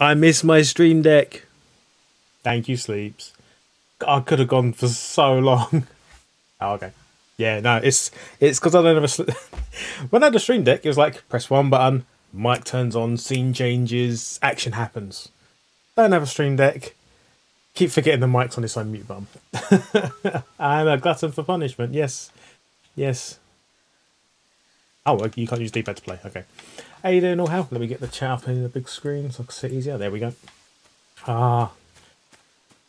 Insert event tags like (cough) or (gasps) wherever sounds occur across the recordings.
I miss my stream deck. Thank you, Sleeps. I could have gone for so long. (laughs) oh, okay. Yeah, no, it's it's because I don't have a. (laughs) When I had a stream deck, it was like press one button, mic turns on, scene changes, action happens. Don't have a stream deck. Keep forgetting the mic's on this mute button. (laughs) I'm a glutton for punishment. Yes, yes. Oh, you can't use D-pad to play. Okay. Doing, all how? Let me get the chat up in the big screen so I can see it easier. There we go. Ah.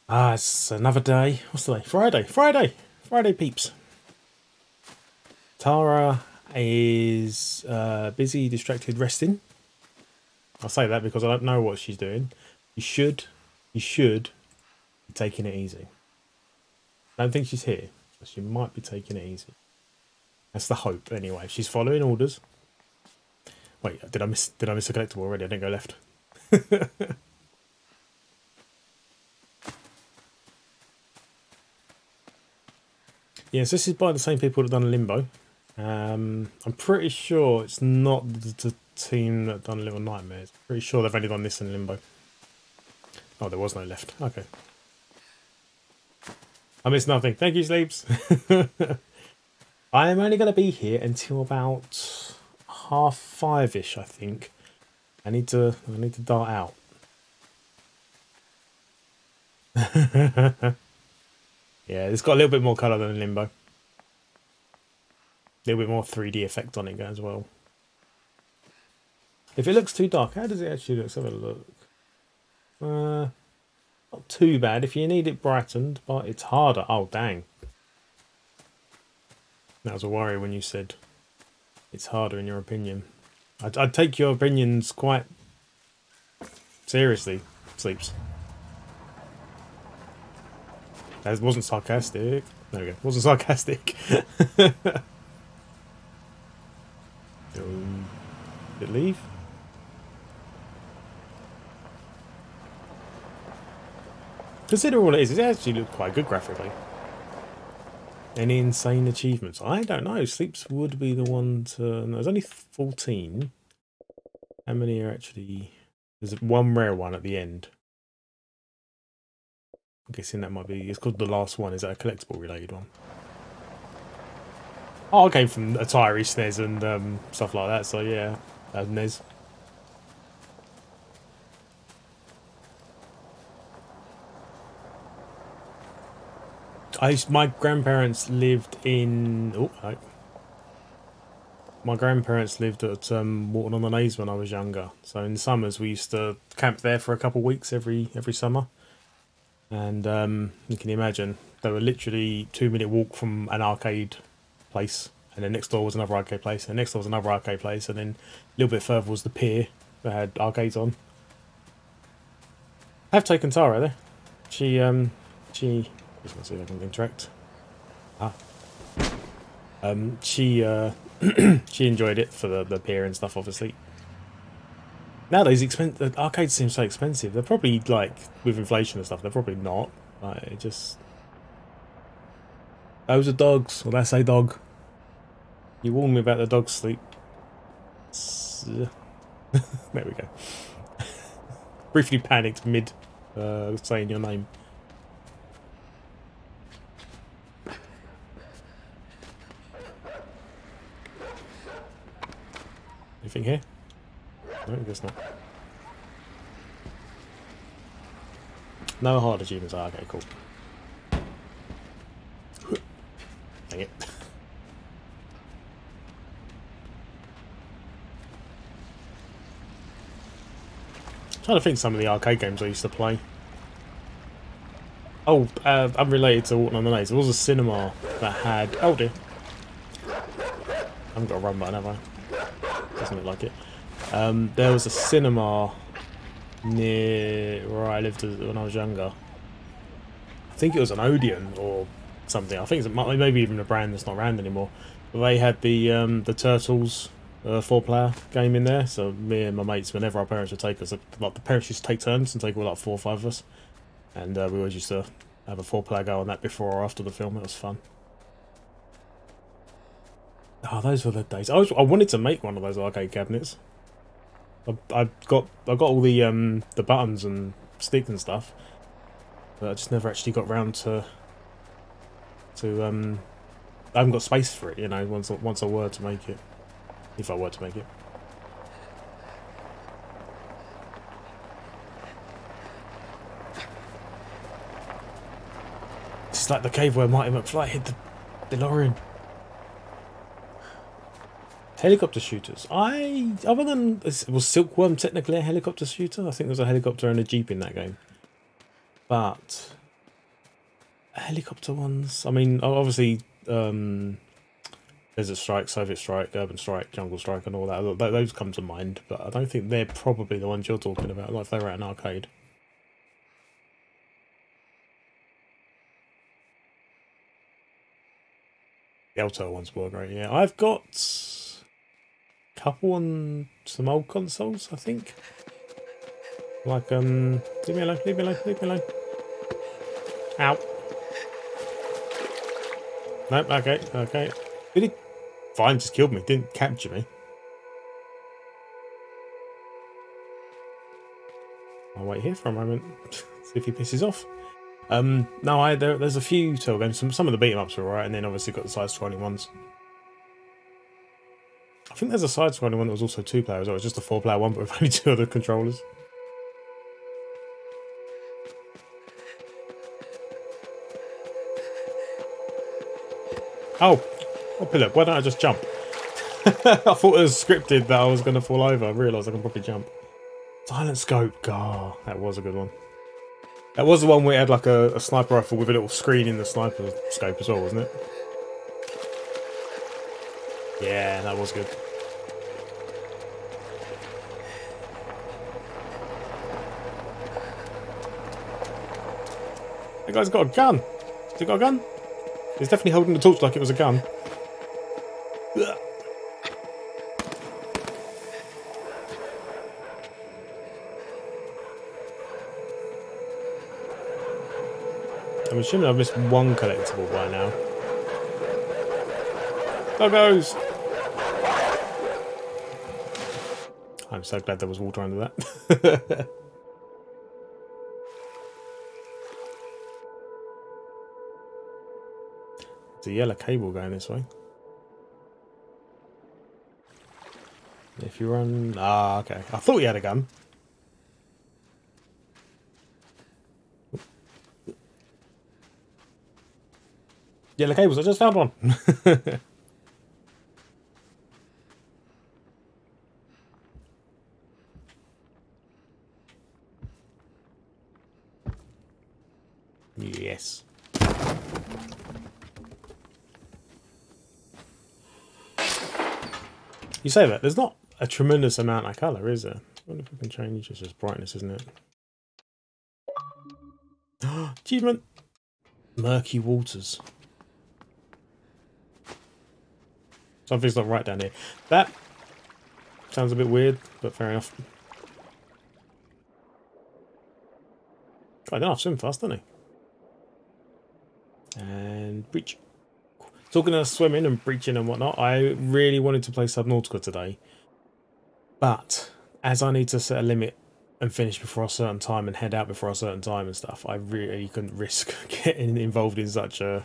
Ah, it's another day. What's the day? Friday. Friday. Friday, peeps. Tara is uh, busy, distracted, resting. I'll say that because I don't know what she's doing. You should, you should be taking it easy. I don't think she's here, so she might be taking it easy. That's the hope, anyway. She's following orders. Wait, did I miss? Did I miss a collectible already? I didn't go left. (laughs) yes, this is by the same people that done Limbo. Um, I'm pretty sure it's not the, the team that done Little Nightmares. Pretty sure they've only done this in Limbo. Oh, there was no left. Okay. I missed nothing. Thank you, Sleeps. (laughs) I am only going to be here until about half five-ish, I think. I need to I need to dart out. (laughs) yeah, it's got a little bit more colour than Limbo. A little bit more 3D effect on it as well. If it looks too dark, how does it actually look? Let's have a look. Uh, not too bad. If you need it brightened, but it's harder. Oh, dang. That was a worry when you said it's harder in your opinion. I'd, I'd take your opinions quite seriously, Sleeps. That wasn't sarcastic. There we go. Wasn't sarcastic. (laughs) did it leave? Consider all it is, it actually looked quite good graphically. Any insane achievements? I don't know. Sleeps would be the one to... No, there's only 14. How many are actually... There's one rare one at the end. I'm guessing that might be... It's called the last one. Is that a collectible related one? Oh, I came from Atari, SNES and um, stuff like that, so yeah. Uh, NES. I my grandparents lived in oh my grandparents lived at um, on the Naze when I was younger. So in summers we used to camp there for a couple of weeks every every summer, and um, you can imagine they were literally two minute walk from an arcade place, and then next door was another arcade place, and next door was another arcade place, and then a little bit further was the pier that had arcades on. I have taken Tara there. She um she just want to see if I can interact. Ah. Um, she uh, (clears throat) she enjoyed it for the, the pier and stuff, obviously. Nowadays, expen- the arcades seem so expensive. They're probably, like, with inflation and stuff, they're probably not. Like, it just... Those are dogs. Well, that's a dog. You warned me about the dog's sleep. (laughs) there we go. (laughs) Briefly panicked mid uh, saying your name. Anything here? No, guess not. No hard achievements. Ah, okay, cool. Dang it. (laughs) trying to think some of the arcade games I used to play. Oh, uh, unrelated to Walton on the Naze. There was a cinema that had... Oh dear. I haven't got a run button, have I? Doesn't like it. Um, there was a cinema near where I lived when I was younger. I think it was an Odeon or something. I think it's maybe even a brand that's not around anymore. But they had the um, the Turtles uh, four player game in there. So me and my mates, whenever our parents would take us, like the parents used to take turns and take all like four or five of us, and uh, we always used to have a four player go on that before or after the film. It was fun. Oh, those were the days. I was I wanted to make one of those arcade cabinets. I've, I've got I got all the um the buttons and sticks and stuff, but I just never actually got round to to um. I haven't got space for it, you know. Once once I were to make it, if I were to make it. It's like the cave where Marty McFly hit the DeLorean. Helicopter shooters. I, other than, was Silkworm technically a helicopter shooter? I think there was a helicopter and a jeep in that game. But, helicopter ones, I mean, obviously, um, Desert Strike, Soviet Strike, Urban Strike, Jungle Strike and all that, those come to mind. But I don't think they're probably the ones you're talking about, like if they were at an arcade. The ones were great, yeah. I've got couple on some old consoles, I think. Like, um, leave me alone, leave me alone, leave me alone. Ow. Nope, okay, okay. Did he? Fine, just killed me, didn't capture me. I'll wait here for a moment, (laughs) see if he pisses off. Um, no, I there, there's a few Turtle games. Some, some of the beat 'em ups are alright, and then obviously got the side-scrolling ones. I think there's a side-scrolling one that was also two players, or it was just a four-player one, but with (laughs) only two other controllers. Oh, oh, Philip, why don't I just jump? (laughs) I thought it was scripted that I was going to fall over. I realised I can probably jump. Silent scope, god, that was a good one. That was the one where it had like a, a sniper rifle with a little screen in the sniper scope as well, wasn't it? Yeah, that was good. That guy's got a gun. Has he got a gun? He's definitely holding the torch like it was a gun. I'm assuming I've missed one collectible by now. Doggos! I'm so glad there was water under that. (laughs) It's a yellow cable going this way. If you run... Ah, okay. I thought you had a gun. Yellow cables, I just found one. (laughs) Yes. You say that, there's not a tremendous amount of colour, is there? I wonder if we can change it's just brightness, isn't it? (gasps) Achievement! Murky waters. Something's not right down here. That sounds a bit weird, but fair enough. I don't know, swim fast, doesn't he? And breach. Talking of swimming and breaching and whatnot, I really wanted to play Subnautica today. But as I need to set a limit and finish before a certain time and head out before a certain time and stuff, I really couldn't risk (laughs) getting involved in such a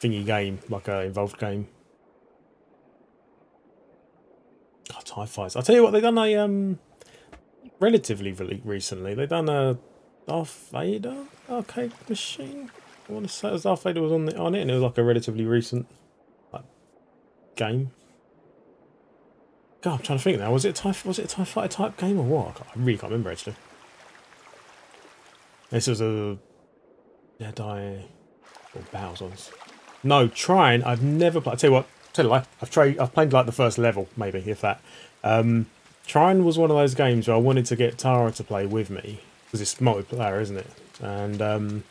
thingy game, like a involved game. God, TIE fighters. I'll tell you what, they've done a, um, relatively recently, they've done a Darth Vader arcade machine. I want to say Darth Vader was on the, on it, and it was like a relatively recent like, game. God, I'm Trine to think now. Was it a TIE, was it a TIE Fighter type game or what? I really can't remember actually. This was a Jedi or Battlezons. No, trying. I've never played. I tell you what. Tell you what. I've tried. I've played like the first level, maybe if that. Um, Trine was one of those games where I wanted to get Tara to play with me because it's multiplayer, isn't it? And um,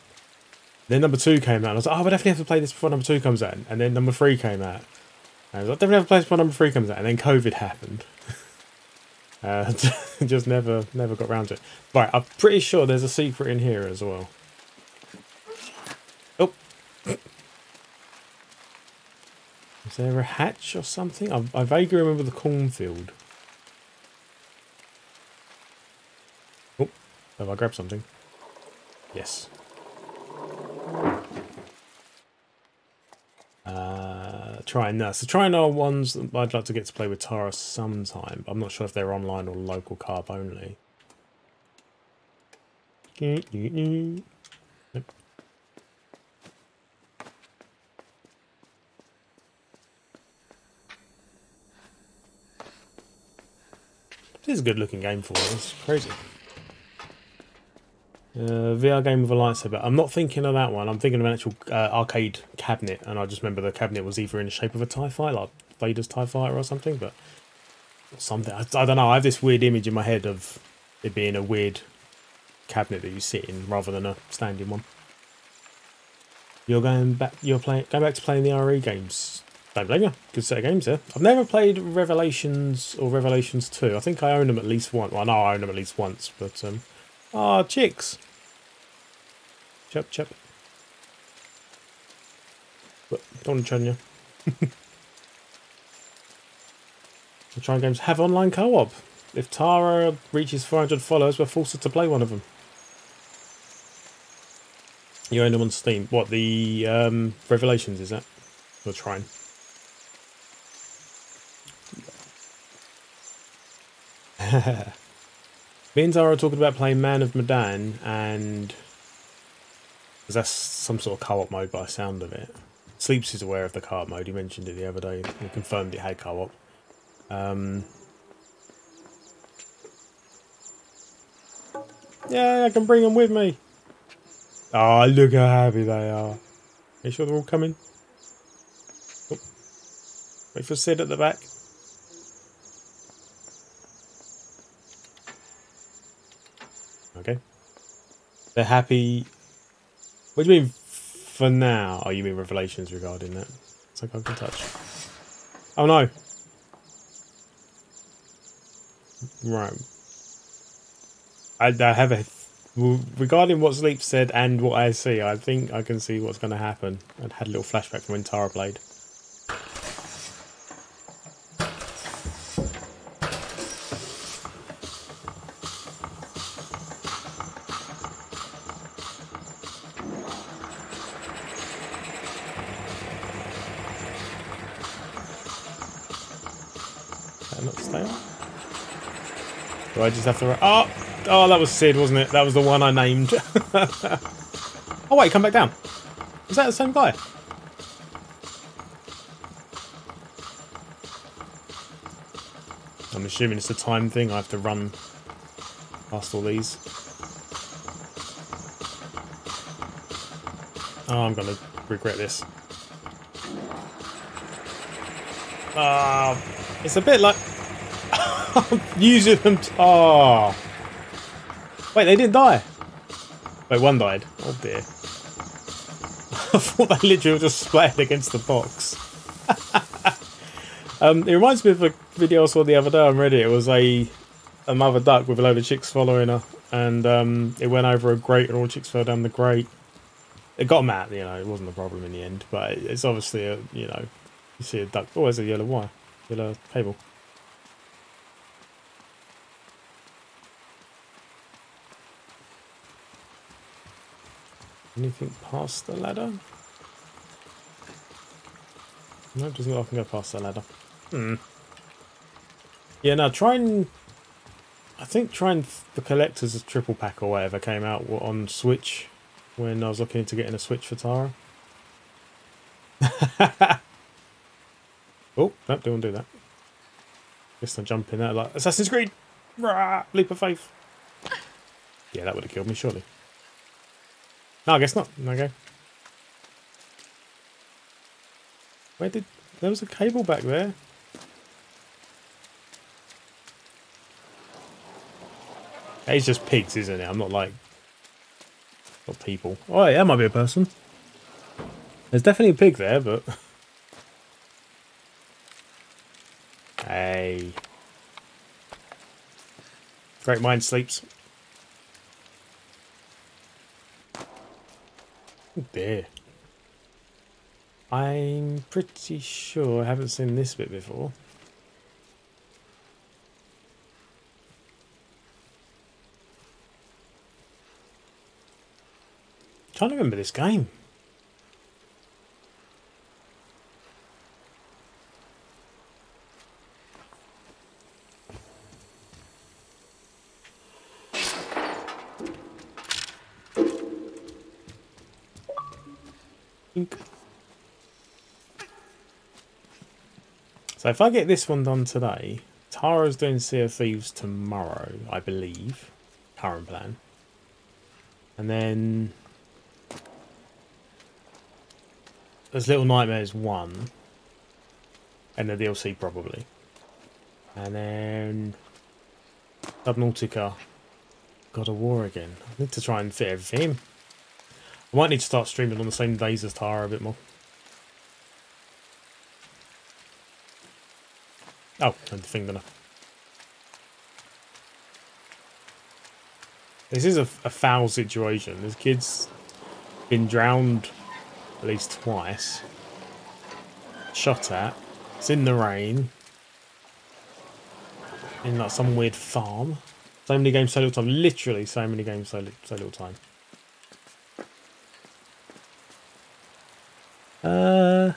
then number two came out, and I was like, oh, I definitely have to play this before number two comes out. And then number three came out. And I was like, definitely have to play this before number three comes out. And then COVID happened. (laughs) uh, (laughs) just never, never got around to it. Right, I'm pretty sure there's a secret in here as well. Oh. (clears throat) Is there a hatch or something? I, I vaguely remember the cornfield. Oh, have I grabbed something? Yes. Uh, Trine that. So trying are ones that I'd like to get to play with Tara sometime. I'm not sure if they're online or local carp only. This is a good looking game for it. It's crazy. Uh, VR game with a lightsaber. I'm not thinking of that one. I'm thinking of an actual uh, arcade cabinet, and I just remember the cabinet was either in the shape of a TIE fighter, like Vader's TIE fighter or something, but something. I, I don't know. I have this weird image in my head of it being a weird cabinet that you sit in rather than a standing one. You're going back. You're playing. Going back to playing the RE games. Don't blame you. Good set of games there. I've never played Revelations or Revelations 2. I think I own them at least once. Well, I know I own them at least once, but um, ah, chicks. Chip, chip. But don't chun you. (laughs) the Trine games have online co-op. If Tara reaches 400 followers, we're forced to play one of them. You own them on Steam. What, the um, Revelations, is that? We're trying. (laughs) Me and Zara are talking about playing Man of Medan, and that's some sort of co-op mode by sound of it. Sleeps is aware of the co-op mode. He mentioned it the other day. He confirmed it had co-op. Um, yeah, I can bring them with me. Oh, look how happy they are. Are you sure they're all coming? Oh. Wait for Sid at the back. Okay. They're happy. What do you mean for now? Oh, you mean revelations regarding that? It's like I can touch. Oh no. Right. I, I have a regarding what Sleep said and what I see, I think I can see what's going to happen. I had a little flashback from when Tara played. Do I just have to... Oh! Oh, that was Sid, wasn't it? That was the one I named. (laughs) oh, wait, come back down. Is that the same guy? I'm assuming it's a time thing. I have to run past all these. Oh, I'm going to regret this. Uh, it's a bit like... using them. Oh. Wait, they didn't die. Wait, one died. Oh dear. (laughs) I thought they literally just splattered against the box. (laughs) um, it reminds me of a video I saw the other day on Reddit. It was a a mother duck with a load of chicks following her, and um, it went over a grate, and all chicks fell down the grate. It got mad, you know. It wasn't a problem in the end, but it's obviously a you know, you see a duck. Oh, there's a yellow wire, yellow cable. Anything past the ladder? No, doesn't look like I can go past the ladder. Hmm. Yeah, now try and... I think Trine the Collector's Triple Pack or whatever came out on Switch when I was looking into getting a Switch for Tara. (laughs) oh, nope, don't do that. Just I jump in there like Assassin's Creed! Rah, leap of faith. Yeah, that would have killed me, surely. No, I guess not. Okay. Where did... There was a cable back there. It's just pigs, isn't it? I'm not like... Not people. Oh, yeah, that might be a person. There's definitely a pig there, but... (laughs) hey. Great mind sleeps. there. I'm pretty sure I haven't seen this bit before. I'm trying to remember this game. So if I get this one done today, Tara's doing Sea of Thieves tomorrow, I believe. Current plan. And then there's Little Nightmares 1. And the DLC probably. And then Subnautica God of War again. I need to try and fit everything in. I might need to start streaming on the same days as Tara a bit more. Oh, and the thing I... This is a, a foul situation. This kid's been drowned at least twice. Shot at. It's in the rain. In like some weird farm. So many games, so little time. Literally so many games, so, li so little time. Uh,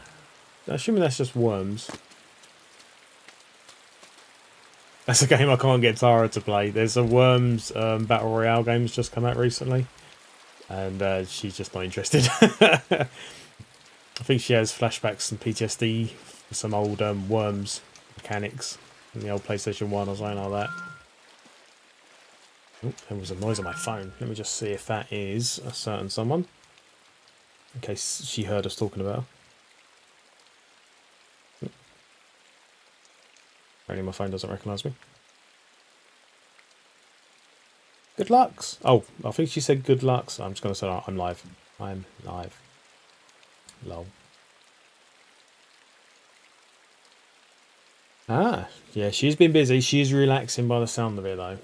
assuming that's just worms. That's a game I can't get Tara to play. There's a Worms um, Battle Royale game that's just come out recently. And uh, she's just not interested. (laughs) I think she has flashbacks and PTSD for some old um, Worms mechanics in the old PlayStation 1 or something like that. Oh, there was a noise on my phone. Let me just see if that is a certain someone. In case she heard us talking about her. Apparently my phone doesn't recognise me. Good lucks. Oh, I think she said good lucks. I'm just going to say oh, I'm live. I'm live. Lol. Ah, yeah, she's been busy. She's relaxing by the sound of it, though.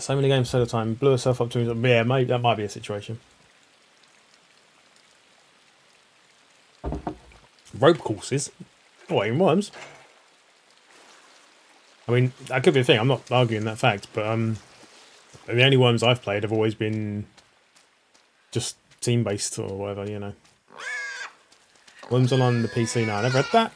So many games at a time. Blew herself up to me. Yeah, maybe that might be a situation. Rope courses? What, in worms? I mean, that could be a thing. I'm not arguing that fact, but um, the only worms I've played have always been just team based or whatever, you know. Worms on the PC now. I never had that.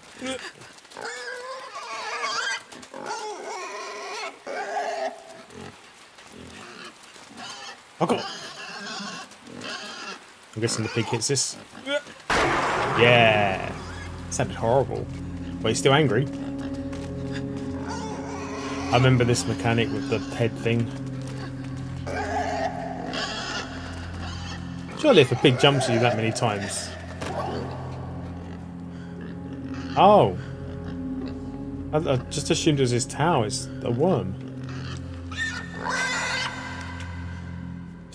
I got. I'm guessing the pig hits this. Yeah. Sounded horrible. But he's still angry. I remember this mechanic with the head thing. Surely if a pig jumps at you that many times. Oh. I, I just assumed it was his tail. It's a worm.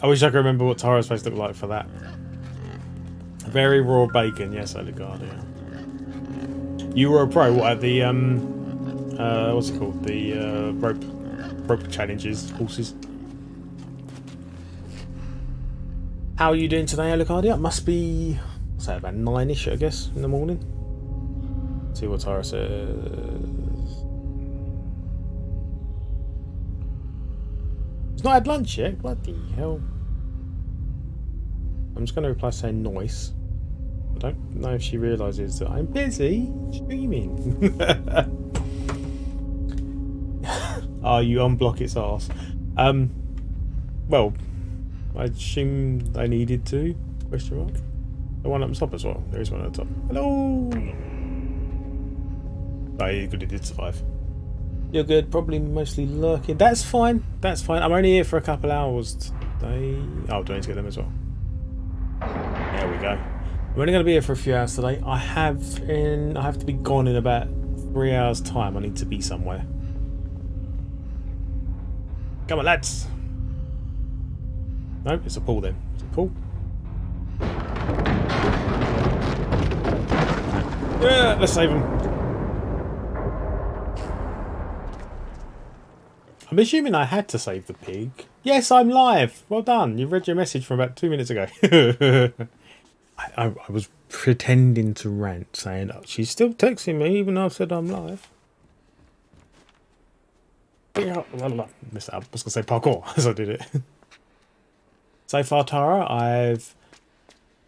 I wish I could remember what Tara's face looked like for that. Very raw bacon. Yes, I. You were a pro. What at the um uh, what's it called? The uh, rope rope challenges, horses. How are you doing today, Alucardia? It must be, what's that, about nine-ish, I guess, in the morning. Let's see what Tara says. He's not had lunch yet? Bloody hell. I'm just going to reply saying noise. I don't know if she realises that I'm busy streaming. (laughs) Oh, you unblock its ass. Um, well, I assume I needed to. Question mark. The one up top as well. There is one at the top. Hello. Oh, you good. It did survive. You're good. Probably mostly lurking. That's fine. That's fine. I'm only here for a couple hours today. Oh, do I need to get them as well? There we go. I'm only going to be here for a few hours today. I have in. I have to be gone in about three hours' time. I need to be somewhere. Come on, lads. No, it's a pool then. It's a pool. Yeah, let's save him. I'm assuming I had to save the pig. Yes, I'm live. Well done. You read your message from about two minutes ago. (laughs) I, I, I, was pretending to rant, saying oh, she's still texting me even though I've said I'm live. I was to say parkour as I did it. So far, Tara, I've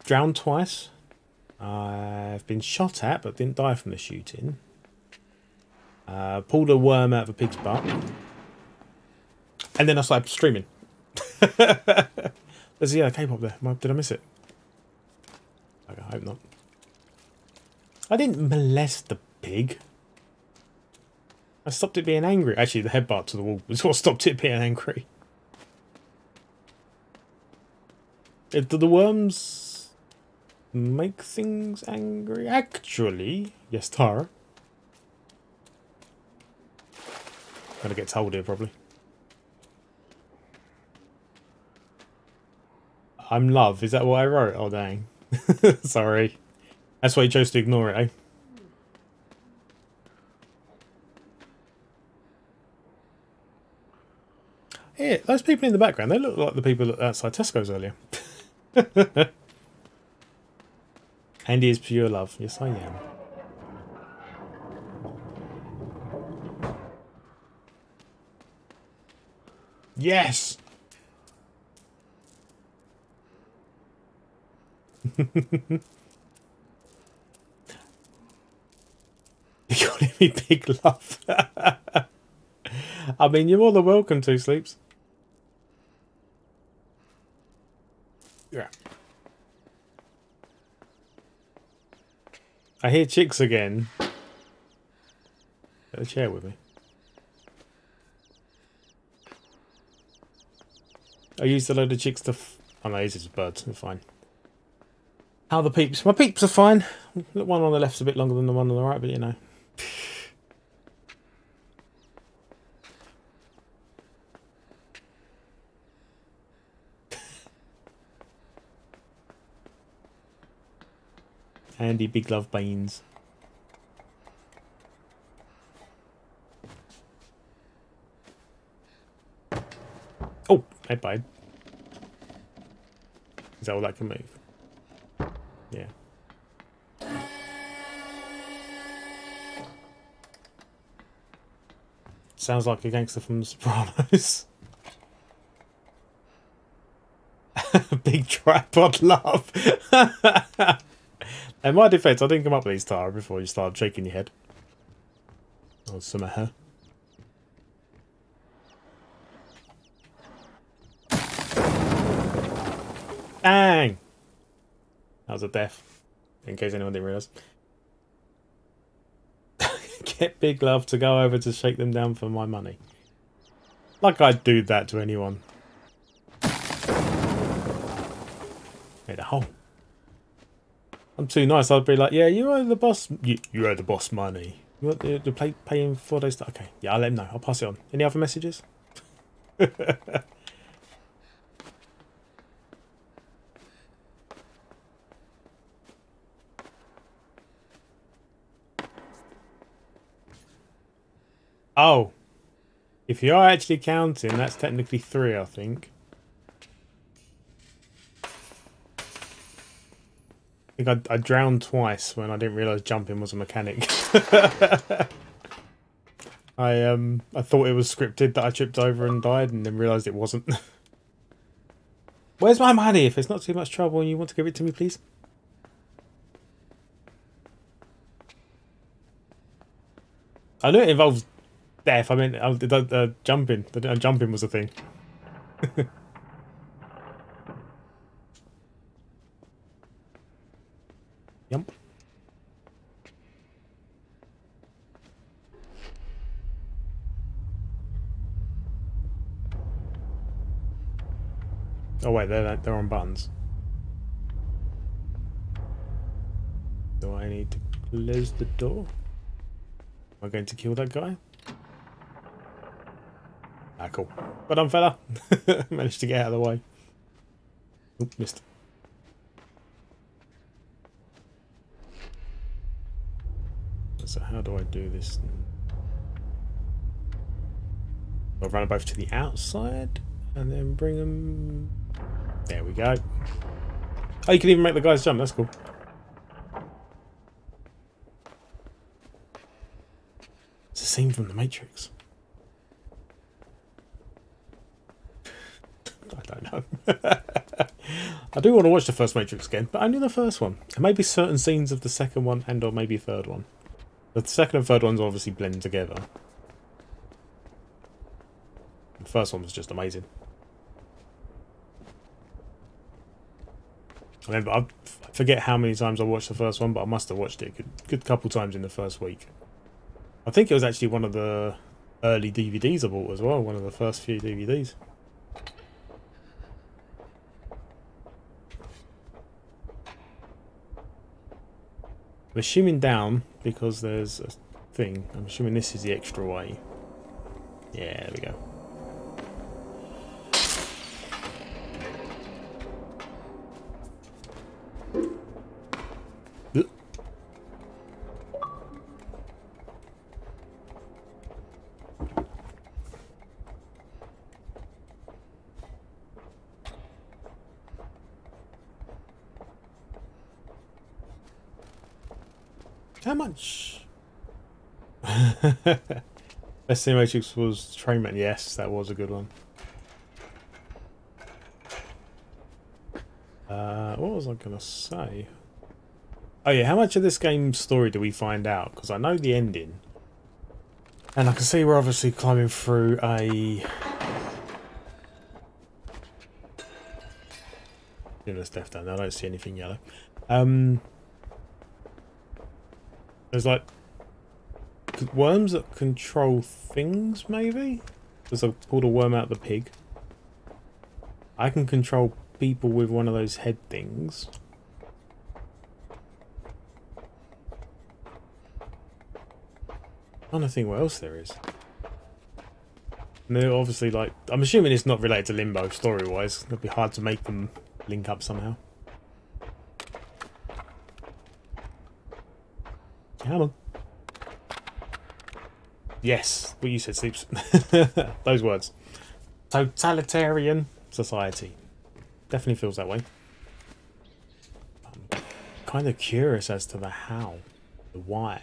drowned twice. I've been shot at, but didn't die from the shooting. Uh, pulled a worm out of a pig's butt. And then I started streaming. (laughs) There's a K-pop there. Did I miss it? I hope not. I didn't molest the pig. I stopped it being angry. Actually, the headbutt to the wall was what stopped it being angry. Do the worms make things angry? Actually, yes, Tara. Gonna get told here, probably. I'm love. Is that what I wrote? Oh, dang. (laughs) Sorry. That's why you chose to ignore it, eh? Yeah, those people in the background, they look like the people outside Tesco's earlier. (laughs) Andy is pure love. Yes, I am. Yes! You're calling me big love. (laughs) I mean, you're more than welcome to, Sleeps. Yeah. I hear chicks again. Get a chair with me. I used a load of chicks to... F oh no, these are birds. They're fine. How the peeps? My peeps are fine. The one on the left's a bit longer than the one on the right, but you know. Andy Big Love Baines. Oh, hey bud. Is that all that can move? Yeah. Sounds like a gangster from The Sopranos. (laughs) Big tripod love. (laughs) In my defense, I didn't come up with these Tara before you started shaking your head. Oh, some of her. Bang! That was a death, in case anyone didn't realise. (laughs) Get Big Love to go over to shake them down for my money. Like I'd do that to anyone. Made a hole. I'm too nice. I'd be like, yeah, you owe the boss. You, you owe the boss money. You want the, the pay, paying four days? Okay, yeah, I'll let him know. I'll pass it on. Any other messages? (laughs) Oh. If you are actually counting, that's technically three, I think. I think I, I drowned twice when I didn't realise jumping was a mechanic. (laughs) I um I thought it was scripted that I tripped over and died and then realised it wasn't. (laughs) Where's my money? If it's not too much trouble and you want to give it to me, please. I know it involves death. I mean, the, jumping. The jumping was a thing. (laughs) Yump. Oh wait, they're they're on buttons. Do I need to close the door? Am I going to kill that guy? Ah, cool. Well done, fella. (laughs) Managed to get out of the way. Oop, missed. So how do I do this? I'll run them both to the outside and then bring them... There we go. Oh, you can even make the guys jump. That's cool. It's the scene from The Matrix. (laughs) I don't know. (laughs) I do want to watch the first Matrix again, but only the first one. And maybe certain scenes of the second one and or maybe third one. The second and third ones obviously blend together. The first one was just amazing. I remember, I forget how many times I watched the first one, but I must have watched it a good, good couple times in the first week. I think it was actually one of the early DVDs I bought as well, one of the first few DVDs. I'm assuming down because there's a thing. I'm assuming this is the extra way. Yeah, there we go. How much? (laughs) Best Matrix was Trainman. Yes, that was a good one. Uh, what was I going to say? Oh yeah, how much of this game's story do we find out? Because I know the ending. And I can see we're obviously climbing through a... There's death down I don't see anything yellow. Um, there's like worms that control things, maybe? Because I pulled a worm out of the pig. I can control people with one of those head things. Trying to think what else there is. And they're obviously like, I'm assuming it's not related to Limbo story-wise. It'd be hard to make them link up somehow. Come on. Yes, what you said, Sleeps. (laughs) Those words. Totalitarian society. Definitely feels that way. I'm kind of curious as to the how, the why.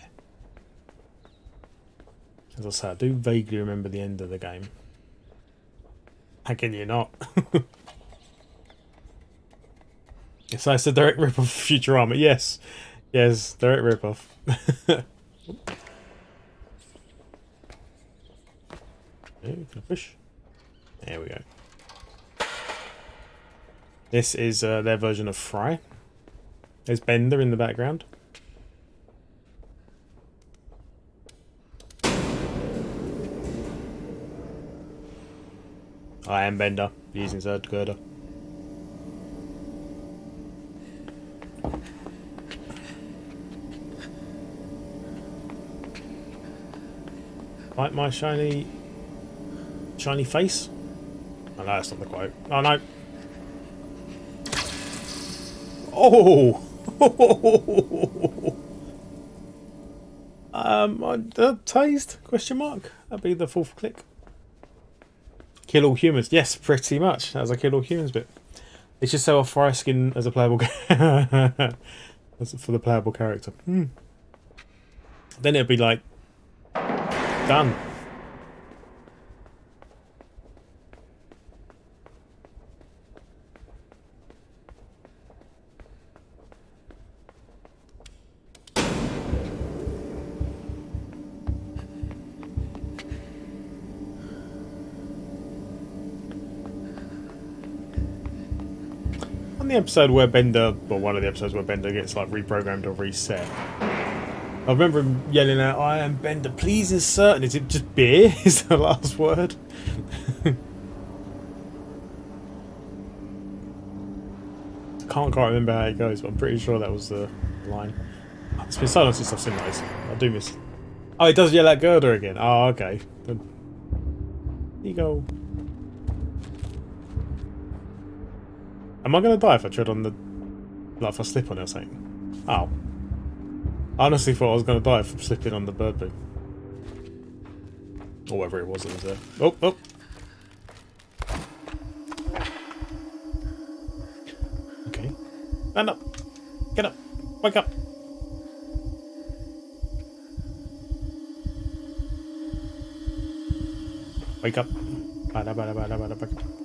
As I say, I do vaguely remember the end of the game. How can you not? so (laughs) it's a direct rip-off of Futurama. Yes. Yes, direct rip (laughs) off. can I push? There we go. This is uh, their version of Fry. There's Bender in the background. I am Bender, using third girder. Like my shiny, shiny face? Oh no, that's not the quote. Oh no. Oh! (laughs) um, uh, tased? Question mark. That'd be the fourth click. Kill all humans. Yes, pretty much. That was a kill all humans bit. It's just so off fire skin as a playable (laughs) as for the playable character. Hmm. Then it'd be like Done. Episode where Bender, or one of the episodes where Bender gets like reprogrammed or reset, I remember him yelling out, I am Bender, please insert. And is it just beer? (laughs) Is the last word? can't quite remember how it goes, but I'm pretty sure that was the line. It's been so long since I've seen those. I do miss. Oh, it does yell at Girder again. Oh, okay. There you go. Am I going to die if I tread on the... Like if I slip on it or something? Oh. I honestly thought I was going to die from slipping on the bird poo. Or whatever it was that was there. Oh, oh! Okay. Stand up! Get up! Wake up! Wake up! Bada, bada, bada, bada, bada.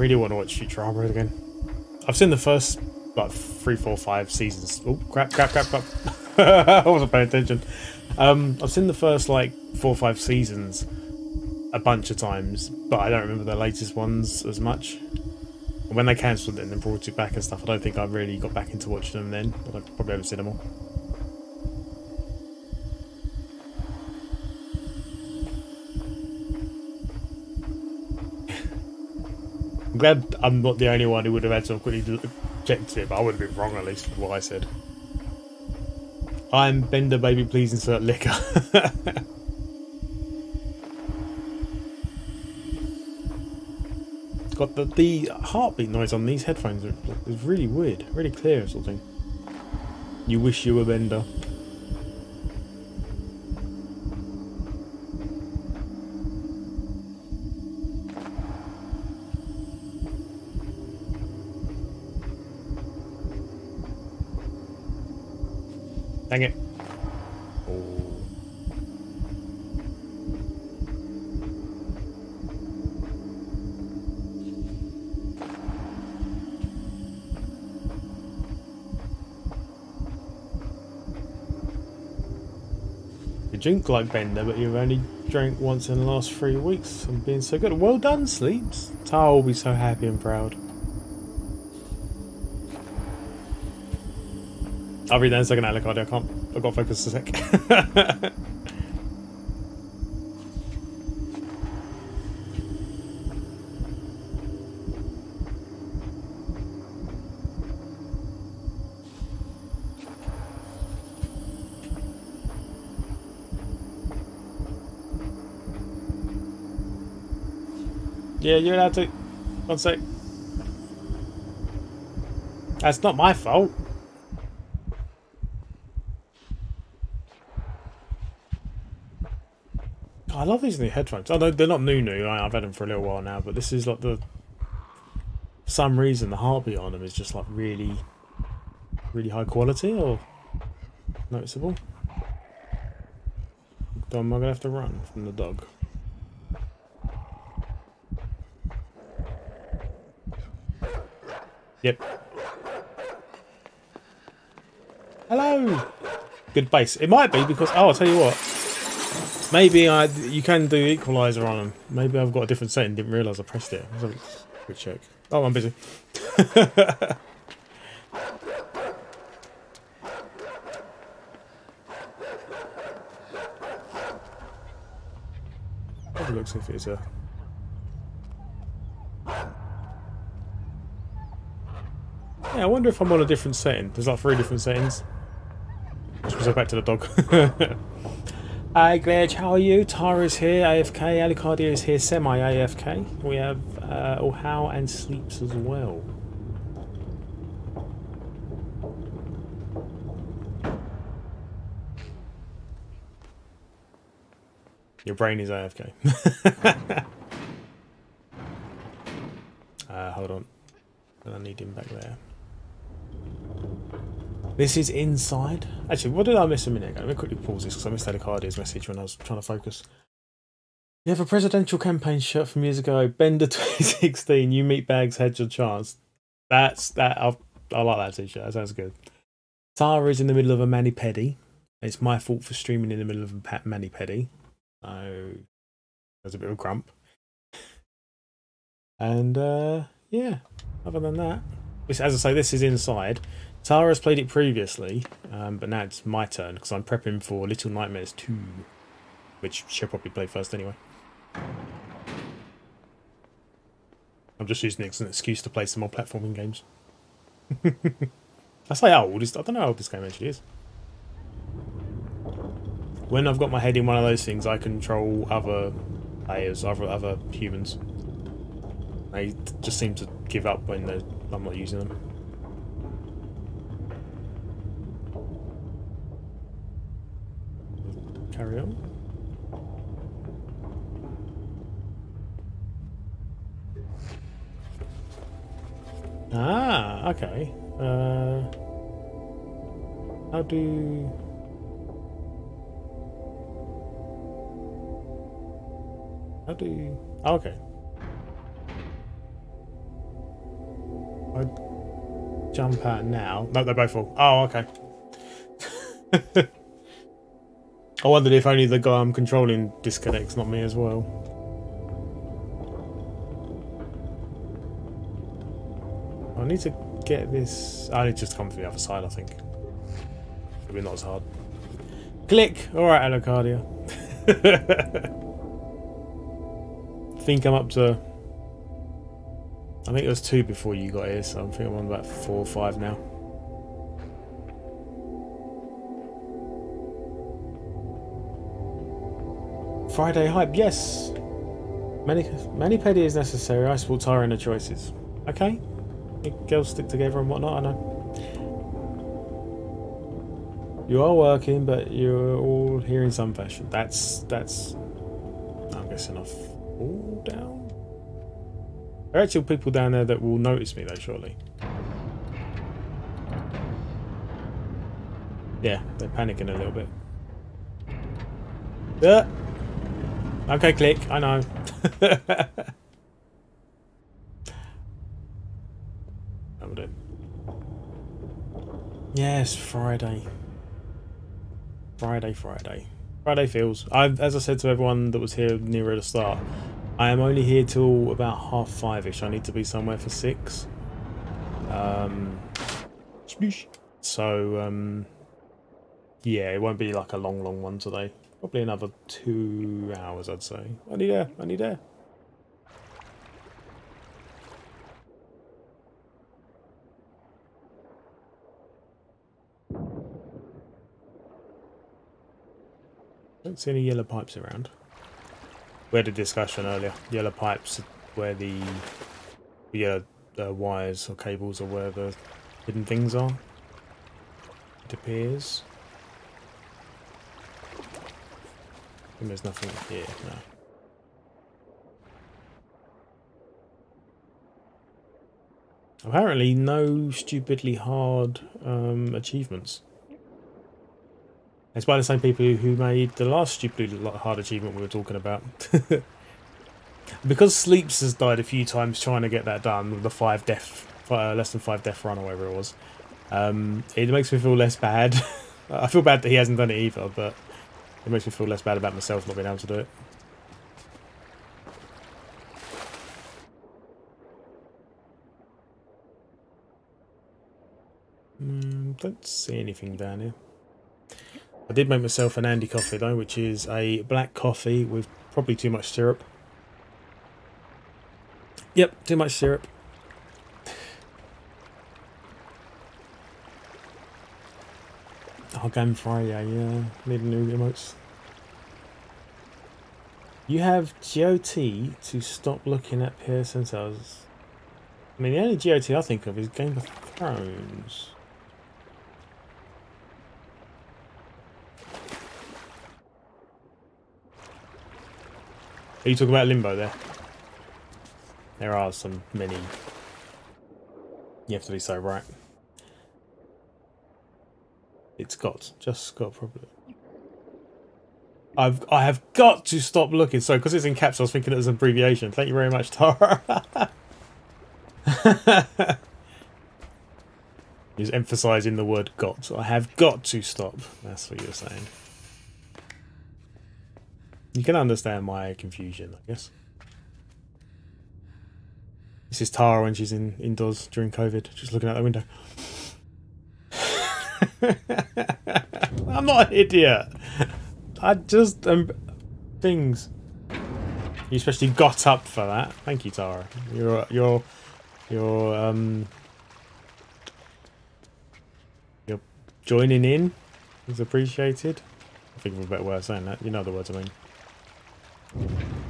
Really want to watch Futurama again. I've seen the first like three, four, five seasons. Oh crap! Crap! Crap! Crap! (laughs) I wasn't paying attention. Um, I've seen the first like four or five seasons a bunch of times, but I don't remember the latest ones as much. When they cancelled it and then brought it back and stuff, I don't think I really got back into watching them then. But I probably haven't seen them all. Glad I'm not the only one who would have had to quickly check it, but I would have been wrong at least with what I said. I'm Bender, baby, please insert liquor. (laughs) got the, the heartbeat noise on these headphones is really weird, really clear or something. You wish you were Bender. Drink like Bender, but you've only drank once in the last three weeks and being so good. Well done, Sleeps. Tara will be so happy and proud. I'll read that in a second, Alicard. I can't. I've got to focus a sec. (laughs) you're allowed to. One sec. That's not my fault. I love these new headphones. No, they're not new new. I've had them for a little while now, but this is like the... For some reason, the heartbeat on them is just like really, really high quality or noticeable. Am I going to have to run from the dog? Yep. Hello! Good bass. It might be because... Oh, I'll tell you what. Maybe I you can do equalizer on them. Maybe I've got a different setting. Didn't realise I pressed it. Let's have a quick check. Oh, I'm busy. (laughs) Looks if it's a I wonder if I'm on a different setting. There's like three different settings. Let's go back to the dog. (laughs) Hi Glitch, how are you? Tara's here, AFK, Alicardia is here, semi-AFK. We have uh, Ohau and Sleeps as well. Your brain is AFK. (laughs) uh, hold on. I need him back there. This is inside. Actually, what did I miss a minute ago? Let me quickly pause this because I missed Alicardia's message when I was trying to focus. You have a presidential campaign shirt from years ago. Bender (laughs) 2016. You meat bags, had your chance. That's that. I, I like that t-shirt. That sounds good. Tara is in the middle of a mani pedi. It's my fault for streaming in the middle of a mani pedi. So there's a bit of a grump. And uh, yeah, other than that, as I say, this is inside. Tara's played it previously, um, but now it's my turn because I'm prepping for Little Nightmares 2, which she'll probably play first anyway. I'm just using it as an excuse to play some more platforming games. (laughs) I say how old is I don't know how old this game actually is. When I've got my head in one of those things, I control other players, other other humans. They just seem to give up when I'm not using them. Carry on. Ah, okay. Uh, how do... How do... Oh, okay. I jump out now. No, they're both full. Oh, okay. (laughs) I wondered if only the guy I'm controlling disconnects, not me as well. I need to get this... I need to just come from the other side, I think. Maybe not as hard. Click! Alright, Alucardia. (laughs) think I'm up to... I think it was two before you got here, so I think I'm on about four or five now. Friday hype, yes. mani pedi is necessary. I support Tara in the choices. Okay. Girls stick together and whatnot, I know. You are working, but you're all here in some fashion. That's that's I'm guessing I've all down. There are actually people down there that will notice me though, surely. Yeah, they're panicking a little bit. Yeah. Okay, click. I know. (laughs) I will do. Yes, Friday. Friday, Friday. Friday feels. I, as I said to everyone that was here nearer the start, I am only here till about half five-ish. I need to be somewhere for six. Um, so, um, yeah, it won't be like a long, long one today. Probably another two hours, I'd say. I need air. I need air. Don't see any yellow pipes around. We had a discussion earlier. Yellow pipes where the yellow wires or cables or where the hidden things are. It appears. And there's nothing here, no. Apparently no stupidly hard um, achievements. It's by the same people who made the last stupidly hard achievement we were talking about. (laughs) because Sleeps has died a few times trying to get that done with the five death, uh, less than five death run or whatever it was, um, it makes me feel less bad. (laughs) I feel bad that he hasn't done it either, but it makes me feel less bad about myself not being able to do it. Mm, don't see anything down here. I did make myself an Andy coffee though, which is a black coffee with probably too much syrup. Yep, too much syrup. Game Friday, yeah. Need new emotes. You have GOT to stop looking at Pearson cells. I mean, the only GOT I think of is Game of Thrones. Are you talking about Limbo there? There are some many. You have to be so right. It's got, just got probably. I've I have got to stop looking. So because it's in caps, I was thinking it was an abbreviation. Thank you very much, Tara. (laughs) He's emphasising the word "got." I have got to stop. That's what you're saying. You can understand my confusion, I guess. This is Tara when she's in indoors during COVID, just looking out the window. (laughs) I'm not an idiot. I just um things. You especially got up for that. Thank you, Tara. Your your your um your joining in is appreciated. I think of a better way of saying that. You know the words I mean. (laughs)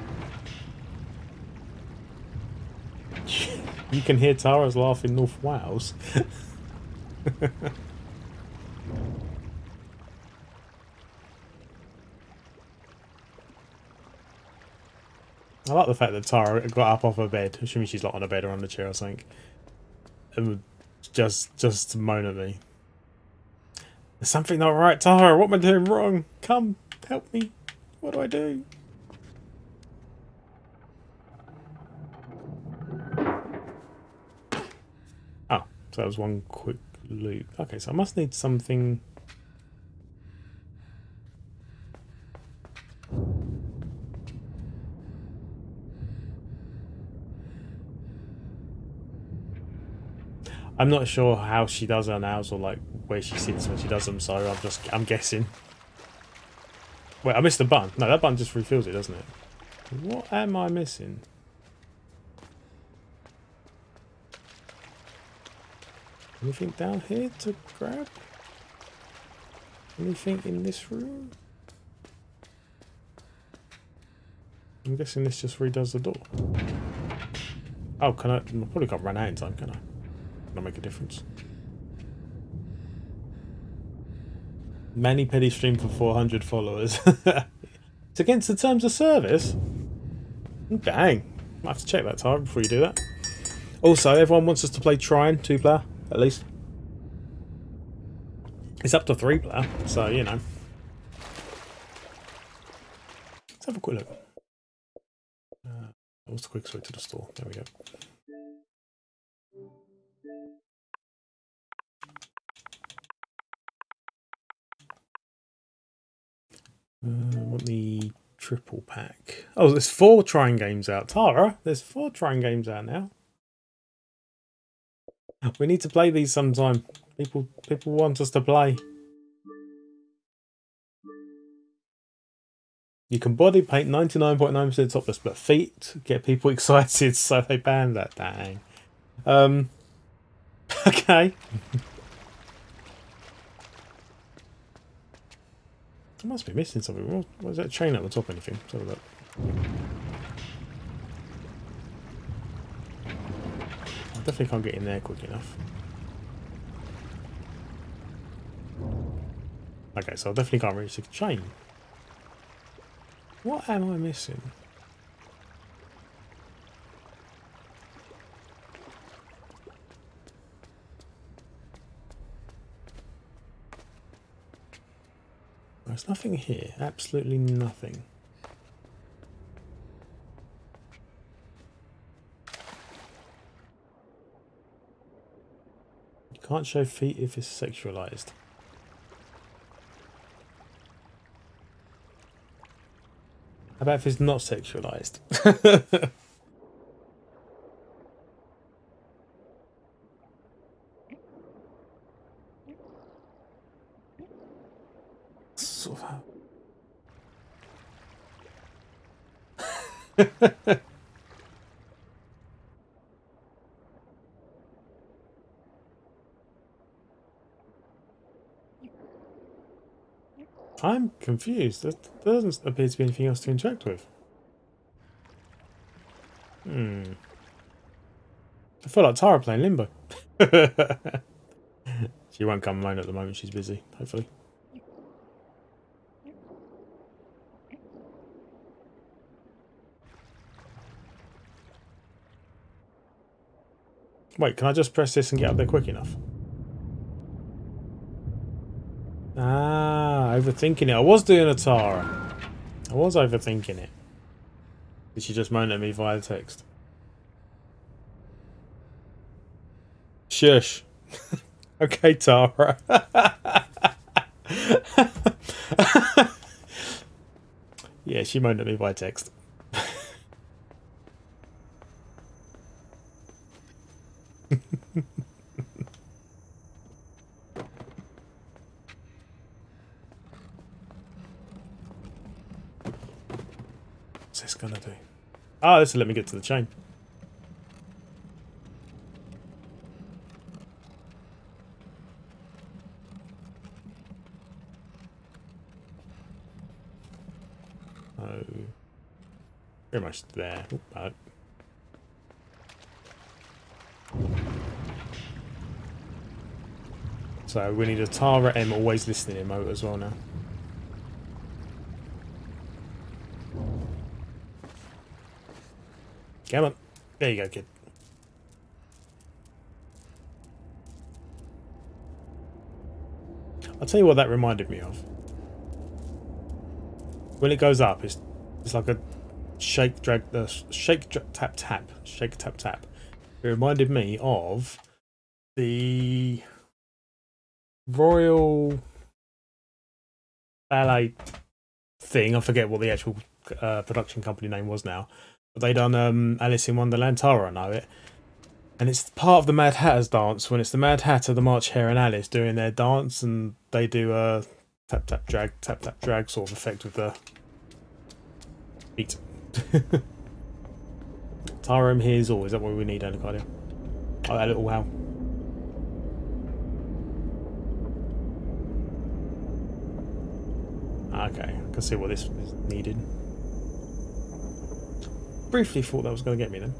You can hear Tara's laugh in North Wales. (laughs) I like the fact that Tara got up off her bed, assuming she's not on a bed or on a chair or something, and just just moan at me. There's something not right, Tara. What am I doing wrong? Come, help me. What do I do? Oh, so that was one quick loop. Okay, so I must need something... I'm not sure how she does her nails or like where she sits when she does them, so I'm just I'm guessing. Wait, I missed the button. No, that button just refills it, doesn't it? What am I missing? Anything down here to grab? Anything in this room? I'm guessing this just redoes the door. Oh, can I? I probably can't run out in time, can I? Can I make a difference? mani pedi stream for 400 followers. (laughs) it's against the terms of service? Dang. I have to check that time before you do that. Also, everyone wants us to play Trine, two player at least. It's up to three player, so you know. Let's have a quick look. Uh, what's the quick way to the store? There we go. Uh, the triple pack. Oh, there's four Trine games out. Tara, there's four Trine games out now. We need to play these sometime. People people want us to play. You can body paint 99.9% topless, but feet get people (laughs) excited, so they ban that. Dang. Um. (laughs) Okay. I must be missing something. What is that chain at the top? Anything? Let's have a look. I definitely can't get in there quick enough. Okay, so I definitely can't reach the chain. What am I missing? There's nothing here. Absolutely nothing. Can't show feet if it's sexualized. How about if it's not sexualized? (laughs) I'm confused. There doesn't appear to be anything else to interact with. Hmm. I feel like Tara playing Limbo. (laughs) she won't come alone at the moment. She's busy, hopefully. Wait, can I just press this and get up there quick enough? Ah, overthinking it. I was doing a Tara. I was overthinking it. Did she just moan at me via text? Shush. (laughs) okay, Tara. (laughs) yeah, she moaned at me via text. What's this gonna do? Ah, oh, this will let me get to the chain. Oh. Very much there. Oop, So we need a Tara M always listening emote as well now. Come on. There you go, kid. I'll tell you what that reminded me of. When it goes up, it's it's like a shake, drag, uh, shake, tap, tap, shake, tap, tap. It reminded me of the Royal Ballet thing. I forget what the actual uh, production company name was now. They done um, Alice in Wonderland. Tara, I know it. And it's part of the Mad Hatter's dance when it's the Mad Hatter, the March Hare, and Alice doing their dance, and they do a tap tap drag, tap tap drag sort of effect with the feet. (laughs) Tara M here's all. Is that what we need, Anacardia? Oh, that little wow. Okay, I can see what this is needed. Briefly thought that was going to get me then.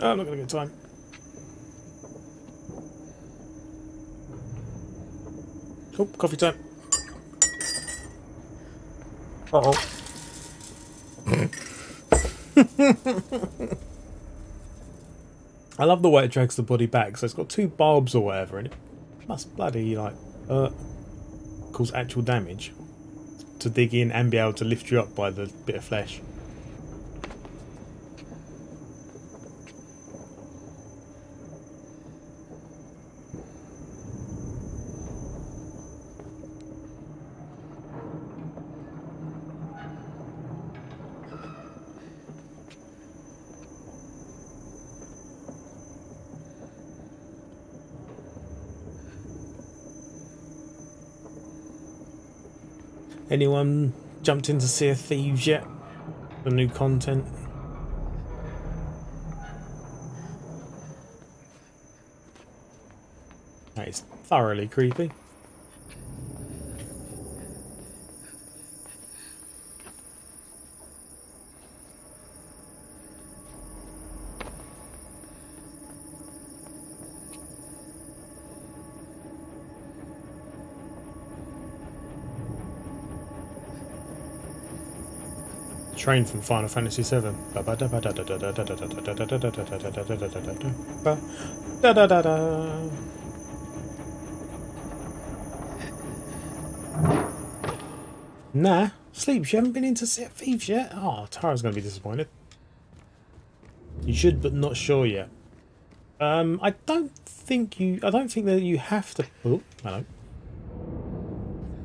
Oh, I'm not going to get time. Oh, coffee time. Uh oh. (laughs) I love the way it drags the body back. So it's got two barbs or whatever, and it must bloody like uh, cause actual damage to dig in and be able to lift you up by the bit of flesh. Anyone jumped in to Sea of Thieves yet? The new content? That is thoroughly creepy. Train from Final Fantasy VII. Nah, sleeps. You haven't been into Set Thieves yet? Oh, Tara's going to be disappointed. You should, but not sure yet. Um, I don't think you. I don't think that you have to. Oh, hello.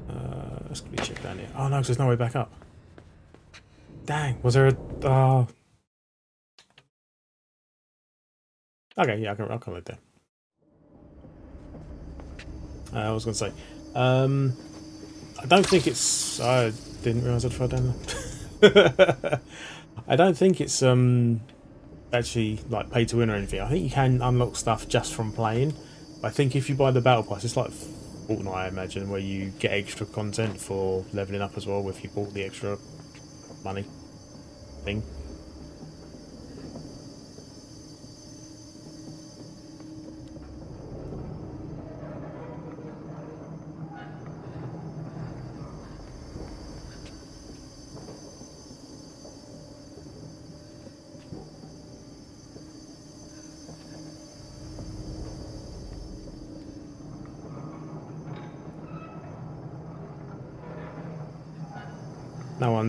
Uh, let's quickly check down here. Oh no, because there's no way back up. Dang, was there a... Uh... Okay, yeah, I can, I can live there. Uh, I was going to say, um, I don't think it's... I didn't realise I'd fall down there. (laughs) I don't think it's um actually like pay to win or anything. I think you can unlock stuff just from playing. I think if you buy the battle pass, it's like Fortnite, I imagine, where you get extra content for leveling up as well if you bought the extra money thing.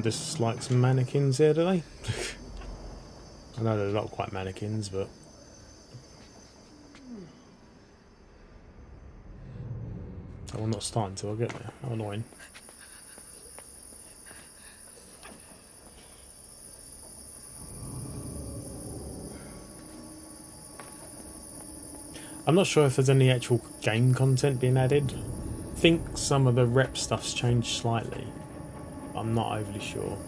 No one dislikes mannequins here, do they? I know they're not quite mannequins, but... Oh, I will not start until I get there. How annoying. I'm not sure if there's any actual game content being added. I think some of the rep stuff's changed slightly. I'm not overly sure.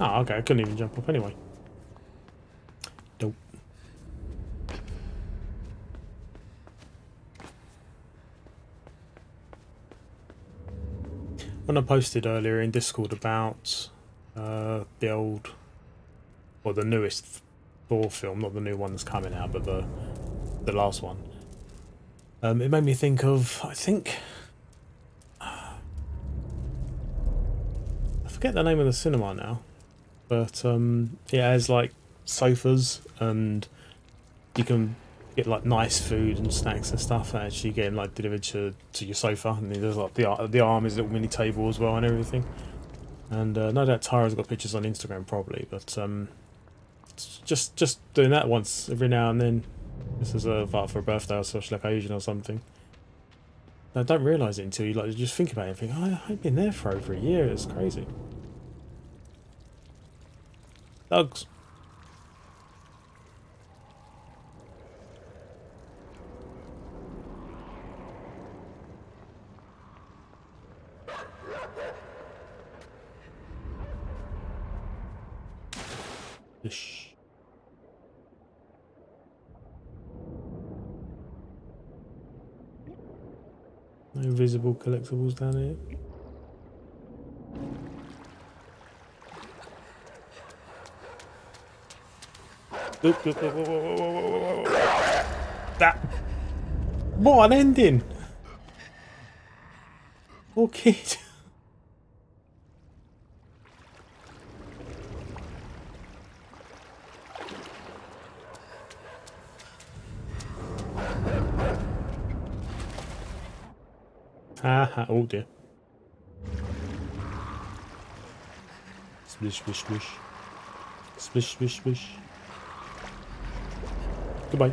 Oh, okay, I couldn't even jump up anyway. When I posted earlier in Discord about uh, the old, or the newest Thor film, not the new one that's coming out, but the the last one. Um, it made me think of, I think, (sighs) I forget the name of the cinema now, but um, it has like sofas and you can get like nice food and snacks and stuff and actually getting like delivered to, to your sofa. And there's like the the arm is a little mini table as well and everything. And uh, no doubt Tara's got pictures on Instagram probably but um, just just doing that once every now and then. This is a uh, for a birthday or social occasion or something. I don't realise it until you like just think about it and think oh, I've been there for over a year. It's crazy. Dogs Ish. No visible collectibles down here. That. What an ending! Poor kid. Haha, oh dear. Swish, swish, swish. Swish, swish, swish. Goodbye.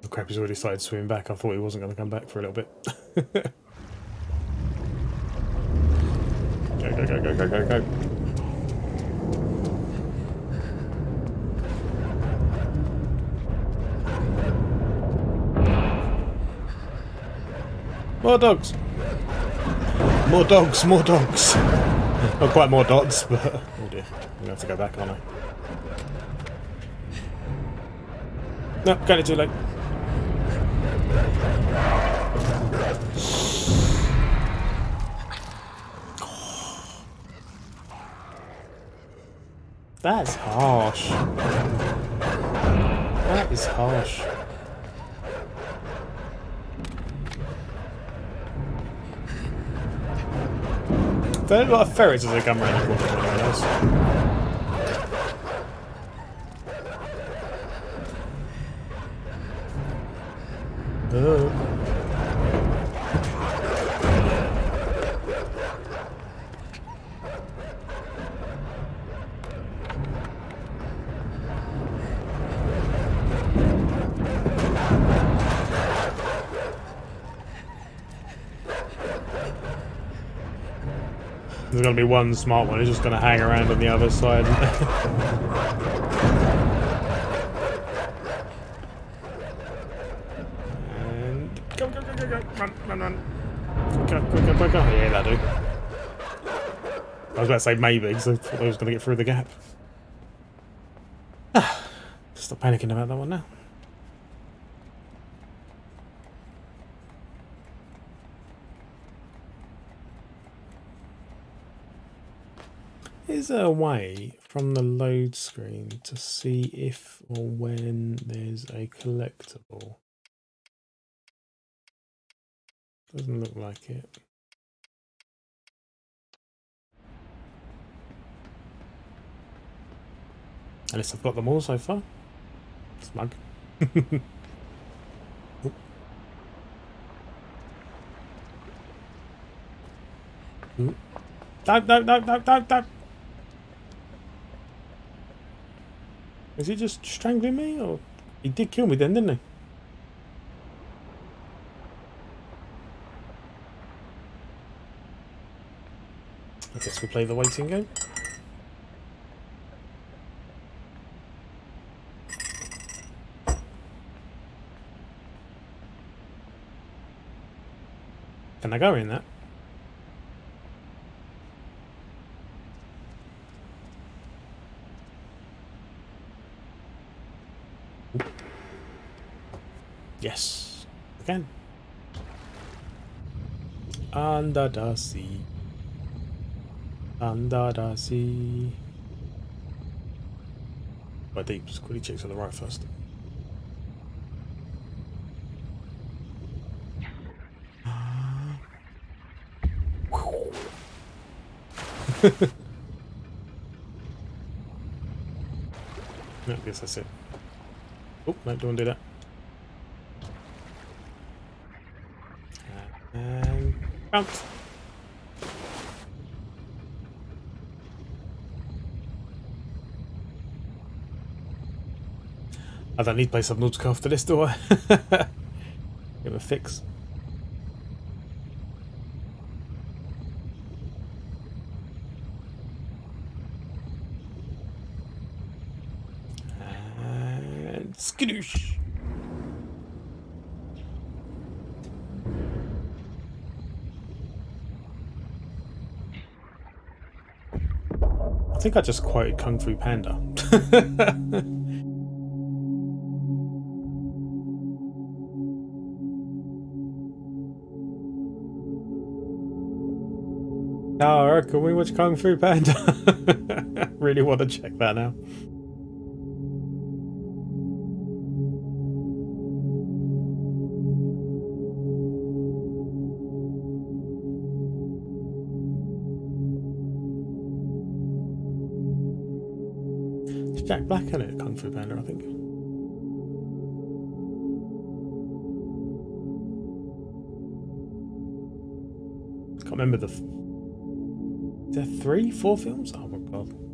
The crap, he's already started swimming back. I thought he wasn't going to come back for a little bit. (laughs) go, go, go, go, go, go, go. More dogs. More dogs, more dogs. Not quite more dots, but... Oh dear. I'm going to have to go back, aren't I? No, kind of too late. That's harsh. That is harsh. A lot of ferrets as they come around the corner. Oh. There's going to be one smart one He's just going to hang around on the other side. and go, go, go, go, go. Run, run, run. Quicker, quicker, quicker. Yeah, that'll do. I was about to say maybe, because I thought I was going to get through the gap. Stop panicking about that one now. There a way from the load screen to see if or when there's a collectible? Doesn't look like it. At least I've got them all so far. Smug. (laughs) Don't, don't, don't, don't, don't. Is he just strangling me, or he did kill me then, didn't he? I guess we play the waiting game. Can I go in that? Again. Under the sea. Under the sea. Quite deep, just quickly check to the right first. (laughs) I guess that's it. Oh, no, don't do that. I don't need to play Subnautica after this, do I? (laughs) Give a fix. And skadoosh. I think I just quoted Kung Fu Panda. (laughs) Oh, can we watch Kung Fu Panda? (laughs) really want to check that now. Kung Fu I think. Can't remember the. F- there three, four films? Oh my god.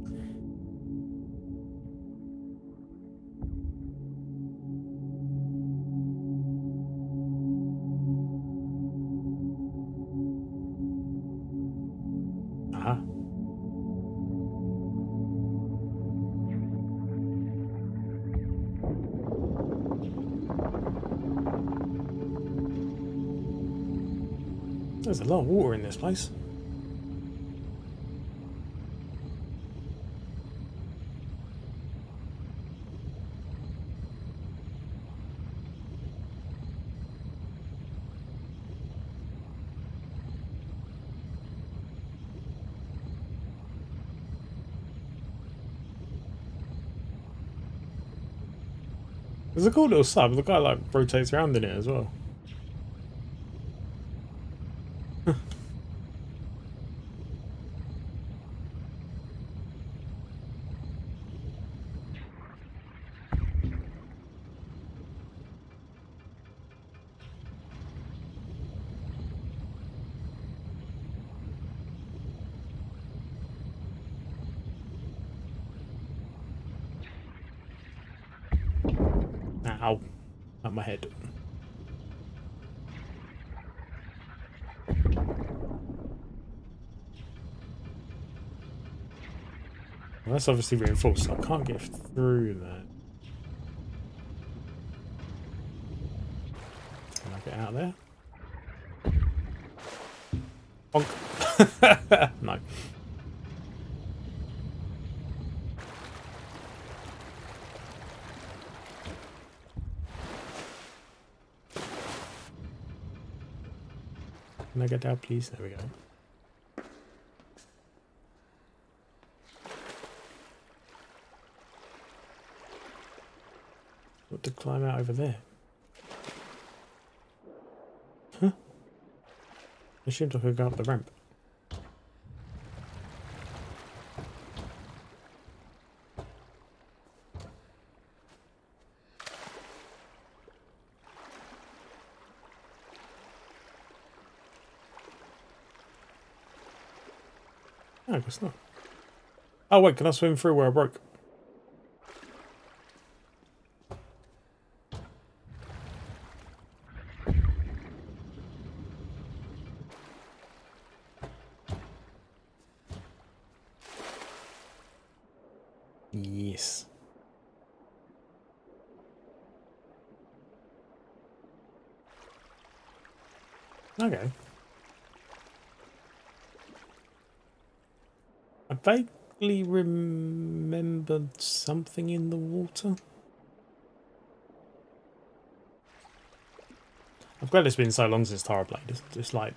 A lot of water in this place. There's a cool little sub. The guy like rotates around in it as well. Ow. At my head. Well, that's obviously reinforced, I can't get through that. Can I get out there? Bonk. (laughs) no. Can I get out, please? There we go. Got to climb out over there. Huh? I assumed I could go up the ramp. Oh, I guess not. Oh wait, can I swim through where I broke? Yes. Okay. I vaguely remembered something in the water. I'm glad it's been so long since Tara played. It's just like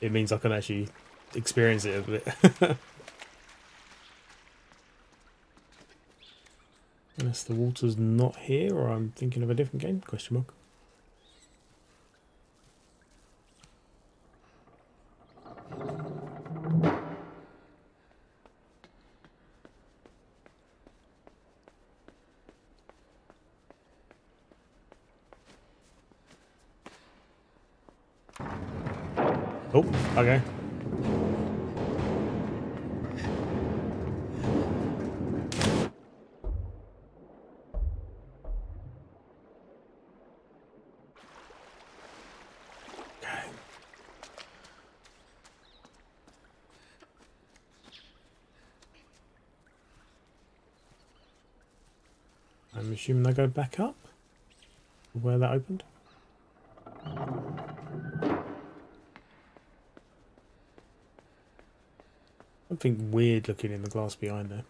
it means I can actually experience it a bit. (laughs) Unless the water's not here, or I'm thinking of a different game? Question mark. Go back up where that opened. Something weird looking in the glass behind there.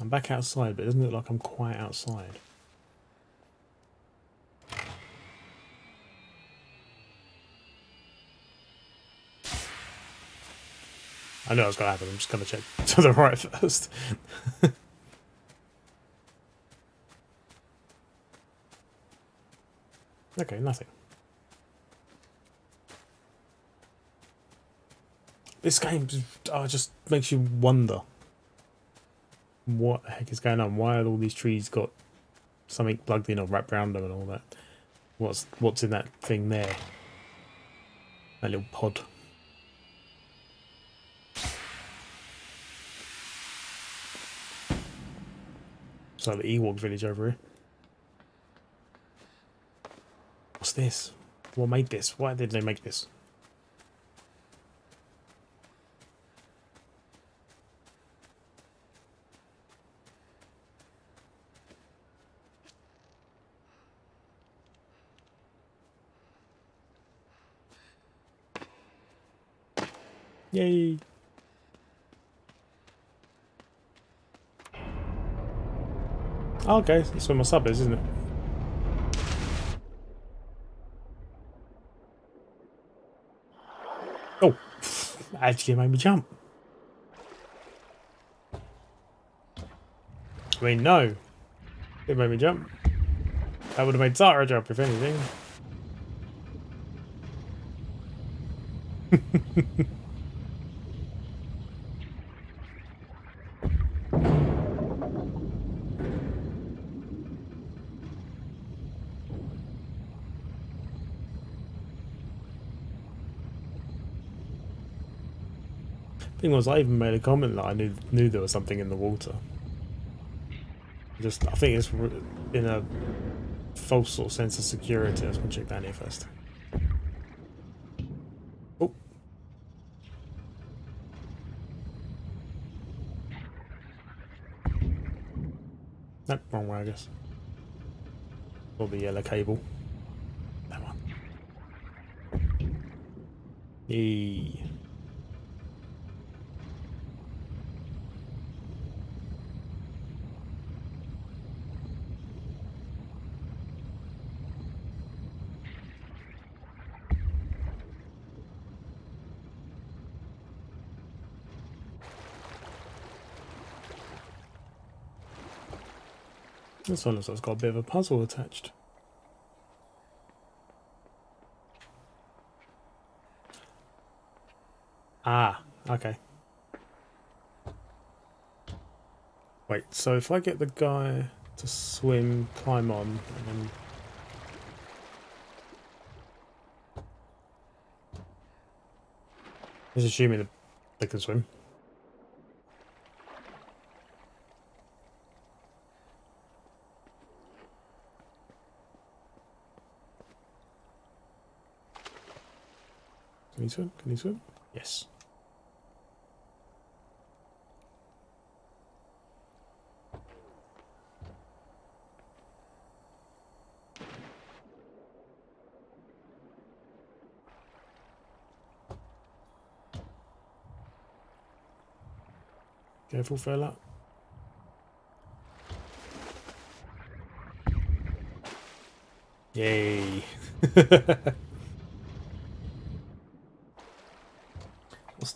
I'm back outside, but it doesn't look like I'm quite outside. I know it's going to happen. I'm just going to check (laughs) to the right first. (laughs) okay, nothing. This game oh, just makes you wonder what the heck is going on. Why are all these trees got something plugged in or wrapped around them and all that? What's what's in that thing there? That little pod. So the Ewok village over here. What's this? What made this? Why did they make this? Yay! Ah, okay, that's where my sub is, isn't it? Oh, actually made me jump. I mean, no. It made me jump. That would have made Tara jump, if anything. (laughs) Thing was, I even made a comment that I knew knew there was something in the water. Just, I think it's in a false sort of sense of security. Going to check down here first. Oh. Nope, wrong way, I guess. Or the yellow cable. That one. Yee. This one it's got a bit of a puzzle attached. Ah, okay. Wait, so if I get the guy to swim, climb on, and then... Just assuming they can swim. Can he swim? Can he swim? Yes. Careful, fella. Yay. (laughs)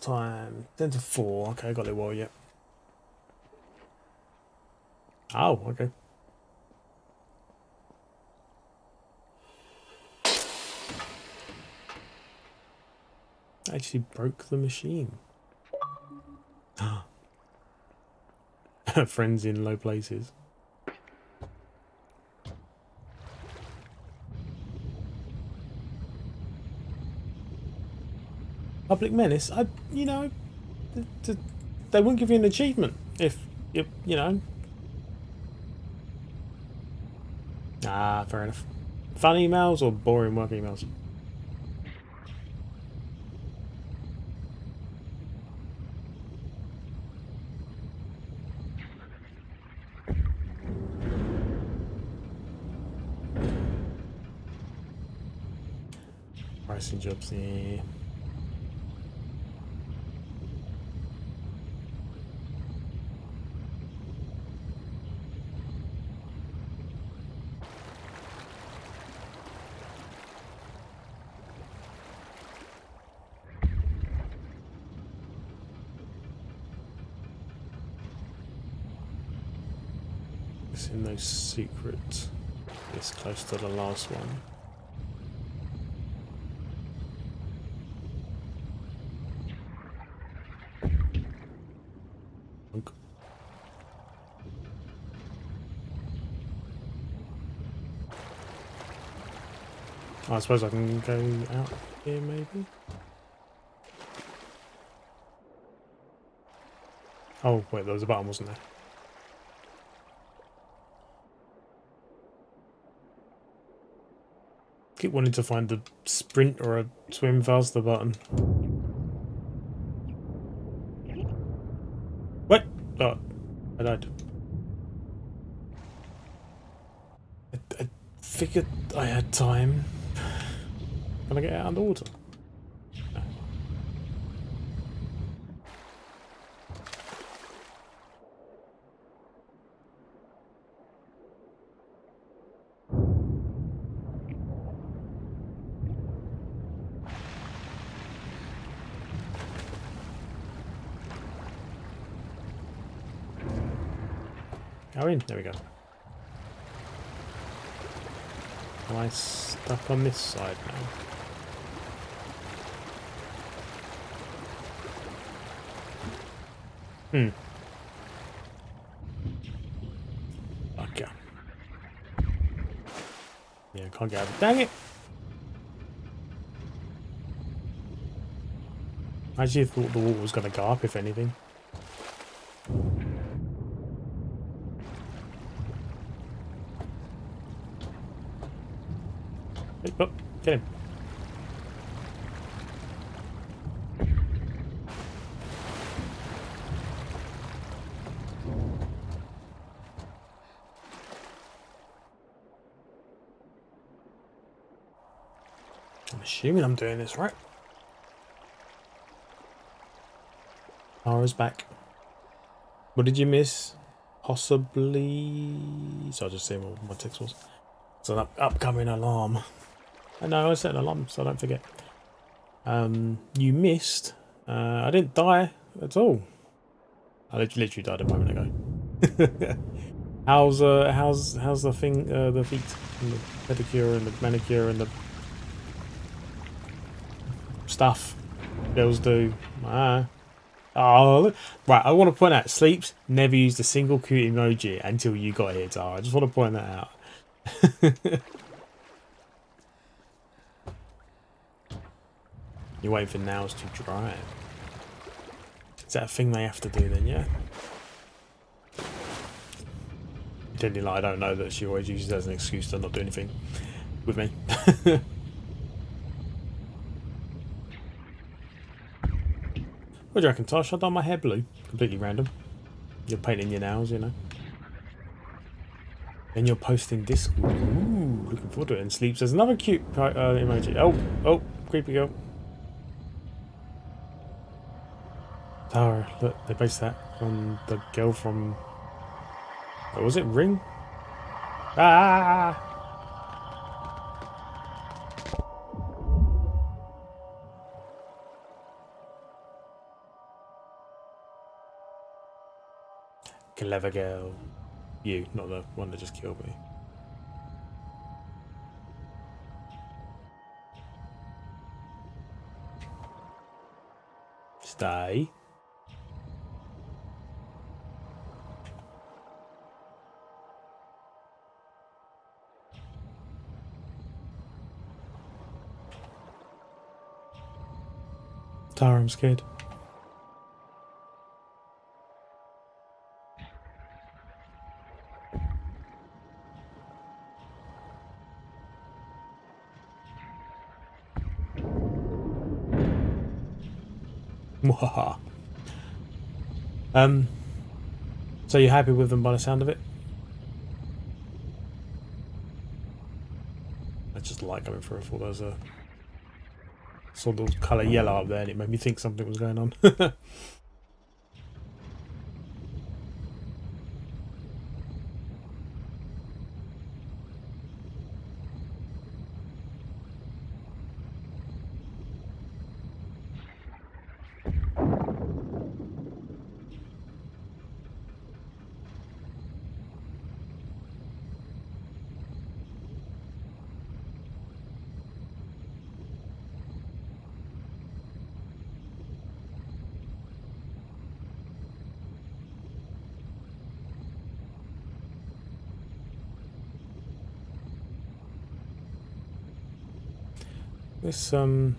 time? 10 to 4. Okay, I got it well, yet. Oh, okay. I Actually broke the machine. (gasps) Friends in low places. Public Menace, I, you know, they wouldn't give you an achievement if, you, you know. Ah, fair enough. Fun emails or boring work emails? Pricing jobs, yeah. Secrets this close to the last one. I suppose I can go out here maybe? Oh wait, there was a button wasn't there? Keep wanting to find the sprint or a swim faster button. What? Oh, I died. I, I figured I had time. (sighs) Can I get out underwater? Go There we go. Am I stuck on this side now? Hmm. Okay. Yeah, Yeah, can't get out. Dang it! I actually thought the wall was going to go up, if anything. Oh, get him. I'm assuming I'm doing this right. Power's back. What did you miss? Possibly... So I'll just say what my text was. It's an up upcoming alarm. I know I set an alarm so I don't forget. Um, you missed. Uh, I didn't die at all. I literally died a moment ago. (laughs) how's uh how's how's the thing uh, the feet and the pedicure and the manicure and the stuff girls do? Ah. Oh, right. I want to point out, Sleeps never used a single cute emoji until you got here, Tara. I just want to point that out. (laughs) You're waiting for nails to dry. Is that a thing they have to do then, yeah? Pretending like I don't know that she always uses as an excuse to not do anything with me. (laughs) what do you reckon, Tosh? I done my hair blue. Completely random. You're painting your nails, you know. And you're posting Discord. Ooh, looking forward to it. And sleeps. There's another cute uh, emoji. Oh, oh, creepy girl. Tower. Look, they based that on the girl from. What was it? Ring? Ah! Clever girl. You, not the one that just killed me. Stay. Tara, I'm scared. um, so you're happy with them by the sound of it? I just like coming through. a there was a saw the colour yellow up there and it made me think something was going on. (laughs) This um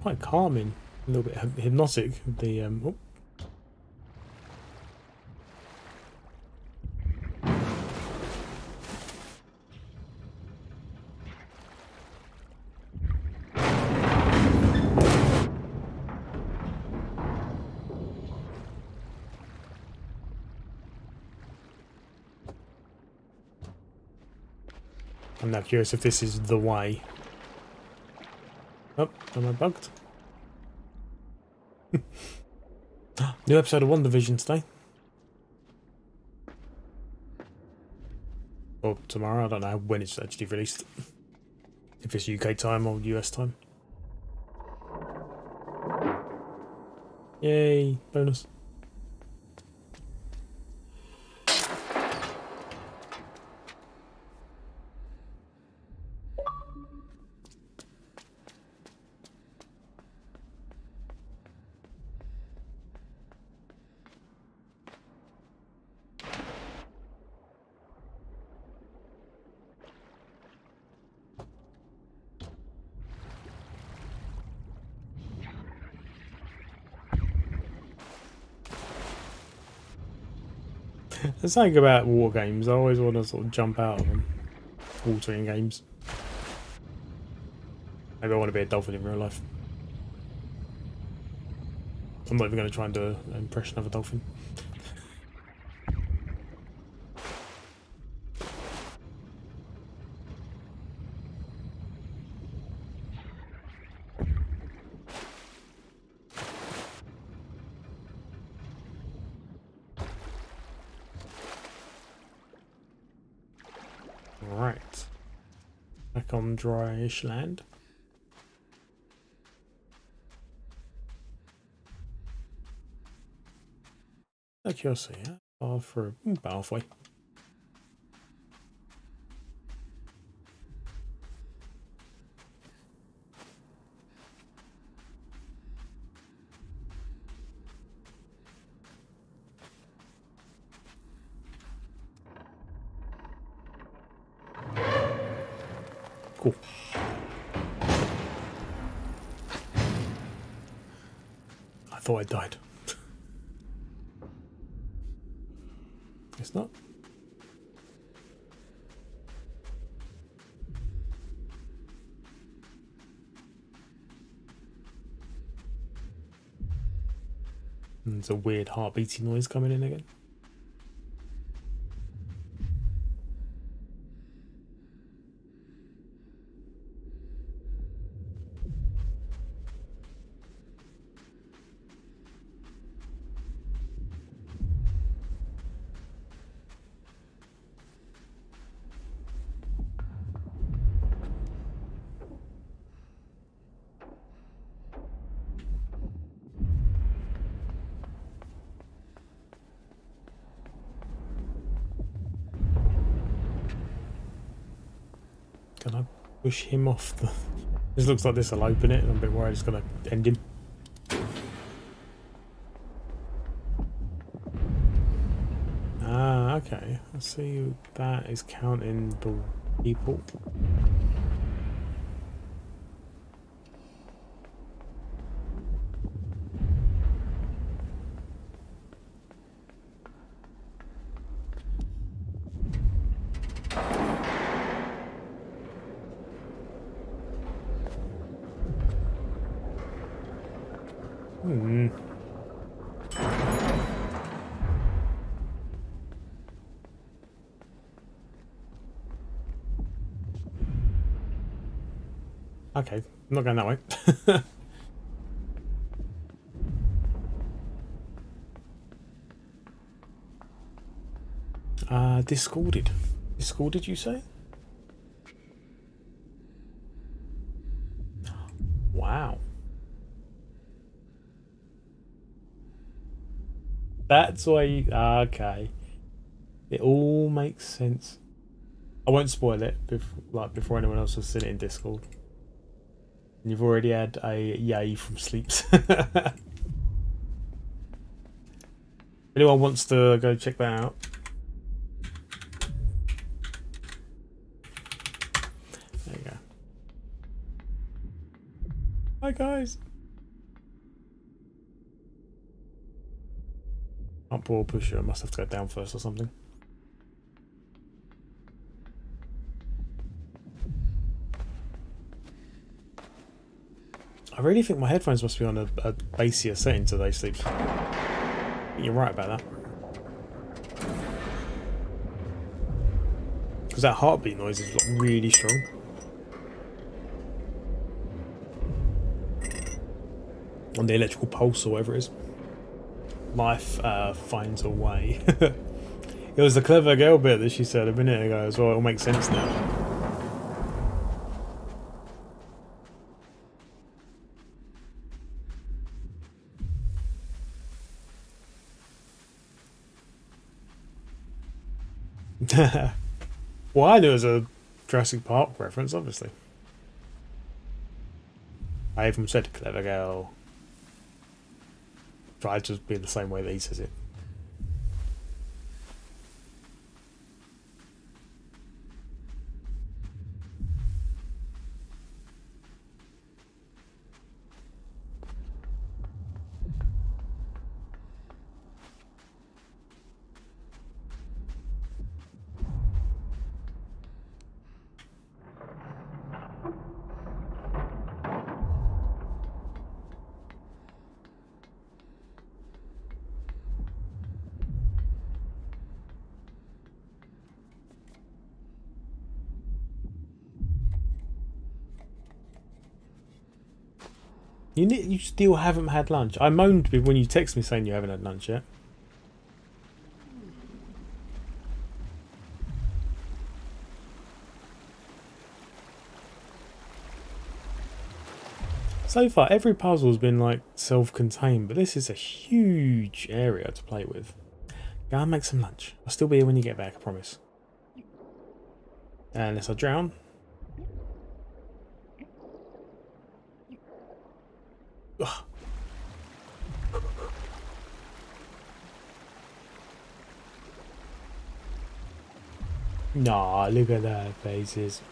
quite calming, a little bit hypnotic. The um, oh. Curious if this is the way. Oh, am I bugged? (laughs) New episode of WandaVision today. Or tomorrow, I don't know when it's actually released. If it's UK time or US time. Yay, bonus. There's something about war games. I always want to sort of jump out of them. Watering games. Maybe I want to be a dolphin in real life. I'm not even going to try and do an impression of a dolphin. Dryish land. Accuracy, yeah. Far for mm, about There's a weird heart beating noise coming in again. I push him off the... This looks like this will open it, and I'm a bit worried it's going to end him. Ah, okay. I see that is counting the people. I'm not going that way. (laughs) uh, discorded. Discorded, you say? Wow. That's why you... Okay. It all makes sense. I won't spoil it before, like before anyone else has seen it in Discord. You've already had a yay from sleeps. (laughs) Anyone wants to go check that out? There you go. Hi guys. Can't pull pusher. I must have to go down first or something. I really think my headphones must be on a, a bassier setting today, Sleep. You're right about that. Because that heartbeat noise is like, really strong. On the electrical pulse or whatever it is. Life uh, finds a way. (laughs) it was the clever girl bit that she said a minute ago as well. It all makes sense now. (laughs) well, I knew it was a Jurassic Park reference, obviously. I even said clever girl. Tried to be the same way that he says it. You you still haven't had lunch. I moaned when you text me saying you haven't had lunch yet. So far, every puzzle's been like self-contained, but this is a huge area to play with. Go and make some lunch. I'll still be here when you get back, I promise. Unless I drown. Ugh. Nah, look at that faces.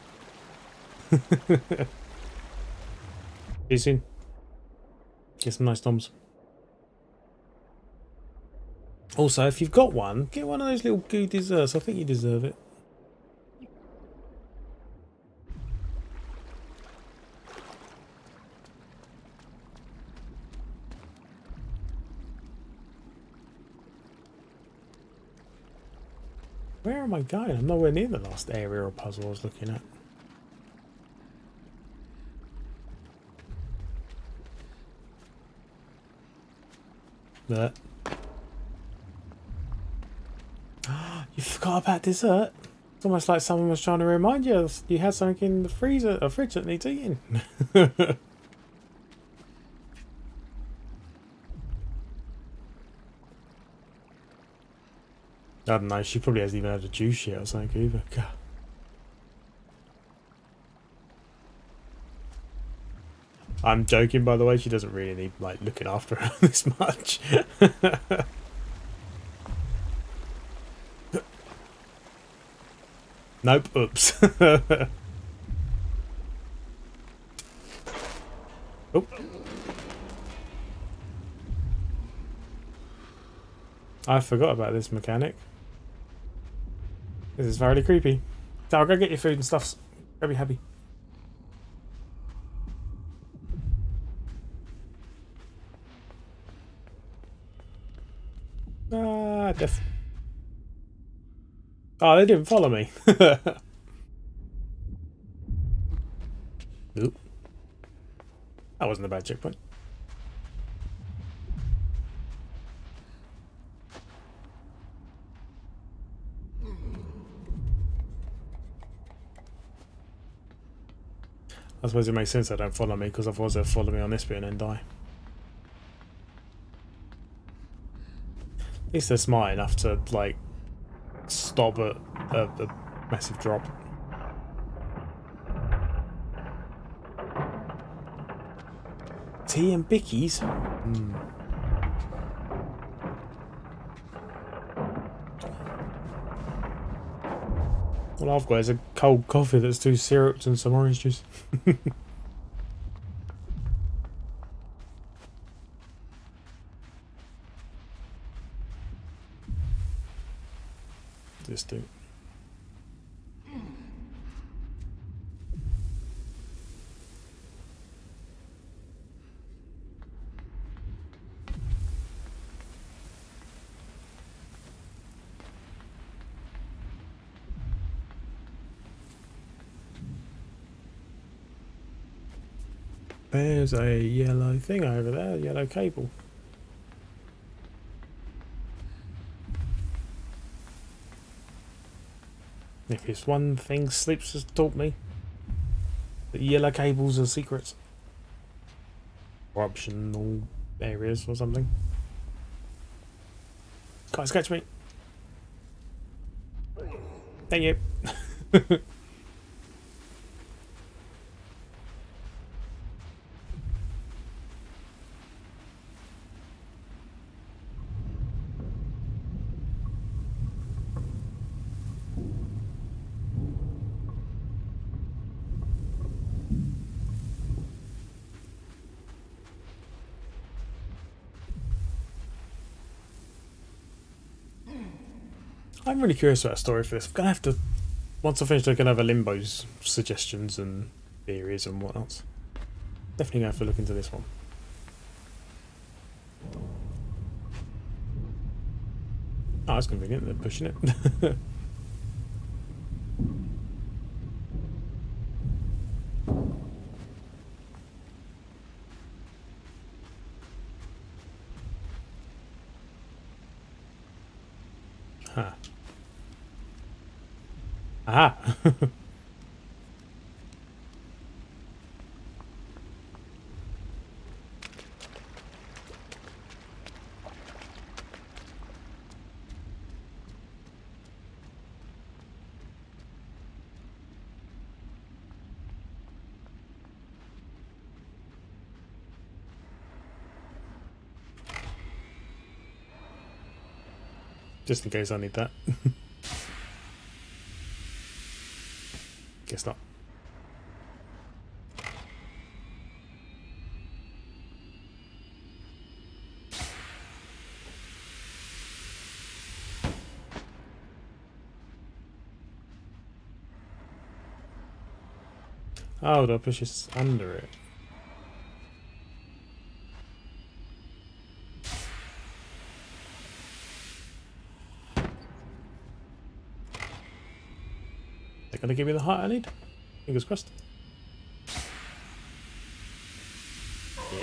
(laughs) See you soon. Get some nice toms. Also, if you've got one, get one of those little goo desserts. I think you deserve it. I going? I'm nowhere near the last area or puzzle I was looking at. But (gasps) you forgot about dessert. It's almost like someone was trying to remind you you had something in the freezer, a fridge that needs eating. (laughs) I don't know, she probably hasn't even had a juice yet or something either. God. I'm joking, by the way. She doesn't really need like looking after her (laughs) this much. (laughs) nope. Oops. (laughs) oh. I forgot about this mechanic. This is very creepy. So I'll go get your food and stuff. Go be happy. Ah, def. Oh, they didn't follow me. (laughs) Oop. That wasn't a bad checkpoint. I suppose it makes sense they don't follow me because otherwise they'll follow me on this bit and then die. At least they're smart enough to like stop at a, a massive drop. Tea and bickies? Hmm. All I've got is a cold coffee that's two syrups and some orange juice. (laughs) There's a yellow thing over there, yellow cable. If it's one thing Sleeps has taught me, the yellow cables are secrets. Or optional areas or something. Guys, catch me. Thank you. (laughs) I'm really curious about a story for this. I'm gonna have to once I finish looking over Limbo's suggestions and theories and whatnot. Definitely gonna have to look into this one. Ah, oh, that's convenient, they're pushing it. (laughs) Just in case I need that. (laughs) Guess not. Ah, oh, do I push this under it? Gonna give me the heart I need? Fingers crossed.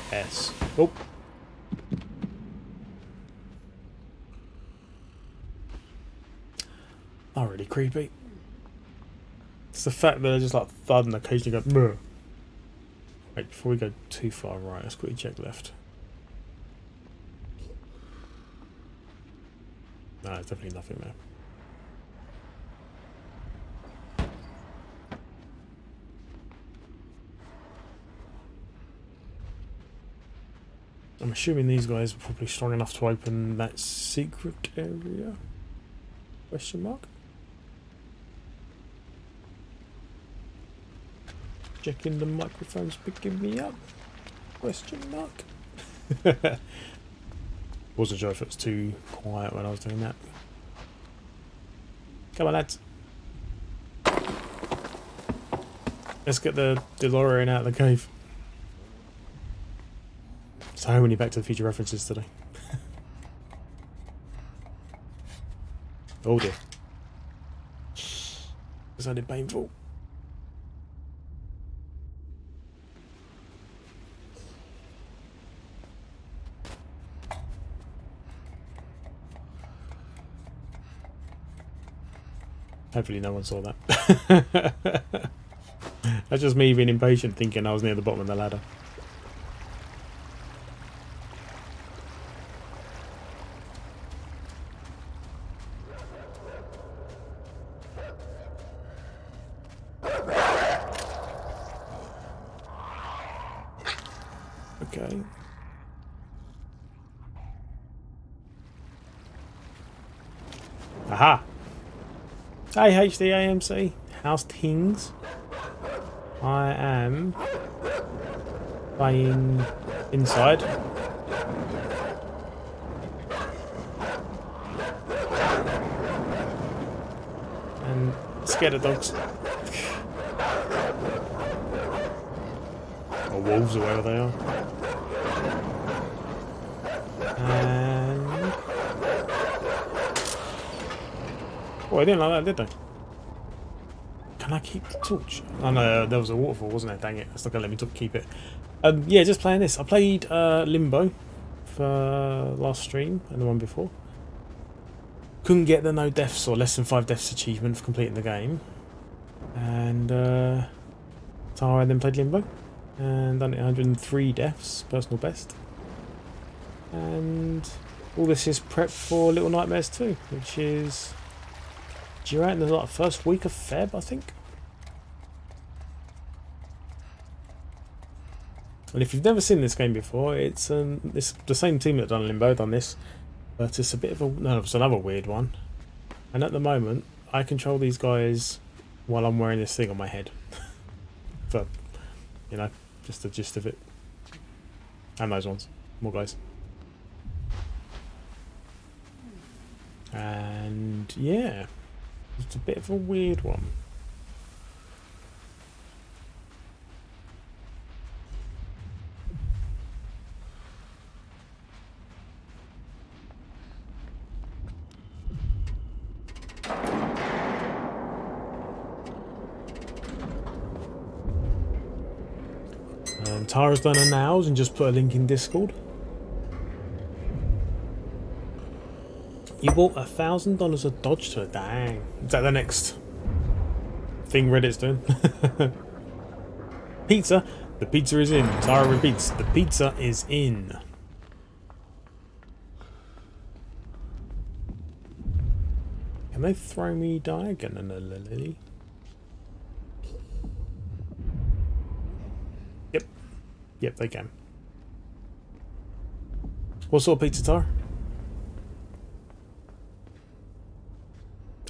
Yes. Oh. Really creepy. It's the fact that I just like thud and occasionally go Meh. Wait, before we go too far right, let's quickly check left. No, there's definitely nothing there. I'm assuming these guys are probably strong enough to open that secret area. Question mark. Checking the microphone's picking me up. Question mark. (laughs) Wasn't sure if it was too quiet when I was doing that. Come on, lads. Let's get the DeLorean out of the cave. So many Back to the Future references today. oh dear. Is that painful? Hopefully no one saw that. (laughs) That's just me being impatient thinking I was near the bottom of the ladder. Okay. Aha! Hey HDAMC, how's things? I am playing inside. And scared of dogs. or wolves or whatever they are. And... Oh, I didn't like that, did they? Can I keep the torch? Oh no, there was a waterfall, wasn't there? Dang it, that's not going to let me keep it. Um, yeah, just playing this. I played uh, Limbo for last stream and the one before. Couldn't get the no deaths or less than five deaths achievement for completing the game. And uh, Tara then played Limbo and done it 103 deaths, personal best. And all this is prep for Little Nightmares 2, which is due out in the like, first week of Feb, I think. And if you've never seen this game before, it's um, it's the same team that done Limbo done this, but it's a bit of a no, it's another weird one. And at the moment, I control these guys while I'm wearing this thing on my head. (laughs) For you know, just the gist of it. And those ones, more guys. And yeah, it's a bit of a weird one. Um, Tara's done her nails and just put a link in Discord. You bought a thousand dollars of Dodge to. Dang. Is that the next thing Reddit's doing? (laughs) pizza. The pizza is in. Tara repeats. The pizza is in. Can they throw me diagonally? Yep, Yep, they can. What sort of pizza tar?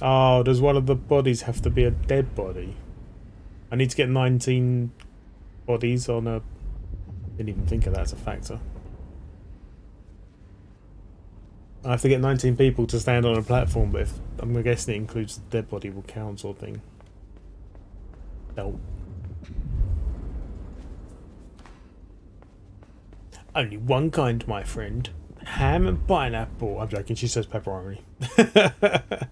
Oh, does one of the bodies have to be a dead body? I need to get 19 bodies on a... Didn't even think of that as a factor. I have to get 19 people to stand on a platform, but if I'm guessing it includes the dead body will count sort of thing. Nope. Only one kind, my friend. Ham and pineapple. I'm joking, she says pepperoni. (laughs)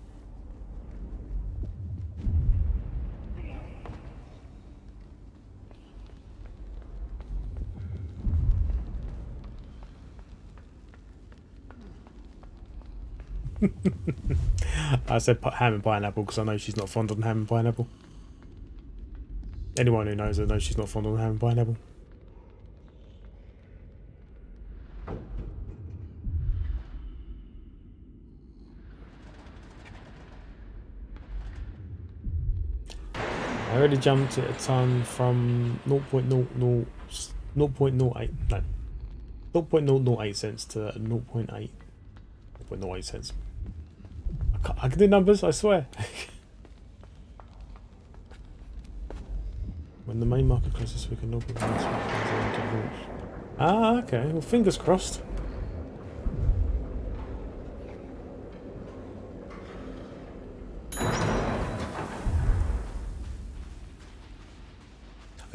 (laughs) I said ham and pineapple because I know she's not fond of ham and pineapple. Anyone who knows her knows she's not fond of ham and pineapple. I already jumped at a time from 0.00, 0.08, no, 0.008 cents to 0.8. 0.08 cents. I, can do numbers, I swear. when the main market closes, we can open the Ah, okay. Well, fingers crossed.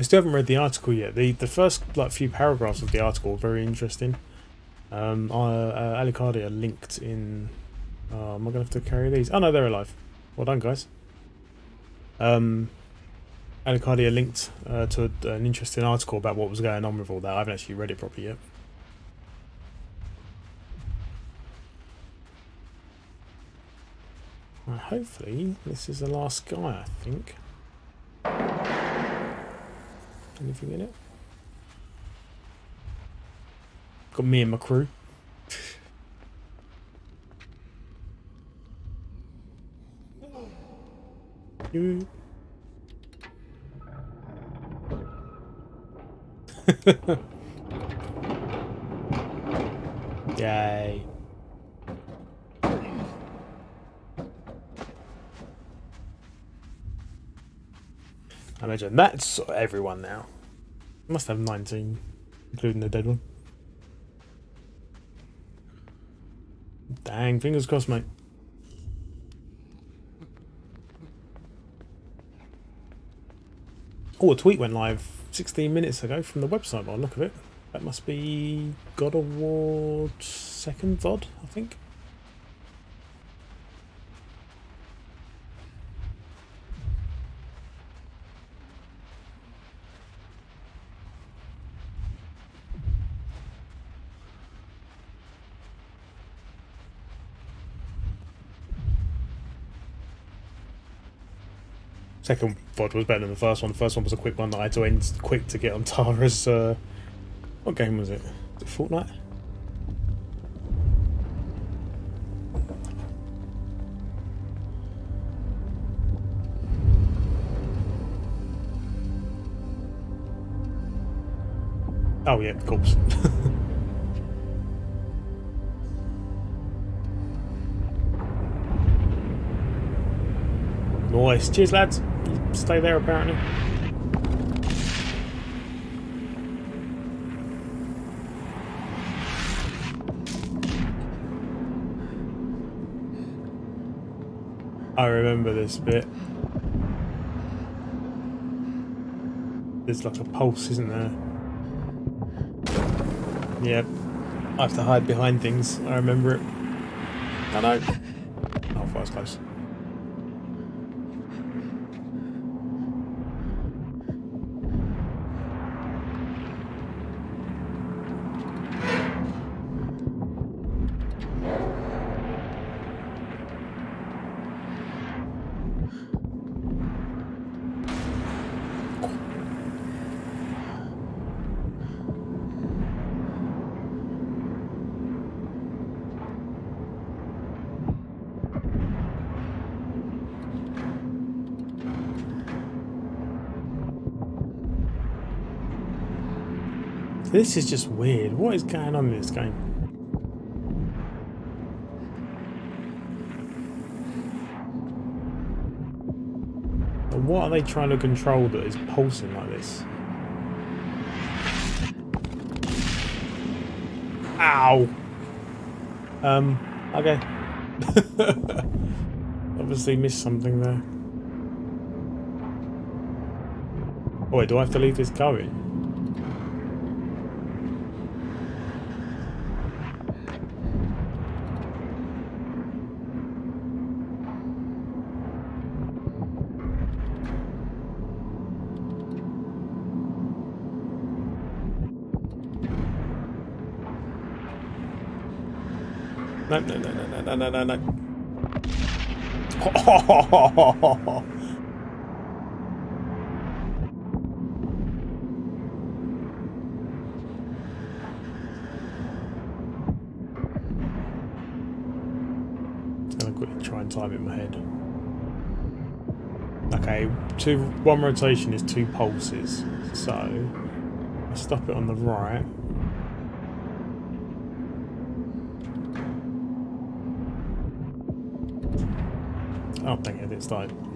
I still haven't read the article yet. The the first like few paragraphs of the article are very interesting. Um, uh, uh, Alicardi are linked in. Oh, am I gonna have to carry these? Oh no, they're alive. Well done, guys. Um, Alicardi are linked uh, to an interesting article about what was going on with all that. I haven't actually read it properly yet. Well, hopefully, this is the last guy. I think. Anything in it? Got me and my crew. (laughs) Yay. I imagine that's everyone now. Must have 19, including the dead one. Dang, fingers crossed, mate. Oh, a tweet went live 16 minutes ago from the website by the look of it. That must be God of War second VOD, I think. Second VOD was better than the first one. The first one was a quick one that I had to end quick to get on Tara's. Uh, what game was it? Was it Fortnite? Oh yeah, corpse. (laughs) Cheers, lads stay there apparently. I remember this bit. There's like a pulse, isn't there? Yep. I have to hide behind things. I remember it. I know. Oh, far close. This is just weird. What is going on in this game? What are they trying to control that is pulsing like this? Ow! Um, okay. (laughs) Obviously missed something there. Oh wait, do I have to leave this going? No, no, no, no, no, no, no, no. Oh. Going to try and time it in my head. Okay, two, one rotation is two pulses, so I stop it on the right. Dang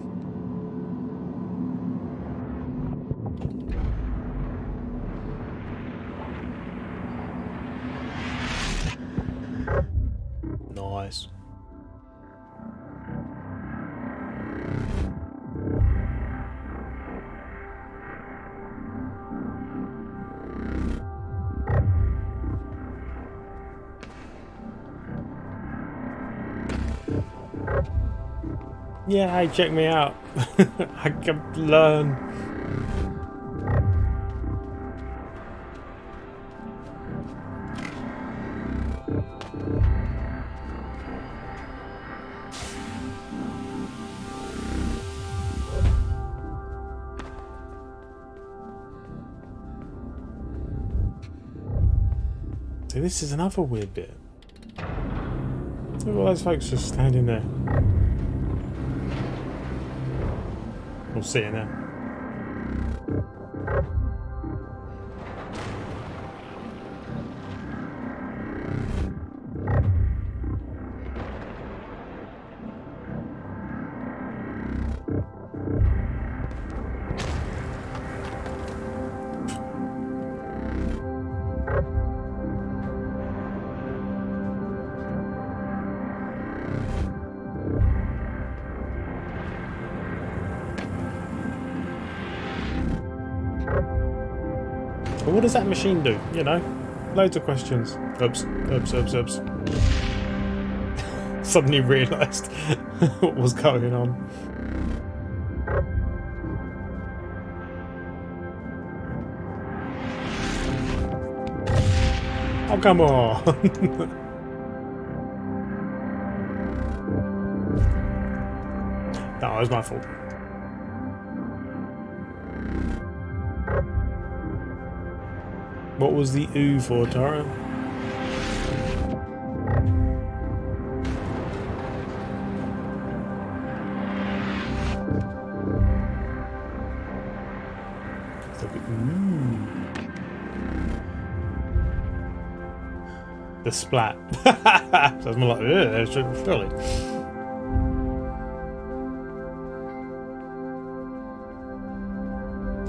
Yeah, hey, check me out. (laughs) I can learn. So this is another weird bit. Look at all those folks just standing there. We'll see But what does that machine do? You know? Loads of questions. Oops, oops, oops, oops. (laughs) Suddenly realised (laughs) what was going on. Oh, come on! (laughs) that was my fault. What was the ooh for, Tara? The splat. (laughs) Sounds more like, yeah, surely.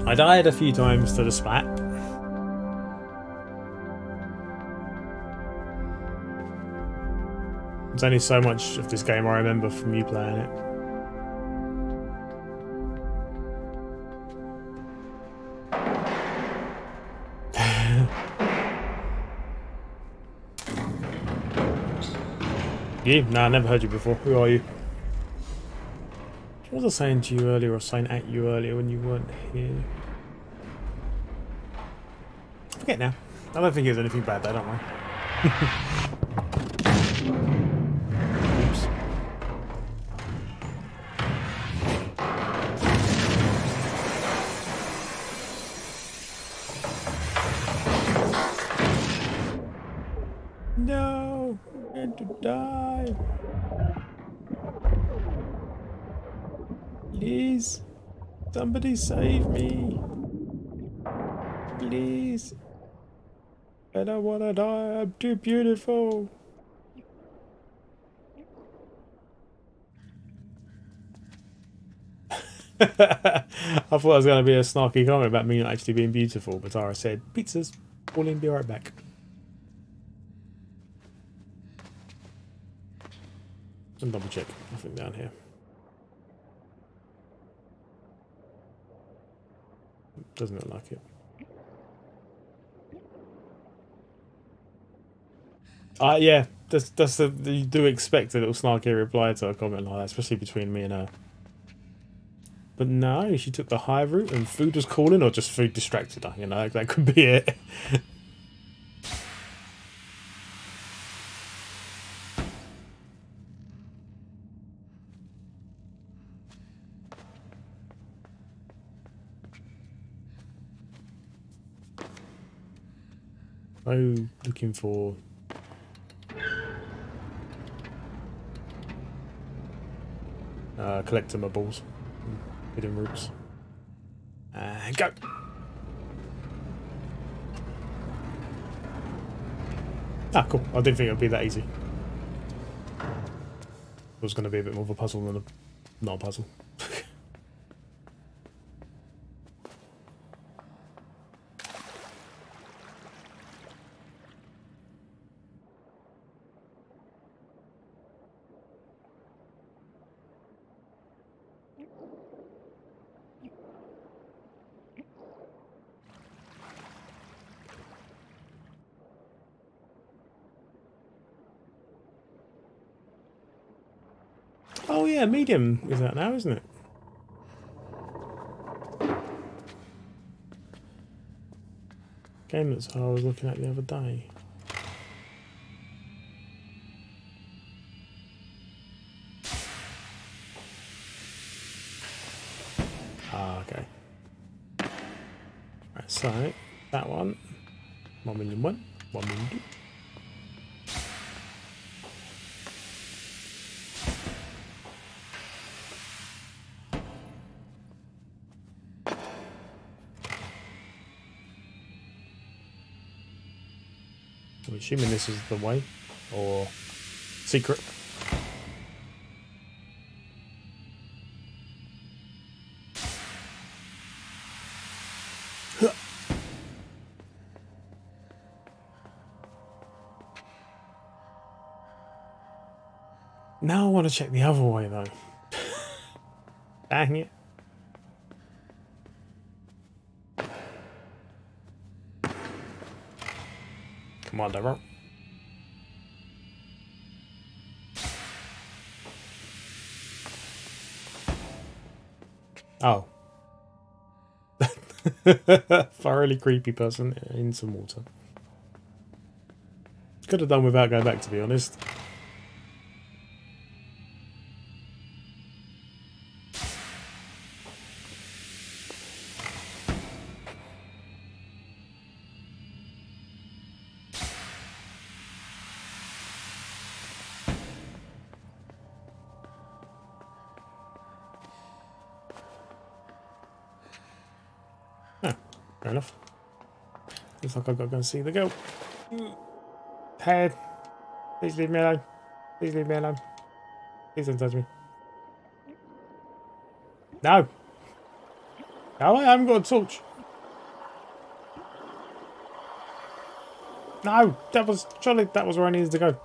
I died a few times to the splat. There's only so much of this game I remember from you playing it. (laughs) you? No, I never heard you before. Who are you? What was I saying to you earlier or saying at you earlier when you weren't here? I forget now. I don't think it was anything bad though, don't I? (laughs) somebody save me. Please. I don't want to die. I'm too beautiful. (laughs) I thought it was going to be a snarky comment about me not actually being beautiful, but Tara said, pizzas, Pauline, be right back. And double check, nothing down here. Doesn't look like it. Uh, yeah, that's, that's the, you do expect a little snarky reply to a comment like that, especially between me and her. But no, she took the high route and food was calling, or just food distracted her, you know, that could be it. (laughs) oh, looking for uh, collectibles, hidden roots. And go! Ah, cool. I didn't think it would be that easy. It was going to be a bit more of a puzzle than a... Not a puzzle. Oh medium is that now, isn't it? Game that's oh, I was looking at the other day. I'm assuming this is the way, or secret. Now I want to check the other way though. (laughs) Dang it. Deborah. Oh. (laughs) Thoroughly creepy person in some water. Could have done without going back, to be honest. I've got to go and see the girl. Head. Please leave me alone. Please leave me alone. Please don't touch me. No. No, I haven't got a torch. No, that was surely that was where I needed to go.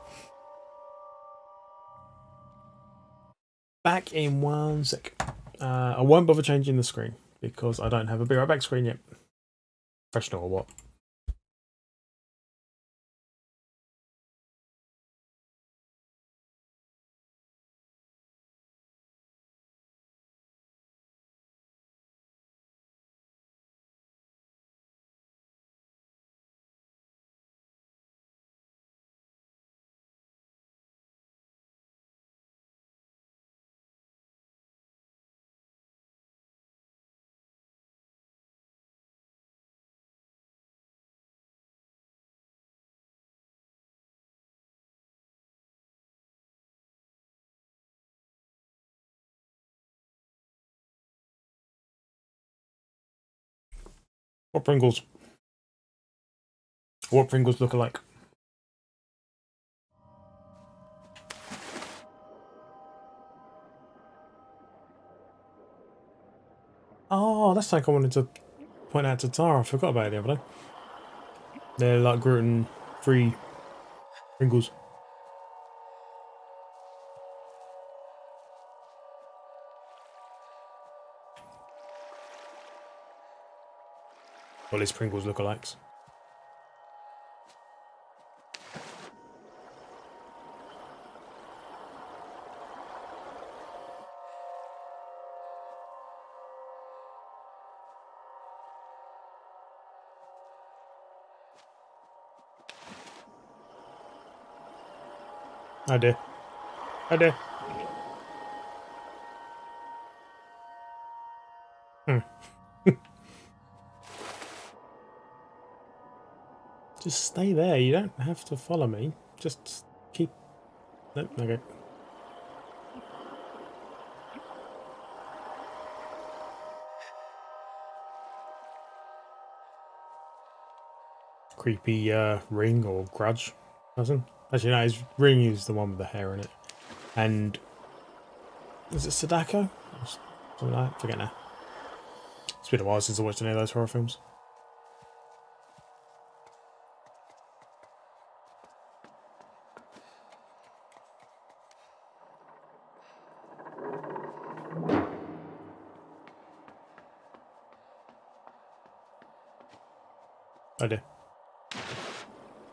Back in one sec. Uh, I won't bother changing the screen because I don't have a be right back screen yet. Professional or what? What Pringles? What Pringles look alike? Oh, that's like I wanted to point out to Tara. I forgot about it the other day. They're like gluten free Pringles. Well, his Pringles lookalikes. I do. I do. Hmm. Just stay there. You don't have to follow me. Just keep... No, okay. Creepy uh, ring or grudge person. Actually, no, his ring is the one with the hair in it. And Is it Sadako? Something like that. Forget now. It's been a while since I watched any of those horror films. I do.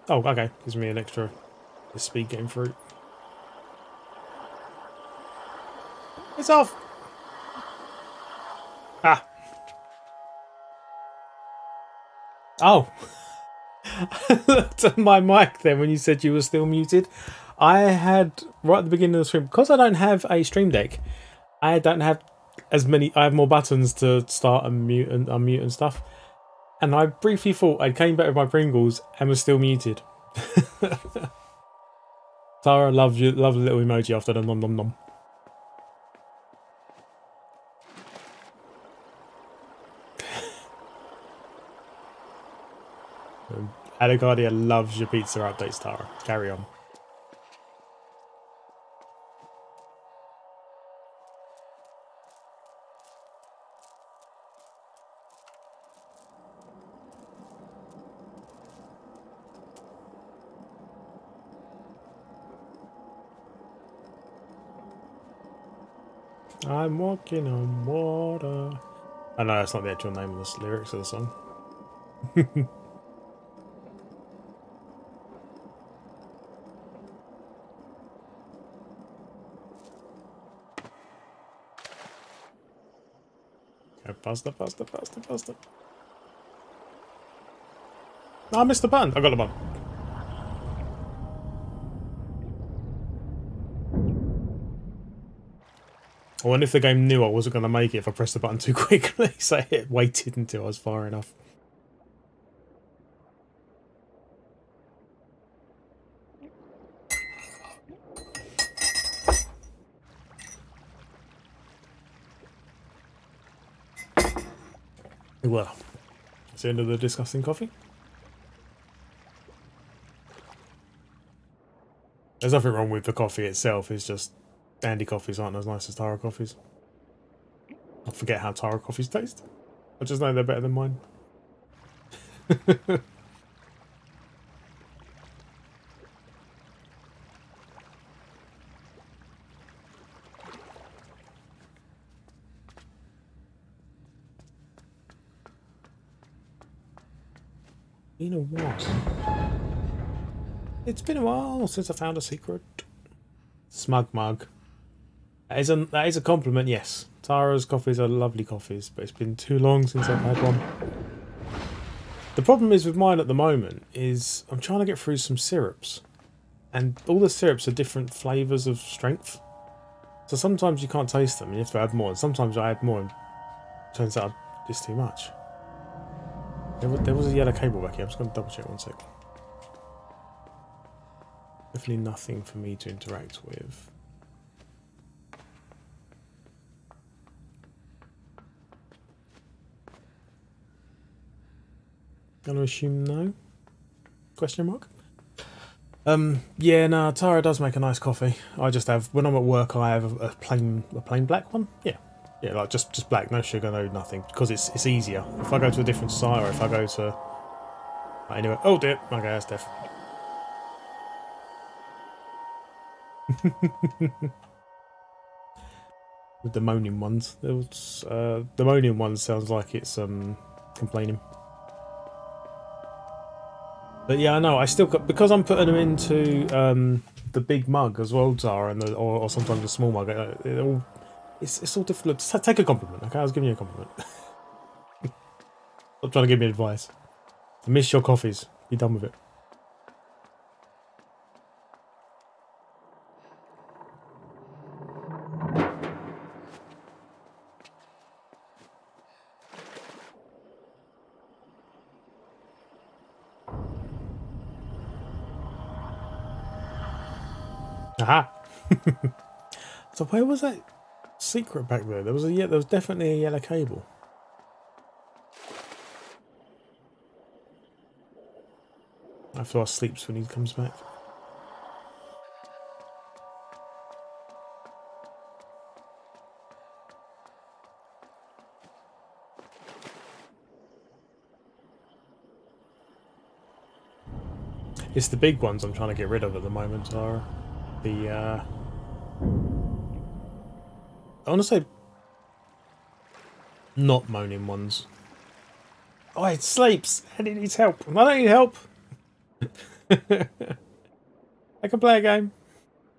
Oh, okay. Gives me an extra speed game fruit. It's off! Ah. Oh. (laughs) Looked at my mic then when you said you were still muted. I had, right at the beginning of the stream, because I don't have a stream deck, I don't have as many, I have more buttons to start and mute and unmute and stuff and I briefly thought I'd came back with my Pringles and was still muted. (laughs) Tara loves you, loves the little emoji after the nom nom nom. (laughs) Um, Adagardia loves your pizza updates, Tara. Carry on. I'm walking on water. I know that's not the actual name of the lyrics of the song. (laughs) Faster, faster, faster, faster. Ah, I missed the button. I got the button. I wonder if the game knew I wasn't going to make it if I pressed the button too (laughs) quickly, so it waited until I was far enough. Well, it's the end of the disgusting coffee. There's nothing wrong with the coffee itself, it's just Andy coffees aren't as nice as Tara coffees. I forget how Tara coffees taste. I just know they're better than mine. (laughs) Been a while. It's been a while since I found a secret. Smug mug. That is a that is a compliment, yes. Tara's coffees are lovely coffees, but it's been too long since I've had one. The problem is with mine at the moment is I'm trying to get through some syrups. And all the syrups are different flavours of strength. So sometimes you can't taste them, and you have to add more. And sometimes I add more and turns out it's too much. There was, there was a yellow cable back here, I'm just going to double check one sec. Definitely nothing for me to interact with. Gonna assume no? Question mark? Um, yeah, no, Tara does make a nice coffee. I just have, when I'm at work, I have a, a plain a plain black one. Yeah, yeah, like just just black, no sugar, no nothing, because it's it's easier. If I go to a different site or if I go to anyway, oh dear, okay, that's deaf. (laughs) With the moaning ones, there was uh, the moaning one sounds like it's um complaining. But yeah, I know. I still got because I'm putting them into um, the big mug as well, Zara, and the, or, or sometimes the small mug. Uh, it all, it's it's all difficult. take a compliment. Okay, I was giving you a compliment. (laughs) Stop trying to give me advice. Miss your coffees. Be done with it. So where was that secret back there? There was a yeah, there was definitely a yellow cable. After I sleeps when he comes back. It's the big ones I'm trying to get rid of at the moment, Are The uh I wanna say not moaning ones. Oh, it sleeps and it needs help. I don't need help. (laughs) I can play a game.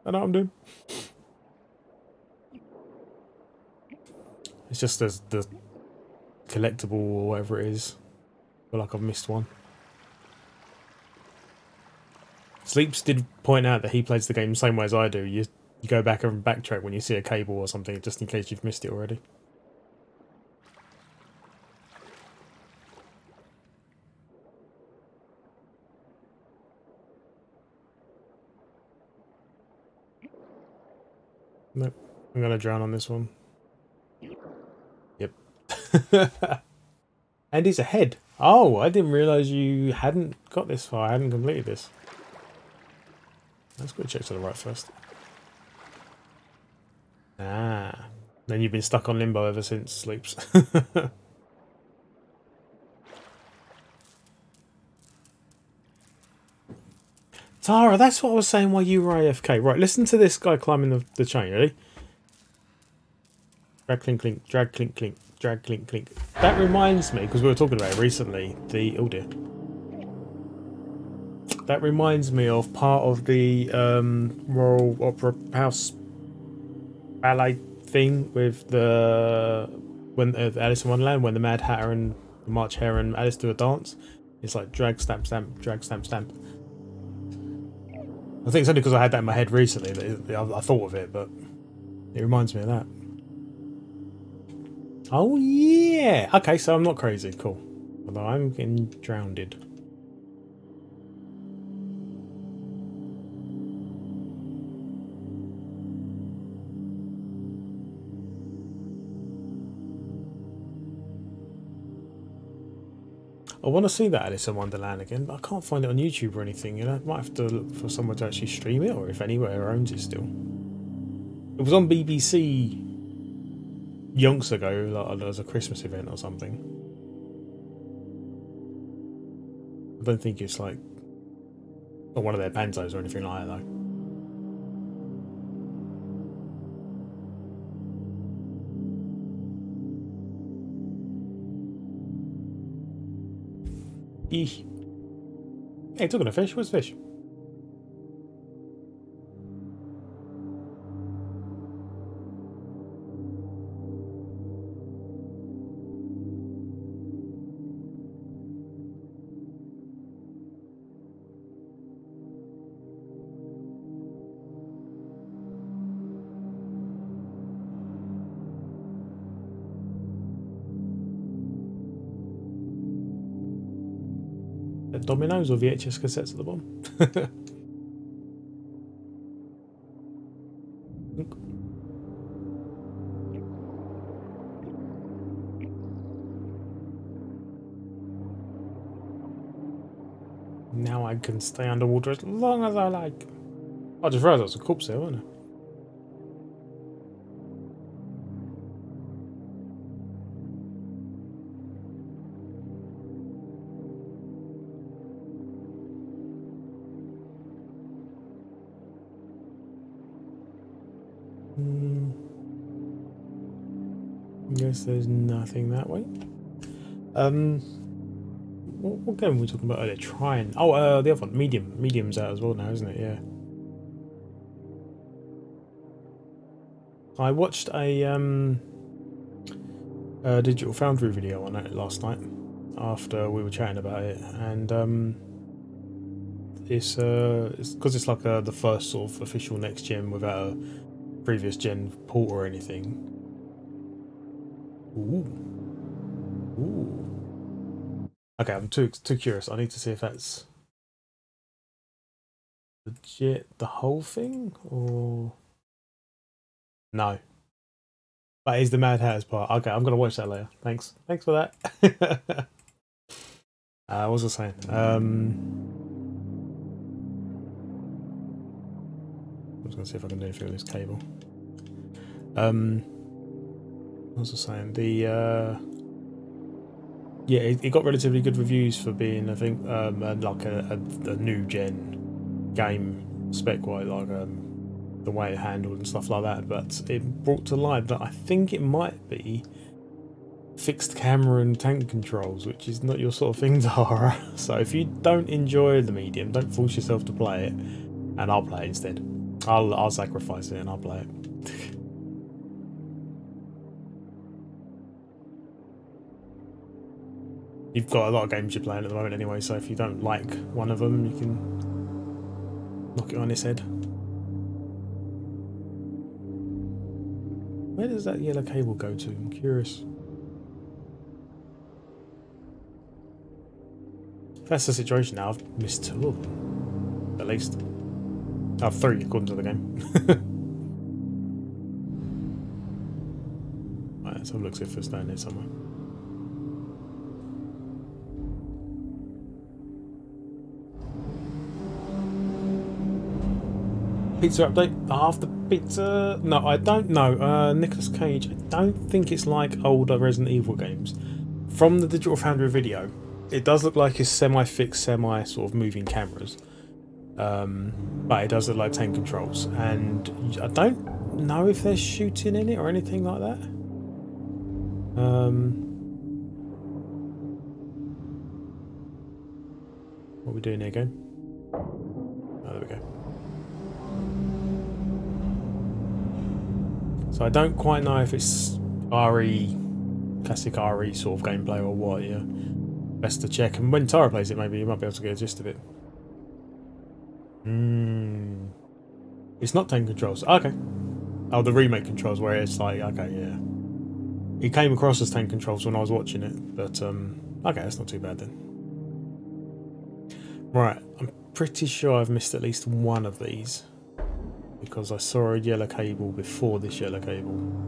I know what I'm doing. It's just as the collectible or whatever it is. I feel like I've missed one. Sleeps did point out that he plays the game the same way as I do. You, you go back and backtrack when you see a cable or something, just in case you've missed it already. Nope. I'm gonna drown on this one. Yep. (laughs) and he's ahead. Oh, I didn't realise you hadn't got this far. I hadn't completed this. Let's go check to the right first. Ah. Then you've been stuck on limbo ever since sleeps. (laughs) Tara, that's what I was saying while you were AFK. Right, listen to this guy climbing the, the chain, ready? Drag, clink, clink, drag, clink, clink, drag, clink, clink. That reminds me, because we were talking about it recently, the... Oh dear. That reminds me of part of the um, Royal Opera House ballet thing with the... when uh, Alice in Wonderland, when the Mad Hatter and the March Hare and Alice do a dance. It's like drag, stamp, stamp, drag, stamp, stamp. I think it's only because I had that in my head recently that I, I thought of it, but it reminds me of that. Oh yeah! Okay, so I'm not crazy. Cool. Although I'm getting drowned. I want to see that Alice in Wonderland again, but I can't find it on YouTube or anything. You know, I might have to look for someone to actually stream it, or if anywhere owns it still. It was on BBC yonks ago, like as a Christmas event or something. I don't think it's like not one of their banzos or anything like that though. Eesh. Hey, talking of fish, where's fish? Dominoes or VHS cassettes at the bottom. (laughs) now I can stay underwater as long as I like. I just realised there was a corpse there, wasn't it? Nothing that way. Um, what, what game were we talking about earlier? Trying. Oh, uh, the other one, Medium. Medium's out as well now, isn't it? Yeah. I watched a um a Digital Foundry video on it last night after we were chatting about it, and um, it's uh, it's because it's like uh, the first sort of official next gen without a previous gen port or anything. Ooh. Ooh. Okay, I'm too too curious. I need to see if that's legit the whole thing or no. But That is the Mad Hatter's part. Okay, I'm gonna watch that later. Thanks. Thanks for that. (laughs) uh, what was I saying? Um, I was gonna see if I can do anything with this cable. Um, was I saying? The uh, yeah, it, it got relatively good reviews for being, I think, um, like a, a, a new gen game spec wise, like um, the way it handled and stuff like that. But it brought to light that I think it might be fixed camera and tank controls, which is not your sort of thing, (laughs) Tara. So if you don't enjoy the medium, don't force yourself to play it, and I'll play it instead. I'll I'll sacrifice it and I'll play it. (laughs) You've got a lot of games you're playing at the moment anyway, so if you don't like one of them, you can knock it on its head. Where does that yellow cable go to? I'm curious. That's the situation now, I've missed two of them. At least. I have three, according to the game. (laughs) right, let's have a look see if it's down there somewhere. Pizza update after pizza. No, I don't know. Uh, Nicolas Cage. I don't think it's like older Resident Evil games. From the Digital Foundry video, it does look like it's semi-fixed, semi sort of moving cameras. Um, but it does look like tank controls, and I don't know if they're shooting in it or anything like that. Um, what are we doing here, game? Oh, there we go. So I don't quite know if it's RE, classic RE sort of gameplay or what, yeah. Best to check. And when Tara plays it, maybe you might be able to get a gist of it. Hmm. It's not tank controls. Okay. Oh, the remake controls where it's like, okay, yeah. It came across as tank controls when I was watching it, but, um, okay, that's not too bad then. Right, I'm pretty sure I've missed at least one of these because I saw a yellow cable before this yellow cable.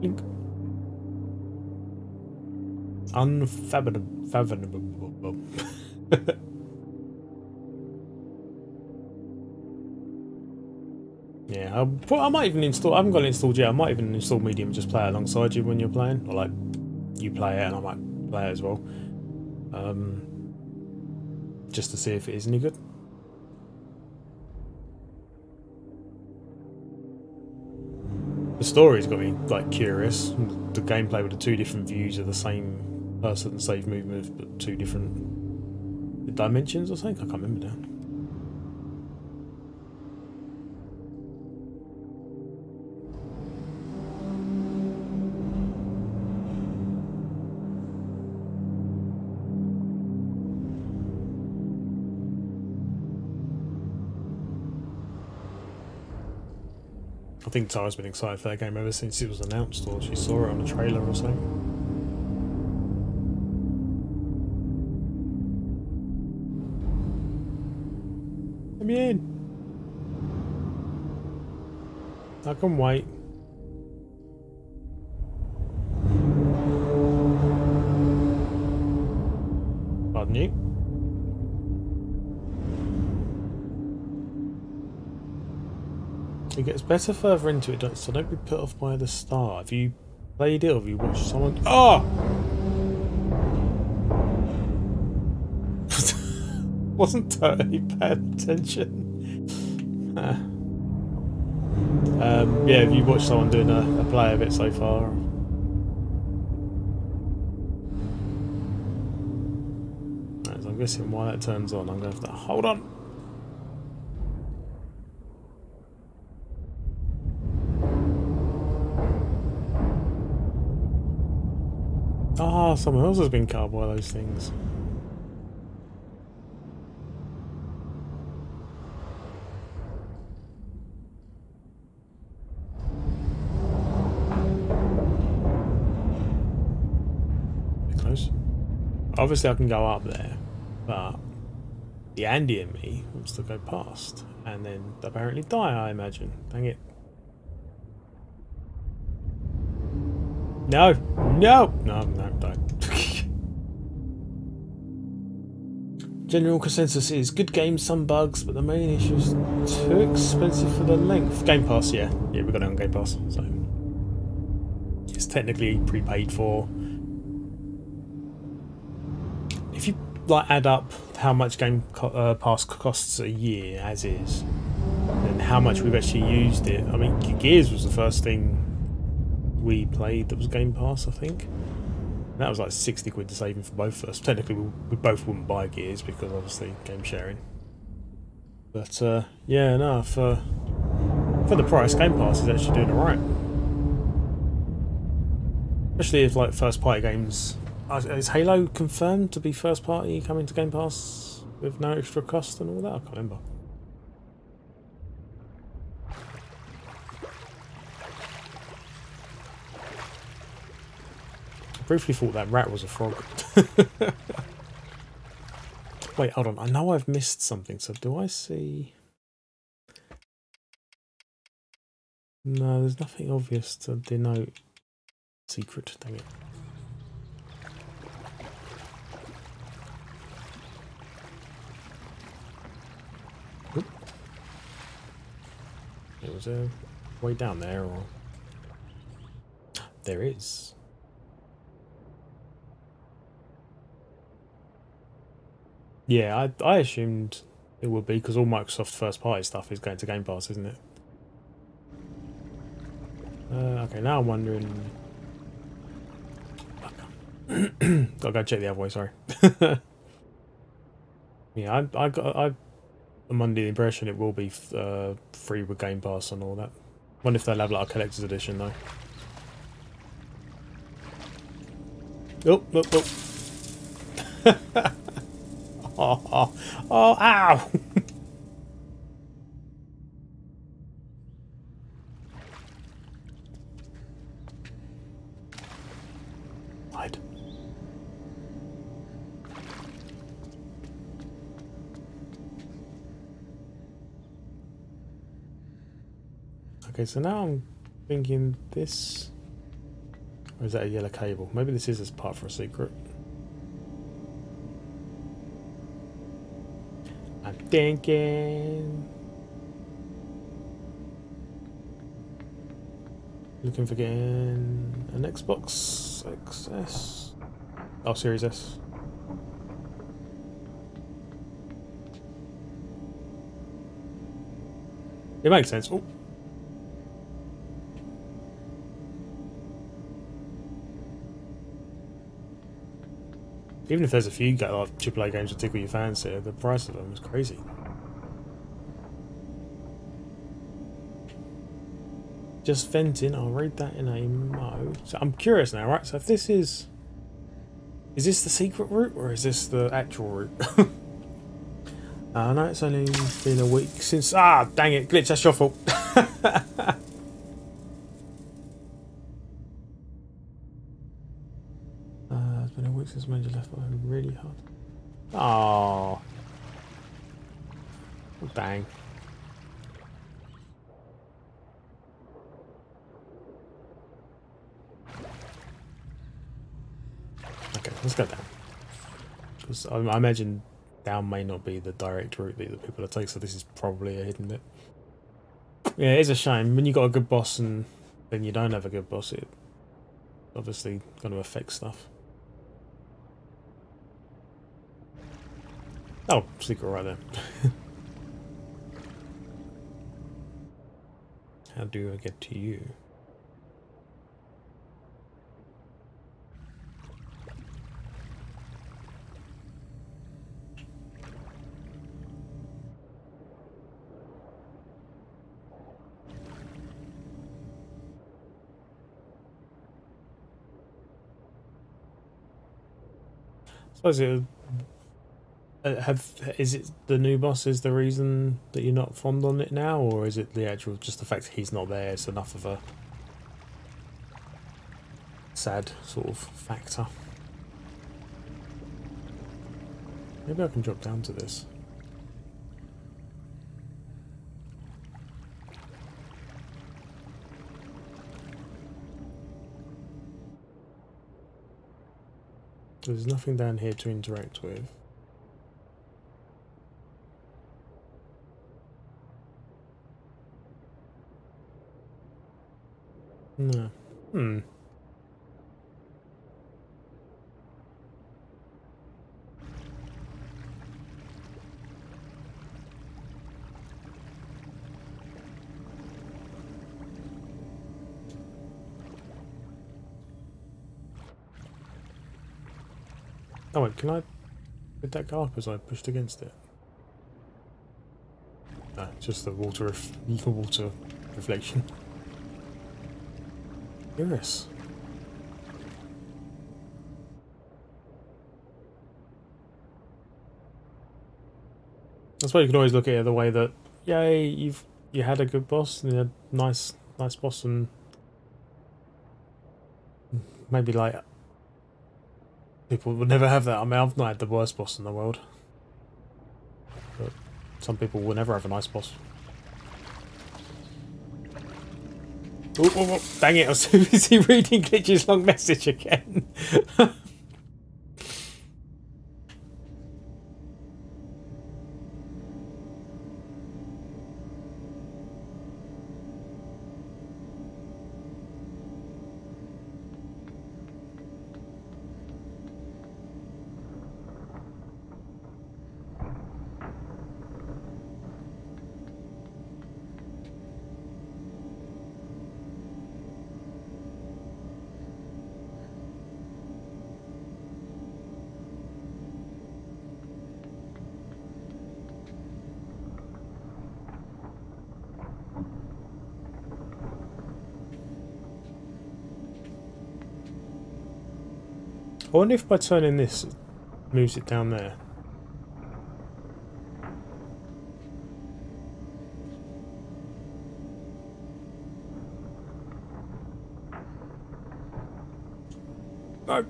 Link. Unfathomable. (laughs) yeah, I, I might even install. I haven't got it installed yet. I might even install Medium and just play alongside you when you're playing, or like you play it and I might play it as well, um, just to see if it is any good. The story's got me like curious. The gameplay with the two different views of the same person, same movement, but two different dimensions or something. I can't remember now. Think Tara's been excited for that game ever since it was announced or she saw it on a trailer or something. Let me in. I can wait. Gets better further into it, so don't be put off by the star. Have you played it or have you watched someone... Oh! (laughs) Wasn't totally paying attention. um, yeah, have you watched someone doing a, a play of it so far? I'm guessing why that turns on, I'm going to have to... Hold on! Ah, someone else has been cut by those things. close. Obviously I can go up there, but the Andy and me wants to go past and then apparently die, I imagine. Dang it. No, no, no, no, don't. (laughs) General consensus is good game, some bugs, but the main issue is too expensive for the length. Game Pass, yeah, yeah, we got it on Game Pass, so it's technically prepaid for. If you like add up how much Game uh, Pass costs a year as is, and how much we've actually used it. I mean, Gears was the first thing we played that was Game Pass, I think. That was like 60 quid to saving for both of us. Technically, we, we both wouldn't buy Gears because obviously game sharing. But uh, yeah, no, for for the price, Game Pass is actually doing alright. Especially if like first party games. Is Halo confirmed to be first party coming to Game Pass with no extra cost and all that? I can't remember. Briefly thought that rat was a frog. (laughs) Wait, hold on. I know I've missed something. So do I see... No, there's nothing obvious to denote secret. Dang it. It was a way down there, or there is. Yeah, I I assumed it would be because all Microsoft first party stuff is going to Game Pass, isn't it? Uh, okay, now I'm wondering. (coughs) Gotta go check the other way. Sorry. (laughs) yeah, I I got I. I'm under the impression it will be uh, free with Game Pass and all that. Wonder if they'll have like a collector's edition though. Oh, oh, oh. (laughs) oh, (laughs) oh, ow! (laughs) Hide. Okay, so now I'm thinking this... Or is that a yellow cable? Maybe this is as part for a secret. Thinking... Looking for getting an Xbox XS. Oh, Series S. It makes sense. Oh. Even if there's a few like, AAA games that tickle your fancy, the price of them is crazy. Just venting, I'll read that in a mo. So I'm curious now, right? So if this is... Is this the secret route or is this the actual route? (laughs) I know it's only been a week since... Ah, dang it, Glitch, that's your fault. (laughs) Made you left behind really hard. Oh. Bang. Okay, let's go down. Because I, I, imagine down may not be the direct route that the people are taking, so this is probably a hidden bit. Yeah, it is a shame. When you got a good boss and then you don't have a good boss, it obviously going to affect stuff. Oh, secret right there. (laughs) How do I get to you? suppose it Uh, have is it the new boss is the reason that you're not fond on it now, or is it the actual just the fact that he's not there is enough of a sad sort of factor? Maybe I can drop down to this. There's nothing down here to interact with. No. Hmm. Oh wait, can I... Did that car up as I pushed against it? No, just the water, the (laughs) water reflection. Curious. I suppose you can always look at it the way that, yay, you've you had a good boss and you had nice nice boss and maybe like people would never have that. I mean, I've not had the worst boss in the world, but some people will never have a nice boss. Oh, oh, oh, dang it, I was too busy reading Glitch's long message again. (laughs) I wonder if by turning this moves it down there. No.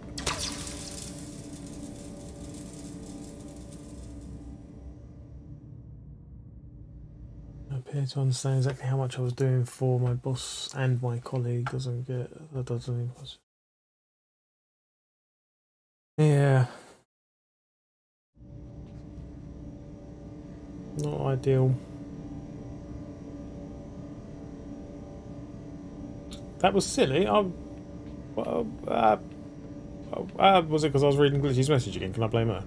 I appear to understand exactly how much I was doing for my boss and my colleague doesn't get that doesn't even yeah. Not ideal. That was silly. I, well, uh, uh, was it because I was reading Glitchy's message again? Can I blame her?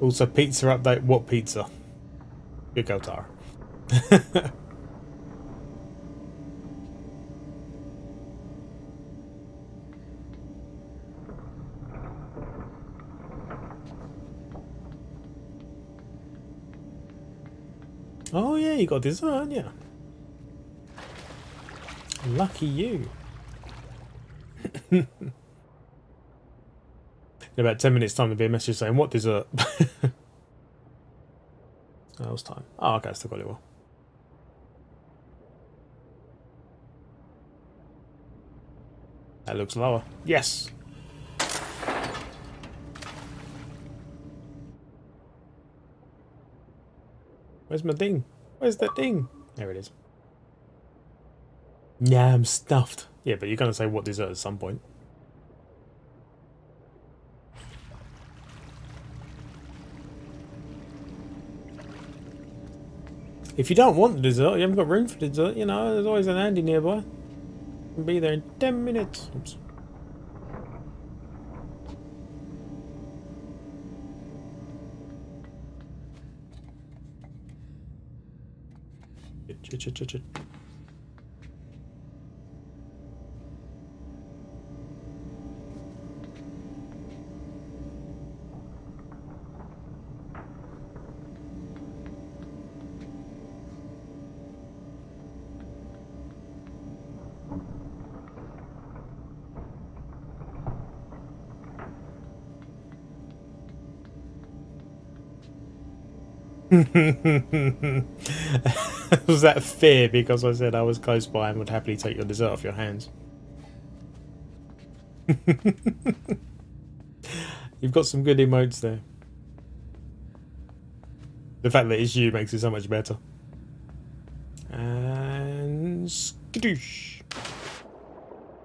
Also, pizza update. What pizza? Good go, Tara. (laughs) you got dessert, you? Lucky you. (laughs) In about 10 minutes time there'll be a message saying, what dessert? (laughs) that was time. Oh, okay, still got it well. That looks lower. Yes! Where's my ding? Where's that thing? There it is. Yeah, I'm stuffed. Yeah, but you're going to say what dessert at some point. If you don't want the dessert, you haven't got room for the dessert, you know, there's always an Andy nearby. Be there in 10 minutes. Oops. Ch. (laughs) (laughs) was that fear because I said I was close by and would happily take your dessert off your hands? (laughs) You've got some good emotes there. The fact that it's you makes it so much better. And skadoosh.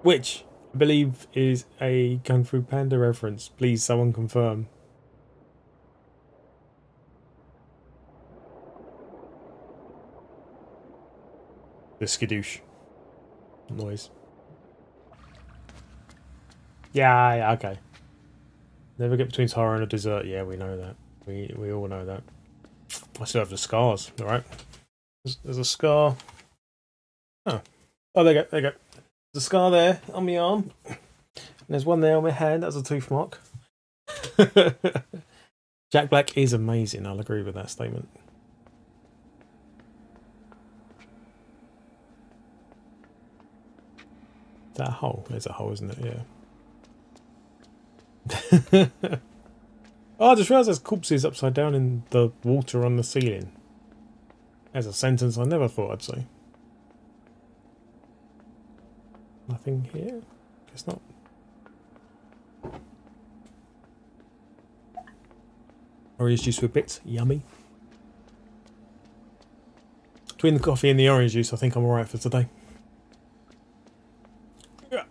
Which I believe is a Kung Fu Panda reference. Please, someone confirm. The skadoosh noise. Yeah, yeah, okay. Never get between horror and a dessert. Yeah, we know that. We we all know that. I still have the scars, alright? There's, there's a scar Oh, oh, there you go. There you go. There's a scar there on my arm. And there's one there on my hand. That's a tooth mark. (laughs) Jack Black is amazing. I'll agree with that statement. That a hole? There's a hole, isn't it? Yeah. (laughs) oh, I just realised there's corpses upside down in the water on the ceiling. As a sentence I never thought I'd say. Nothing here? Guess not. Orange juice with bits. Yummy. Between the coffee and the orange juice, I think I'm alright for today. Yeah.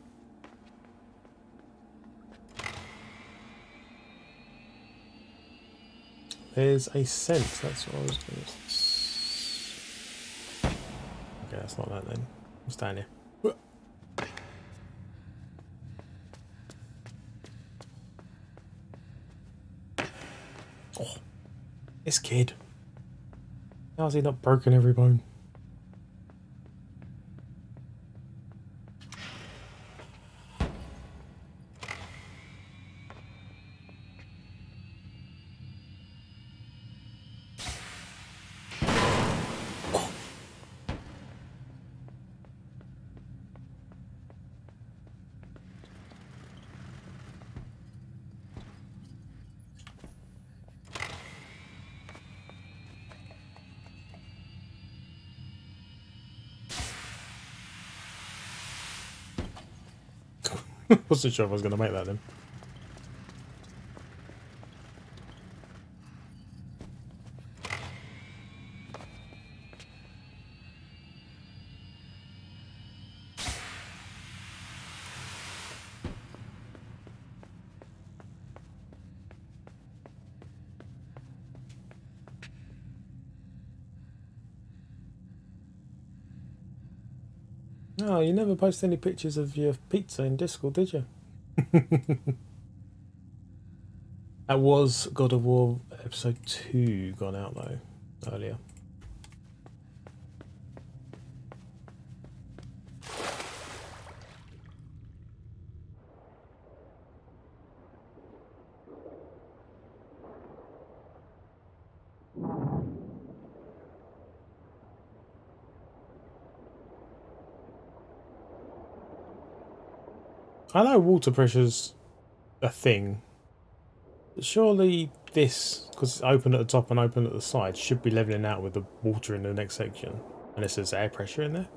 There's a scent, that's what I was going to Okay, that's not that then. I'm standing here. Oh, this kid. How's he not broken every bone? Wasn't sure if I was going to make that then. Oh, you never post any pictures of your pizza in Discord, did you? (laughs) that was God of War episode 2 gone out though, earlier. I know water pressure's a thing. But surely this, because it's open at the top and open at the side, should be leveling out with the water in the next section. Unless there's air pressure in there.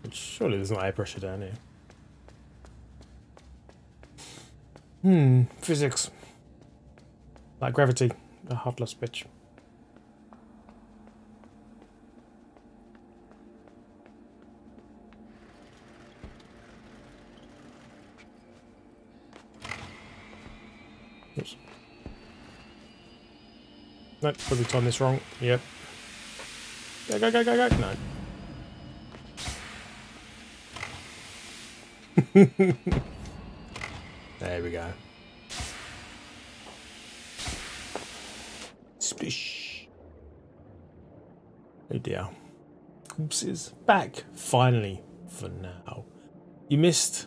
But surely there's not air pressure down here. Hmm, physics. Like gravity. A heartless bitch. Oops. Nope, probably timed this wrong. Yep. Go, go, go, go, go. No. (laughs) there we go. Splish. Oh dear. Oopsies. back finally for now. You missed.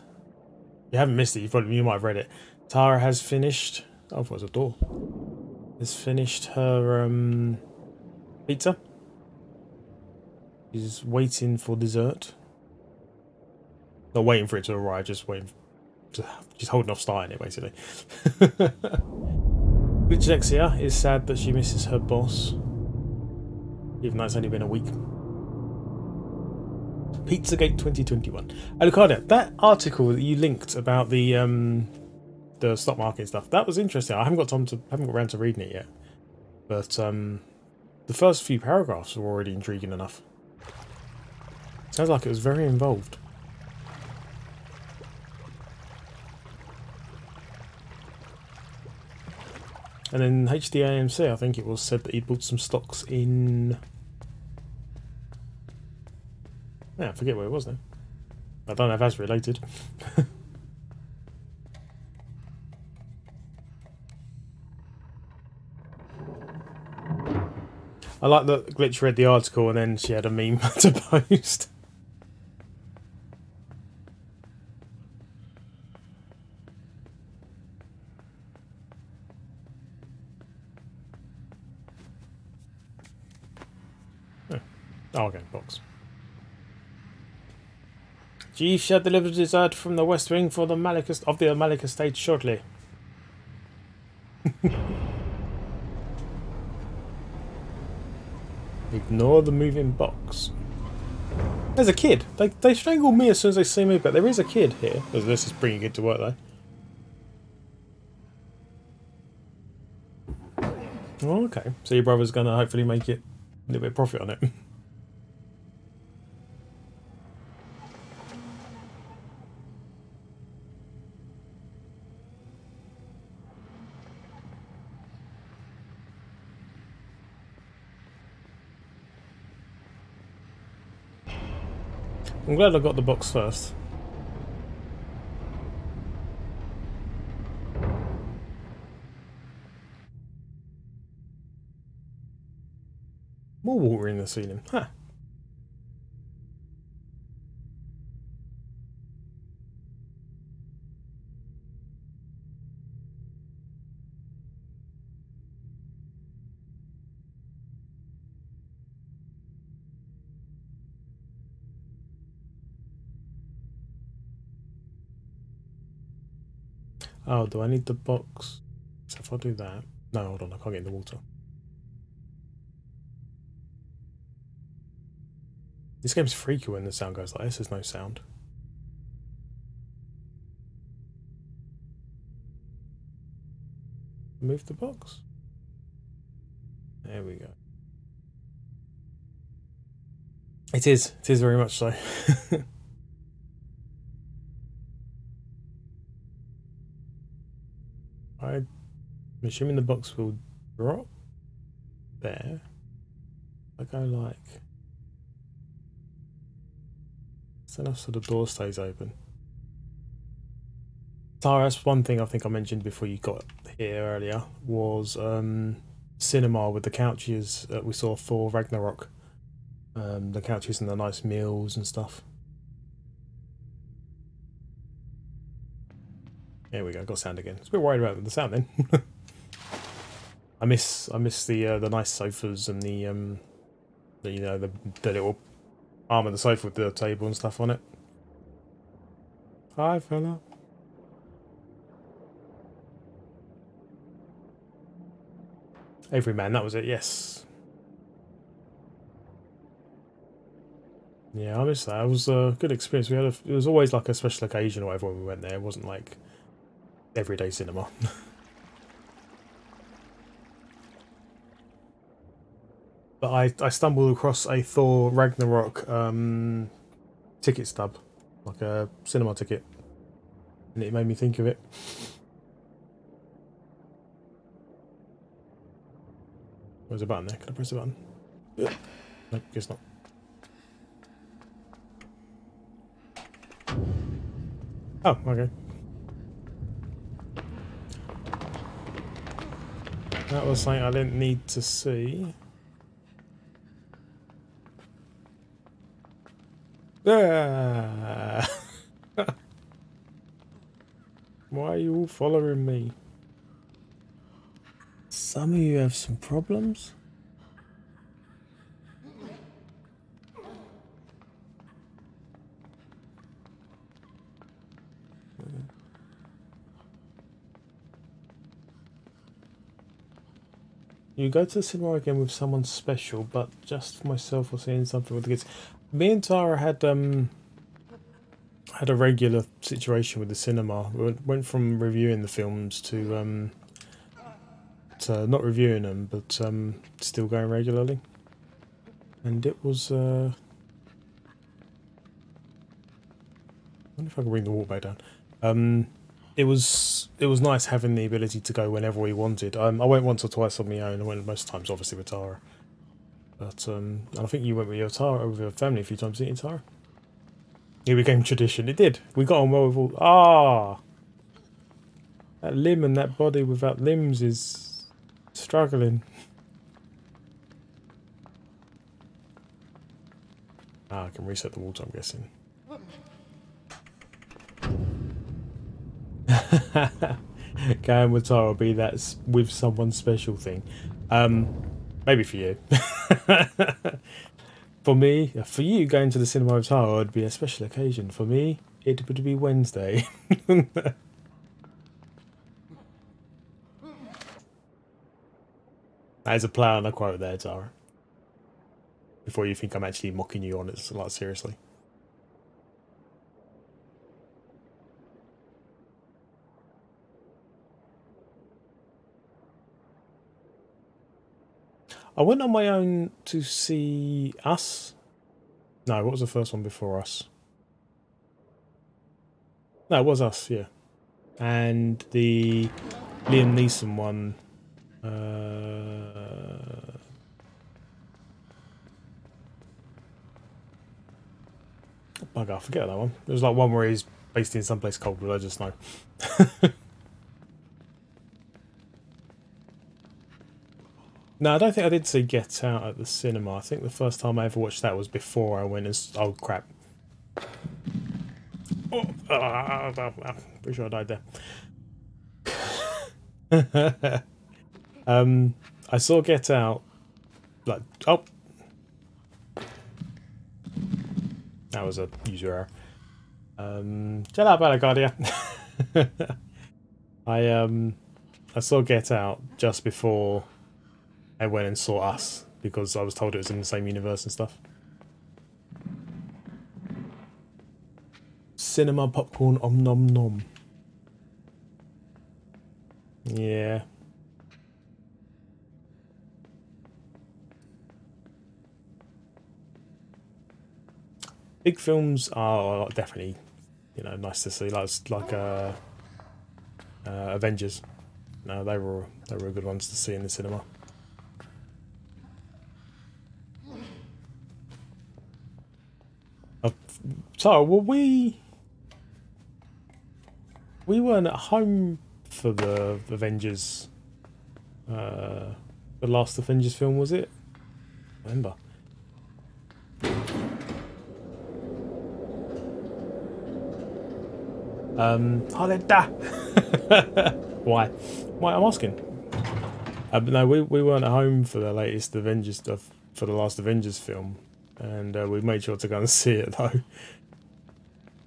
You haven't missed it. You probably you might have read it. Tara has finished Oh, it was a door. Has finished her um, pizza. She's waiting for dessert. Not waiting for it to arrive, just waiting. To, she's holding off starting it, basically. (laughs) Glitchlexia is sad that she misses her boss. Even though it's only been a week. Pizzagate 2021. Alucardia, that article that you linked about the um, the stock market stuff. That was interesting. I haven't got time to haven't got around to reading it yet, but um, the first few paragraphs were already intriguing enough. Sounds like it was very involved. And then HDAMC, I think it was said that he bought some stocks in. Yeah, I forget where it was now. I don't know if that's related. (laughs) I like that Glitch read the article and then she had a meme (laughs) to post. oh, okay, box. G. shall deliver the dessert from the West Wing for the Malik of the Malik estate shortly. (laughs) Ignore the moving box. There's a kid. They, they strangle me as soon as they see me, but there is a kid here. This is bringing it to work, though. Oh, okay. So your brother's going to hopefully make it a little bit of profit on it. (laughs) I'm glad I got the box first. More water in the ceiling. Huh. Oh, do I need the box? So if I do that... No, hold on, I can't get in the water. This game's freaky when the sound goes like this, there's no sound. Move the box. There we go. It is, it is very much so. (laughs) I'm assuming the box will drop there. I go like it's enough so the door stays open. Tara, that's one thing I think I mentioned before you got here earlier was um, cinema with the couches that we saw for Ragnarok. Um, the couches and the nice meals and stuff. There we go, got sound again. I was a bit worried about the sound then. (laughs) I miss I miss the uh, the nice sofas and the um the you know the, the little arm of the sofa with the table and stuff on it. Hi fella. Everyman, that was it, yes. Yeah, I miss that. It was a good experience. We had a, it was always like a special occasion or whatever when we went there. It wasn't like everyday cinema. (laughs) but I, I stumbled across a Thor Ragnarok um, ticket stub, like a cinema ticket, and it made me think of it. There's a button there? Can I press the button? No, guess not. Oh, okay. That was something I didn't need to see. Ah. (laughs) Why are you all following me? Some of you have some problems? You go to the cinema again with someone special, but just for myself or seeing something with the kids. Me and Tara had um had a regular situation with the cinema. We went from reviewing the films to um to not reviewing them, but um still going regularly. And it was uh I wonder if I can bring the wall back down. Um it was it was nice having the ability to go whenever we wanted. Um, I went once or twice on my own. I went most times, obviously, with Tara. But um, I think you went with your Tara with your family a few times, didn't you, Tara? It became tradition. It did. We got on well with all. Ah, that limb and that body without limbs is struggling. Ah, I can reset the water. I'm guessing. (laughs) Going with Tara will be that with someone special thing. Um, maybe for you. (laughs) For me, for you, going to the cinema with Tara would be a special occasion. For me, it would be Wednesday. (laughs) that is a play on a quote there, Tara. Before you think I'm actually mocking you on it, lot seriously. I went on my own to see Us. No, what was the first one before Us? No, it was Us, yeah. And the Liam Neeson one. Uh, bugger, I forget that one. It was like one where he's based in someplace cold, but I just know. (laughs) No, I don't think I did see Get Out at the cinema. I think the first time I ever watched that was before I went and... Oh, crap. Oh, uh, uh, pretty sure I died there. (laughs) um, I saw Get Out. Like, oh. That was a user error. Um, shut up, Alagardia. (laughs) I, um, I saw Get Out just before I went and saw Us because I was told it was in the same universe and stuff. Cinema popcorn om nom nom. Yeah. Big films are definitely, you know, nice to see. Like like uh, uh, Avengers. No, they were they were good ones to see in the cinema. So, were we... We weren't at home for the Avengers... Uh, the last Avengers film, was it? I remember. Um! (laughs) Why? Why, I'm asking. Uh, but no, we, we weren't at home for the latest Avengers stuff, for the last Avengers film. And uh, we made sure to go and see it, though.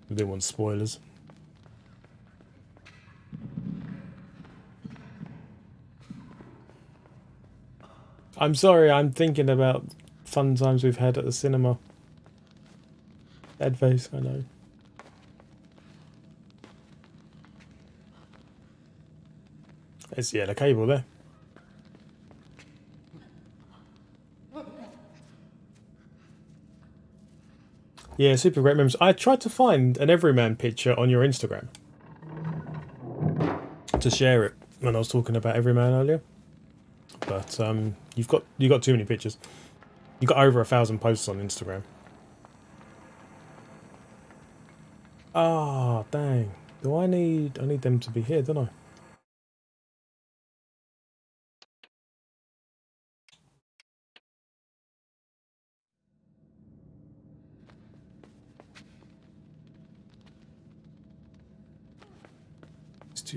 We didn't want spoilers. I'm sorry, I'm thinking about fun times we've had at the cinema. Bad face, I know. It's, yeah, the cable there. Yeah, super great memes. I tried to find an everyman picture on your Instagram to share it when I was talking about everyman earlier, but um, you've got you got too many pictures. You got over a thousand posts on Instagram. Ah, oh, dang. Do I need I need them to be here, don't I?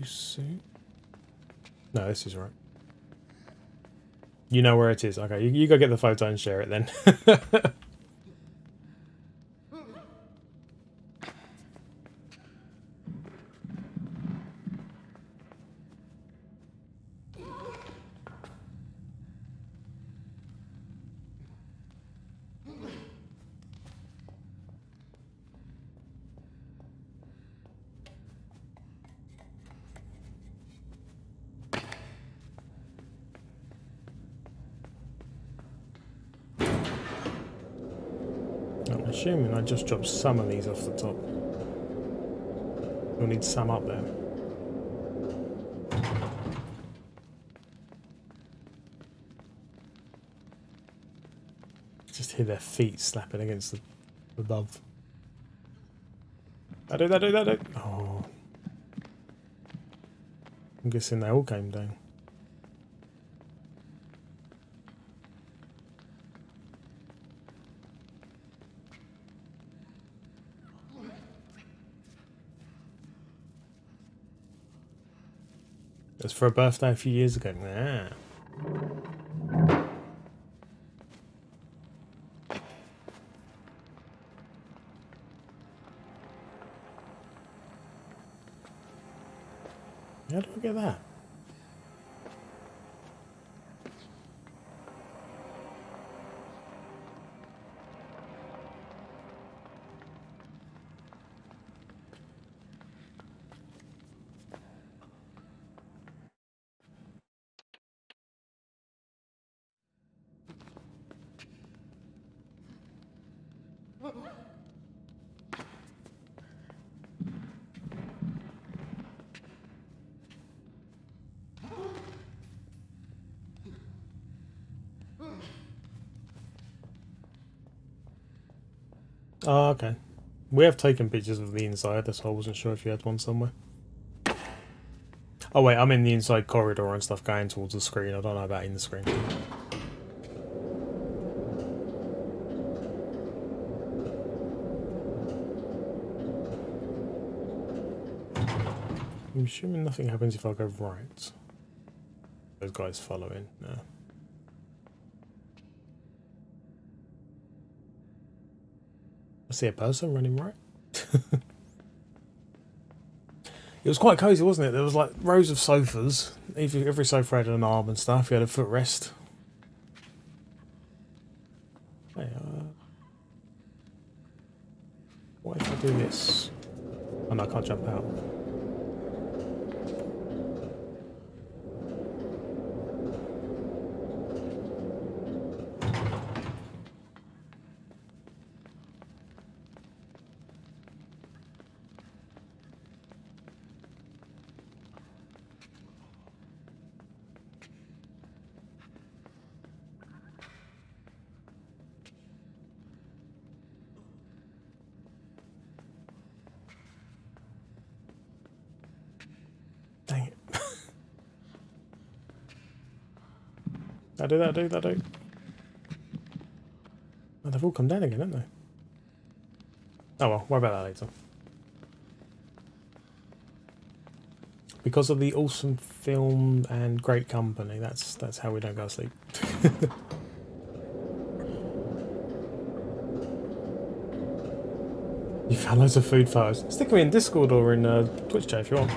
Too soon. No, this is right. You know where it is. Okay, you, you go get the photo and share it then. (laughs) assuming I just dropped some of these off the top. We'll need some up there. Just hear their feet slapping against the above. I do, that do, that do. Oh. I'm guessing they all came down. For a birthday a few years ago. Yeah. Oh, okay. We have taken pictures of the inside, why I wasn't sure if you had one somewhere. Oh wait, I'm in the inside corridor and stuff going towards the screen. I don't know about in the screen. I'm assuming nothing happens if I go right. Those guys following. No. See a person running right. (laughs) it was quite cozy, wasn't it? There was like rows of sofas. Every, every sofa had an arm and stuff. You had a footrest. Hey, uh, what if I do this? Oh no, I can't jump out. Dang it. that do, that do, that do. Oh, they've all come down again, haven't they? Oh well, worry about that later. Because of the awesome film and great company, that's that's how we don't go to sleep. (laughs) you found loads of food photos. Stick me in Discord or in uh, Twitch chat if you want.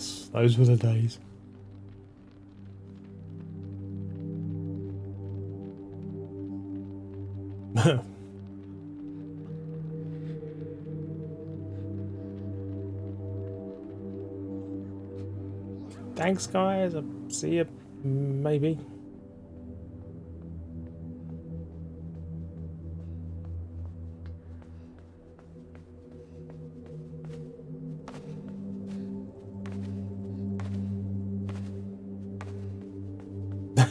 Yes, those were the days. (laughs) Thanks, guys. I'll see you, maybe.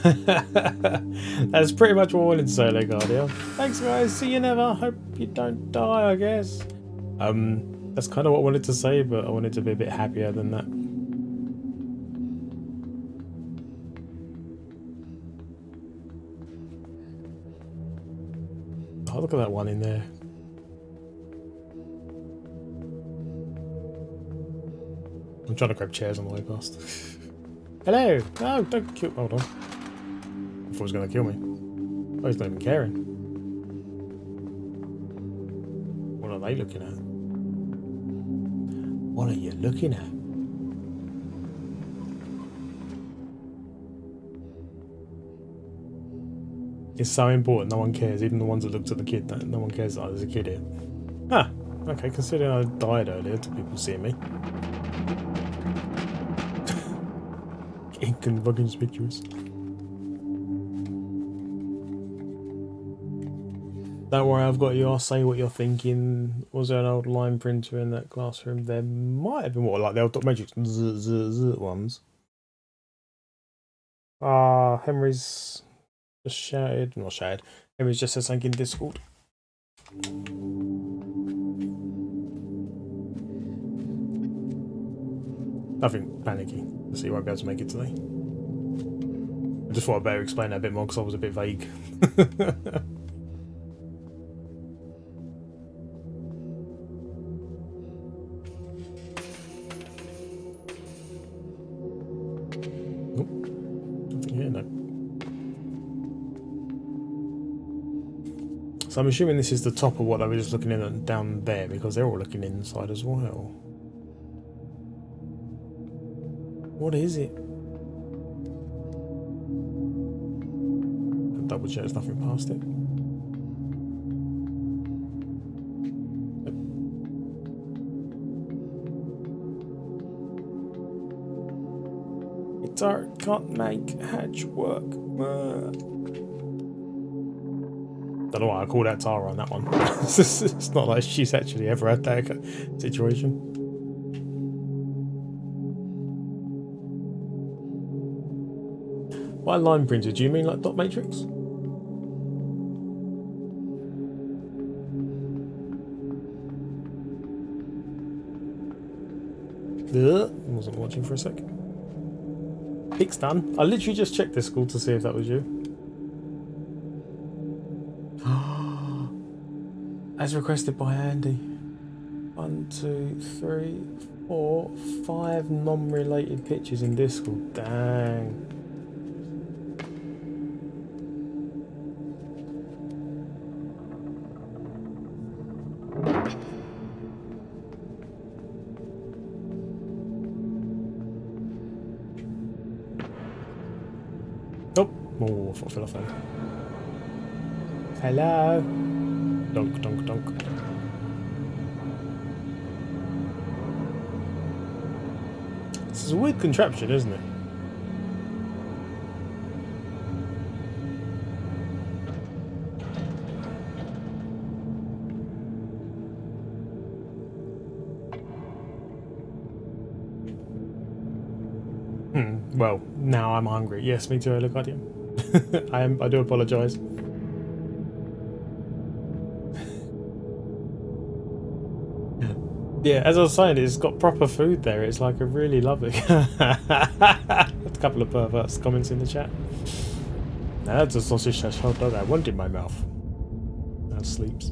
(laughs) That's pretty much what I wanted to say there, Guardian. Thanks, guys. See you never. Hope you don't die, I guess. Um, that's kind of what I wanted to say, but I wanted to be a bit happier than that. Oh, look at that one in there. I'm trying to grab chairs on the way past. (laughs) Hello! No, don't kill- hold on. I thought he was going to kill me. Oh, he's not even caring. What are they looking at? What are you looking at? It's so important, no one cares, even the ones that looked at the kid, no one cares that there's a kid here. Ah, okay, considering I died earlier to people seeing me. (laughs) Inconspicuous. Don't worry, I've got you. I'll say what you're thinking. Was there an old line printer in that classroom? There might have been what, like the old Magic z z z ones. Ah, uh, Henry's just shouted, not shouted. Henry's just said something in Discord. Nothing panicky. See won't be able to make it today. I just thought I'd better explain that a bit more because I was a bit vague. (laughs) So I'm assuming this is the top of what they were just looking in at down there because they're all looking inside as well. What is it? Double check there's nothing past it. Dark can't make hatch work. Uh. Don't know why I called out Tara on that one. (laughs) it's not like she's actually ever had that situation. Why line printer? Do you mean like dot matrix? Ugh, wasn't watching for a second. Pick's done. I literally just checked this school to see if that was you. As requested by Andy. One, two, three, four, five non-related pictures in Discord. Dang. Oh, I fell off. Hello. Donk, donk, donk. This is a weird contraption, isn't it? Hmm, well, now I'm hungry. Yes, me too, Hello Guardian. (laughs) I am. I do apologise. Yeah, as I was saying, it's got proper food there. It's like a really lovely. (laughs) a couple of perverse comments in the chat. That's a sausage hot dog I want in my mouth. That sleeps.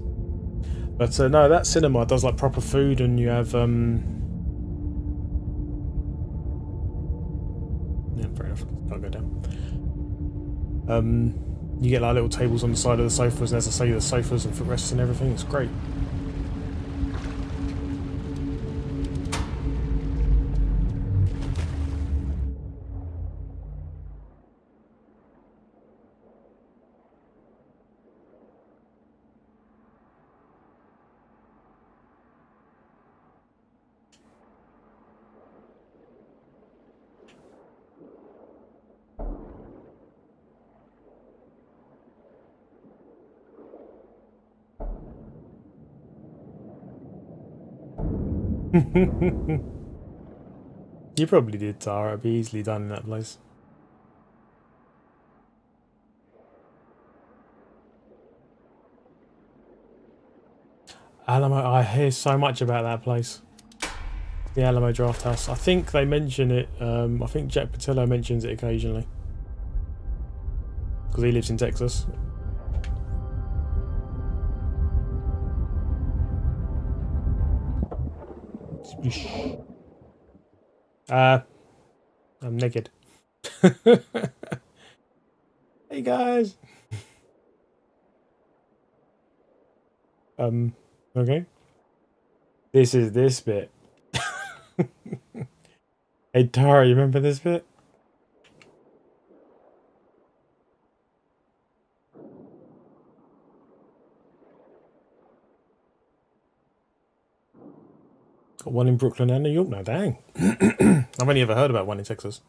But uh, no, that cinema does like proper food, and you have um. Yeah, fair enough. I'll go down. Um, you get like little tables on the side of the sofas, and as I say, the sofas and footrests and everything. It's great. You probably did, Tara. It'd be easily done in that place. Alamo, I hear so much about that place. The Alamo Draft House. I think they mention it, um, I think Jack Pattillo mentions it occasionally. Because he lives in Texas. Uh, I'm naked. (laughs) hey guys. (laughs) um, okay. This is this bit. (laughs) hey Tara, you remember this bit? Got one in Brooklyn and New York now. Dang. (clears throat) I've only ever heard about one in Texas.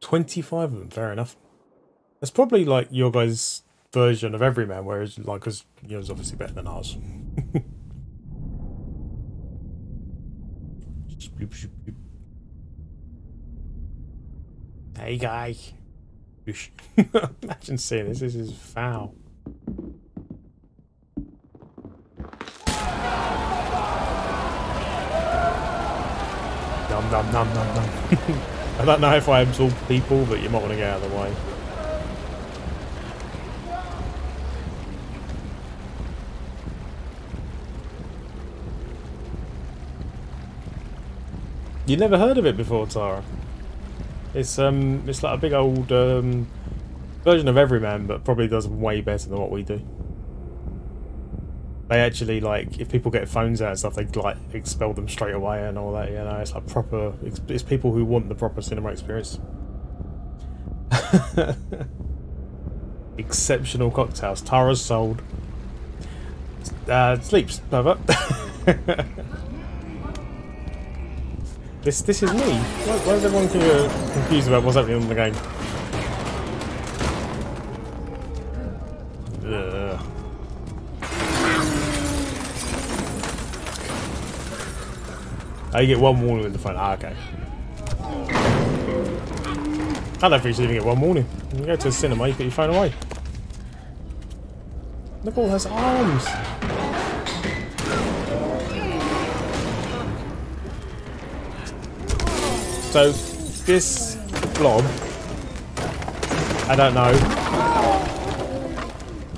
25 of them. Fair enough. That's probably like your guys' version of Everyman, whereas like, because yours obviously better than ours. (laughs) hey, guy. (laughs) Imagine seeing this. This is foul. Nom nom nom nom nom. (laughs) I don't know if I absorb people, but you might want to get out of the way. You never heard of it before, Tara? It's um, it's like a big old um, version of Everyman, but probably does way better than what we do. They actually like if people get phones out and stuff, they like expel them straight away and all that. You know, it's like proper. It's, it's people who want the proper cinema experience. (laughs) Exceptional cocktails. Tara's sold. Uh, sleeps, pervert. (laughs) this this is me. Why, why is everyone confused about what's happening in the game? Oh, you get one warning with the phone. Ah, okay. I don't think you even get one warning. You go to the cinema, you put your phone away. Look, all has arms. So, this blob, I don't know,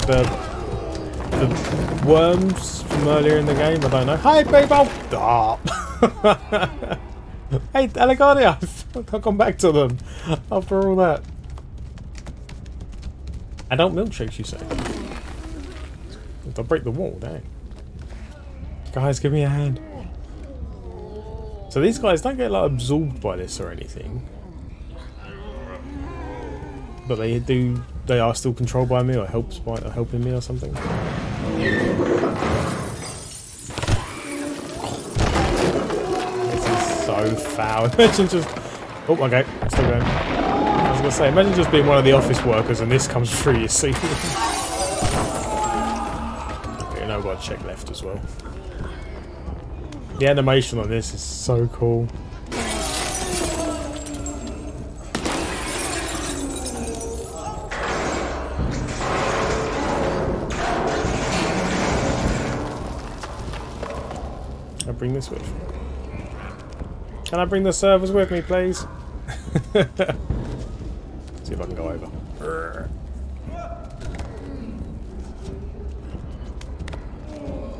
the, the worms from earlier in the game, I don't know. Hi, people! Stop! (laughs) (laughs) hey, Allegonia! (laughs) I'll come back to them after all that. Adult milkshakes, you say? They'll break the wall, dang. Guys, give me a hand. So these guys don't get like absorbed by this or anything. But they do they are still controlled by me or helps by or helping me or something. Foul. (laughs) Imagine just Oh okay, still going. I was gonna say, imagine just being one of the office workers and this comes through your ceiling. (laughs) okay, now I've got to check left as well. The animation on this is so cool. Bring this with. Can I bring the servers with me, please? (laughs) See if I can go over.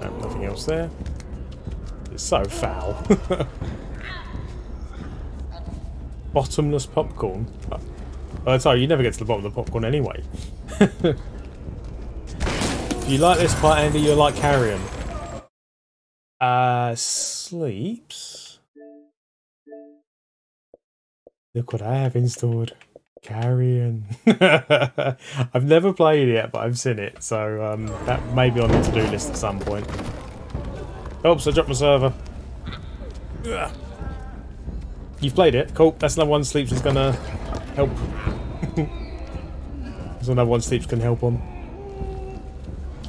No, nothing else there. It's so foul. (laughs) Bottomless popcorn. Oh, that's sorry, you never get to the bottom of the popcorn anyway. (laughs) you like this part, Andy, you're like carrion. Uh, sleeps. Look what I have installed. Carrion. (laughs) I've never played it yet, but I've seen it, so um, that may be on the to-do list at some point. Oops, I dropped my server. Ugh. You've played it. Cool. That's another one Sleeps is gonna help. (laughs) There's another one Sleeps can help on.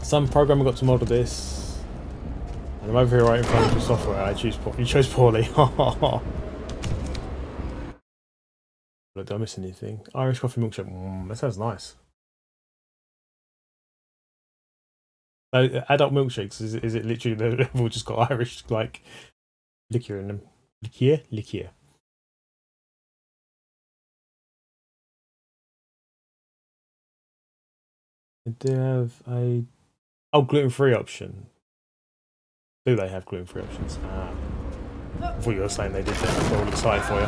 Some programmer got to model this. And I'm over here right in front of the software. I choose you chose poorly. (laughs) Did I miss anything? Irish coffee milkshake. Mm, that sounds nice. Uh, adult milkshakes, is, is it literally they've (laughs) all just got Irish like liquor in them? Liqueur? Liqueur. Do they have a oh gluten free option? Do they have gluten free options? Ah. I thought you were saying they did that. I'm all excited for you.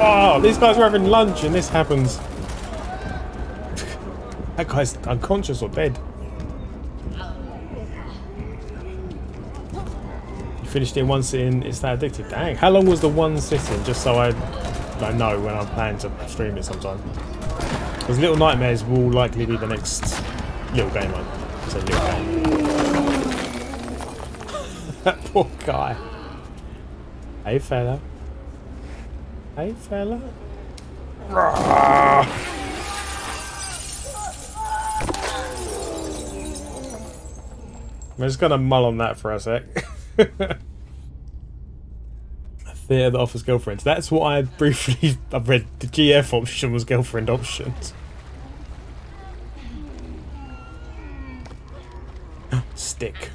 Oh, these guys were having lunch and this happens. (laughs) that guy's unconscious or dead. You finished in one sitting, it's that addictive. Dang, how long was the one sitting? Just so I, I know when I'm planning to stream it sometime. Because Little Nightmares will likely be the next little game I little game. (laughs) that poor guy. Hey fella. Hey fella. I'm just gonna mull on that for a sec. (laughs) A Theatre that offers girlfriends. That's what I briefly I read. The GF option was girlfriend options. (gasps) Stick.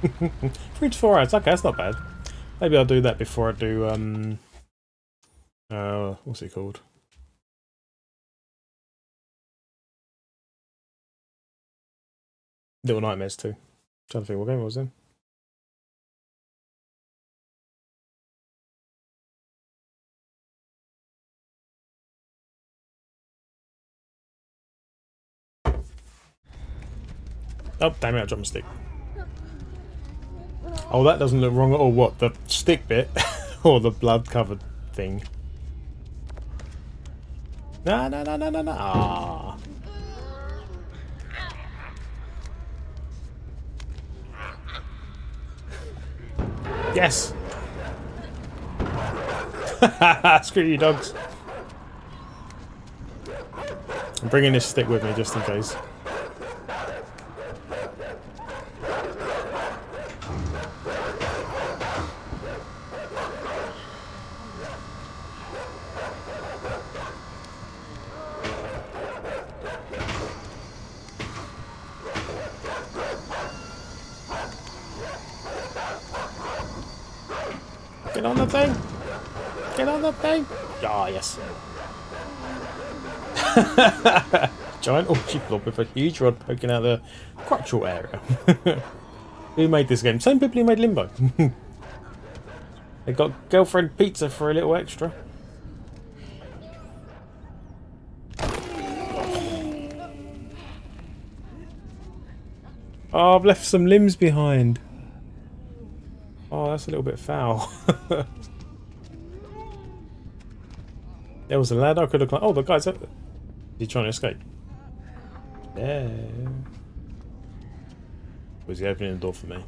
(laughs) Three to four hours. Okay, that's not bad. Maybe I'll do that before I do, um, uh, what's it called? Little Nightmares 2. I'm trying to think what game it was in. Oh, damn it, I dropped my stick. Oh, that doesn't look wrong at all. What, the stick bit? (laughs) or the blood-covered thing? No, no, no, no, no, no. Ah. Yes! (laughs) Screw you, dogs. I'm bringing this stick with me just in case. Get on the thing! Get on the thing! Ah, oh, yes. Giant orgy blob with a huge rod poking out the crotchal area. (laughs) who made this game? Same people who made Limbo. (laughs) they got girlfriend pizza for a little extra. Oh, I've left some limbs behind. Oh, that's a little bit foul. (laughs) there was a ladder I could have climbed. Oh, the guy's up there. Is he trying to escape? Yeah. Was he opening the door for me?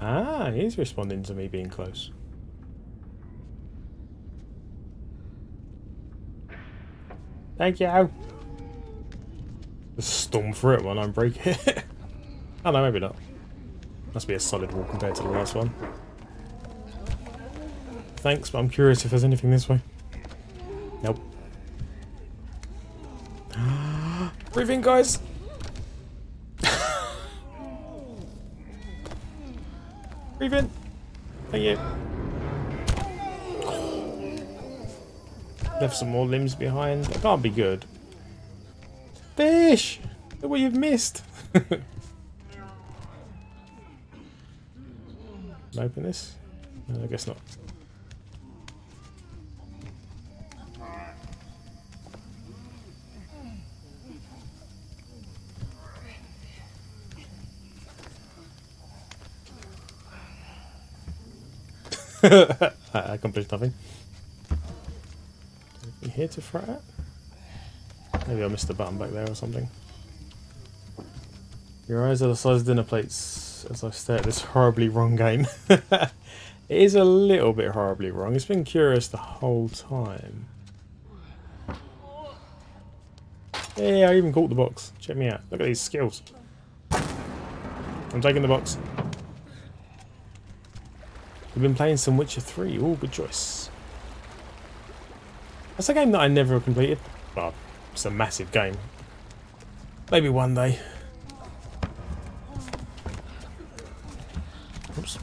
Ah, he's responding to me being close. Thank you. Just storm through it when I'm breaking it. (laughs) oh no, maybe not. Must be a solid wall compared to the last one. Thanks, but I'm curious if there's anything this way. Nope. (gasps) Breathe in, guys! (laughs) Breathe in! Thank you. Left some more limbs behind. That can't be good. Fish! Look what you've missed! (laughs) open this? No, I guess not. I (laughs) accomplished nothing. Anything here to throw at? Maybe I missed the button back there or something. Your eyes are the size of dinner plates as I stare at this horribly wrong game. (laughs) it is a little bit horribly wrong. It's been curious the whole time. Yeah, I even caught the box. Check me out. Look at these skills. I'm taking the box. We've been playing some Witcher 3. Oh, good choice. That's a game that I never completed. Well, it's a massive game. Maybe one day. Oops.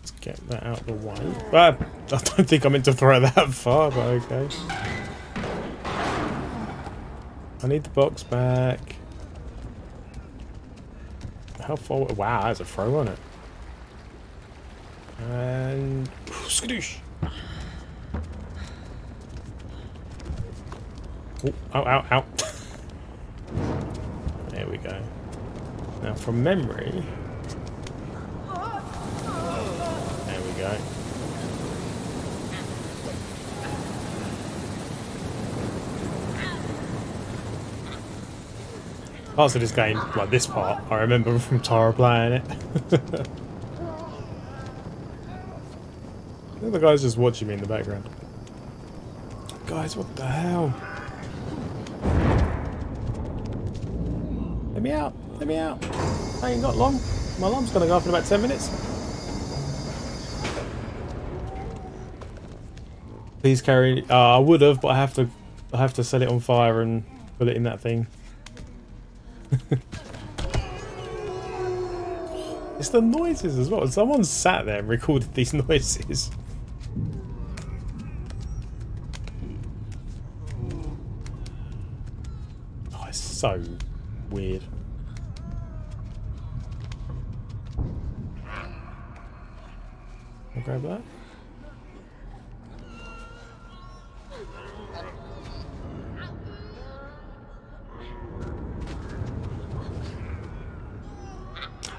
Let's get that out of the way. Ah, (laughs) I don't think I meant to throw that (laughs) far, but okay. I need the box back. How far? Wow, that's a throw on it. And skadoosh. Oh, ow, ow, ow. there we go. Now from memory... There we go. Parts of this game, like this part, I remember (laughs) from Tara playing it. (laughs) the guy's just watching me in the background. Guys, what the hell? Let me out. Let me out. I ain't got long. My alarm's gonna go off in about 10 minutes. Please carry. Uh, I would have, but I have to. I have to set it on fire and put it in that thing. (laughs) it's the noises as well. Someone sat there and recorded these (laughs) noises. Oh, it's so weird. I'll grab that.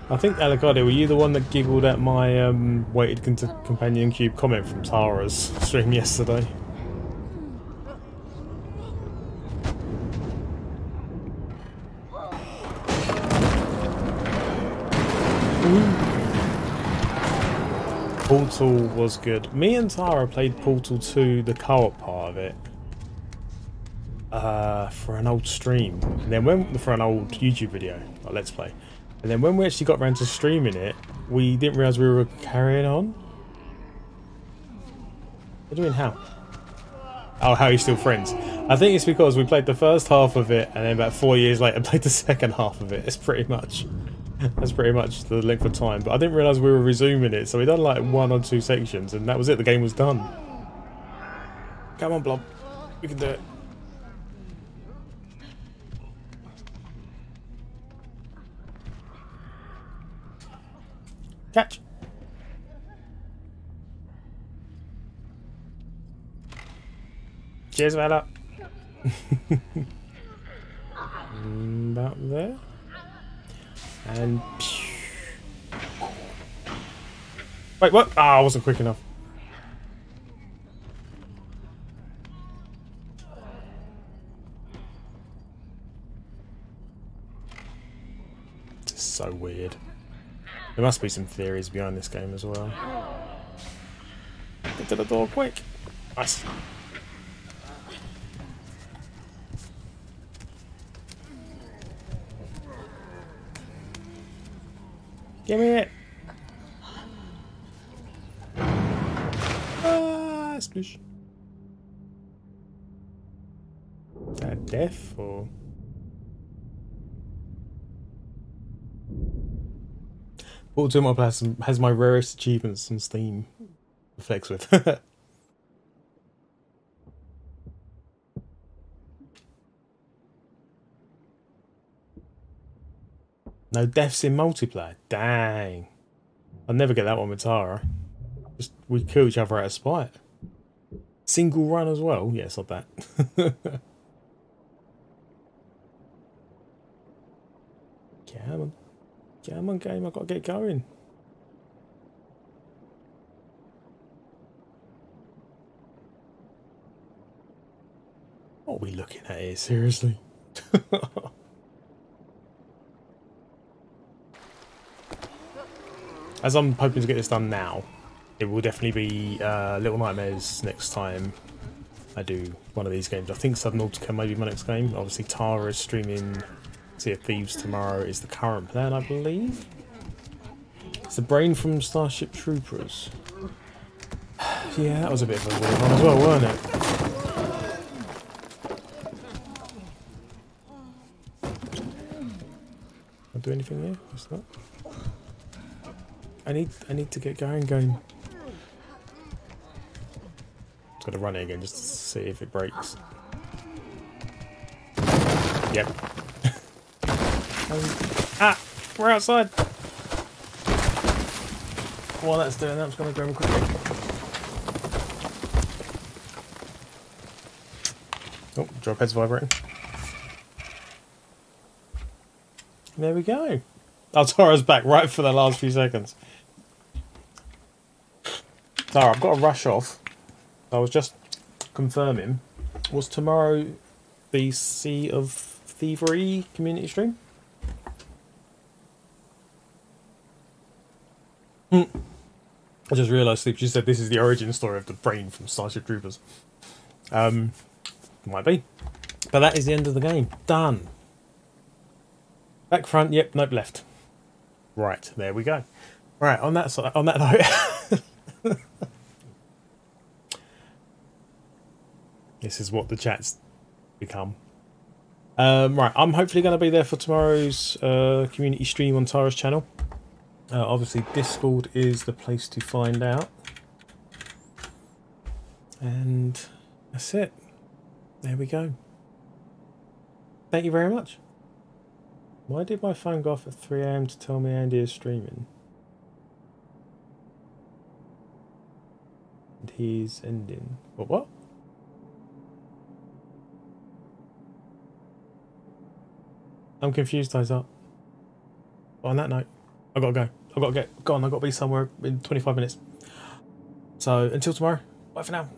I think, Alicado, were you the one that giggled at my um, weighted companion cube comment from Tara's stream yesterday? Portal was good. Me and Tara played Portal 2, the co-op part of it, uh, for an old stream. And then when for an old YouTube video, like Let's Play. And then when we actually got around to streaming it, we didn't realise we were carrying on. What do you mean how? Oh, how are you still friends? I think it's because we played the first half of it and then about four years later (laughs) played the second half of it. It's pretty much, that's pretty much the length of time. But I didn't realise we were resuming it, so we done like one or two sections and that was it, the game was done. Come on, Blob. We can do it. Catch. Cheers, Vela. About there. And... Wait, what? Ah, oh, I wasn't quick enough. So weird. There must be some theories behind this game as well. Get to the door quick. Nice. Give me it. Ah, splish. Is that death or? Plus has my rarest achievements on Steam. Flex with. (laughs) no deaths in multiplayer. Dang. I'll never get that one with Tara. Just we kill each other out of spite. Single run as well. Yes, not that. Come on. Come on, game, I've got to get going. What are we looking at here, seriously? (laughs) As I'm hoping to get this done now, it will definitely be uh, Little Nightmares next time I do one of these games. I think Subnautica may be my next game. Obviously Tara is streaming Of Thieves tomorrow is the current plan, I believe. It's the brain from Starship Troopers. (sighs) yeah, that was a bit of a weird one as well, weren't it? Do anything here? What's that? I need I need to get going going. Just gotta run it again just to see if it breaks. Yep, ah, we're outside. While that's doing that, I'm just going to grab him quickly. Oh, drop head's vibrating. There we go. Oh, Tara's back right for the last few seconds. Tara, I've got to rush off. I was just confirming. Was tomorrow the Sea of Thievery community stream? Mm. I just realised, Sleep, you said this is the origin story of the brain from Starship Troopers. Um, might be. But that is the end of the game. Done. Back front, yep, nope, left. Right, there we go. Right, on that side, on that note. (laughs) this is what the chat's become. Um, right, I'm hopefully going to be there for tomorrow's uh, community stream on Tara's channel. Uh, obviously, Discord is the place to find out. And that's it. There we go. Thank you very much. Why did my phone go off at 3am to tell me Andy is streaming? And he's ending. What? What? I'm confused, Eyes up. On that note, I gotta go. I gotta get gone. I gotta be somewhere in 25 minutes. So until tomorrow, bye for now.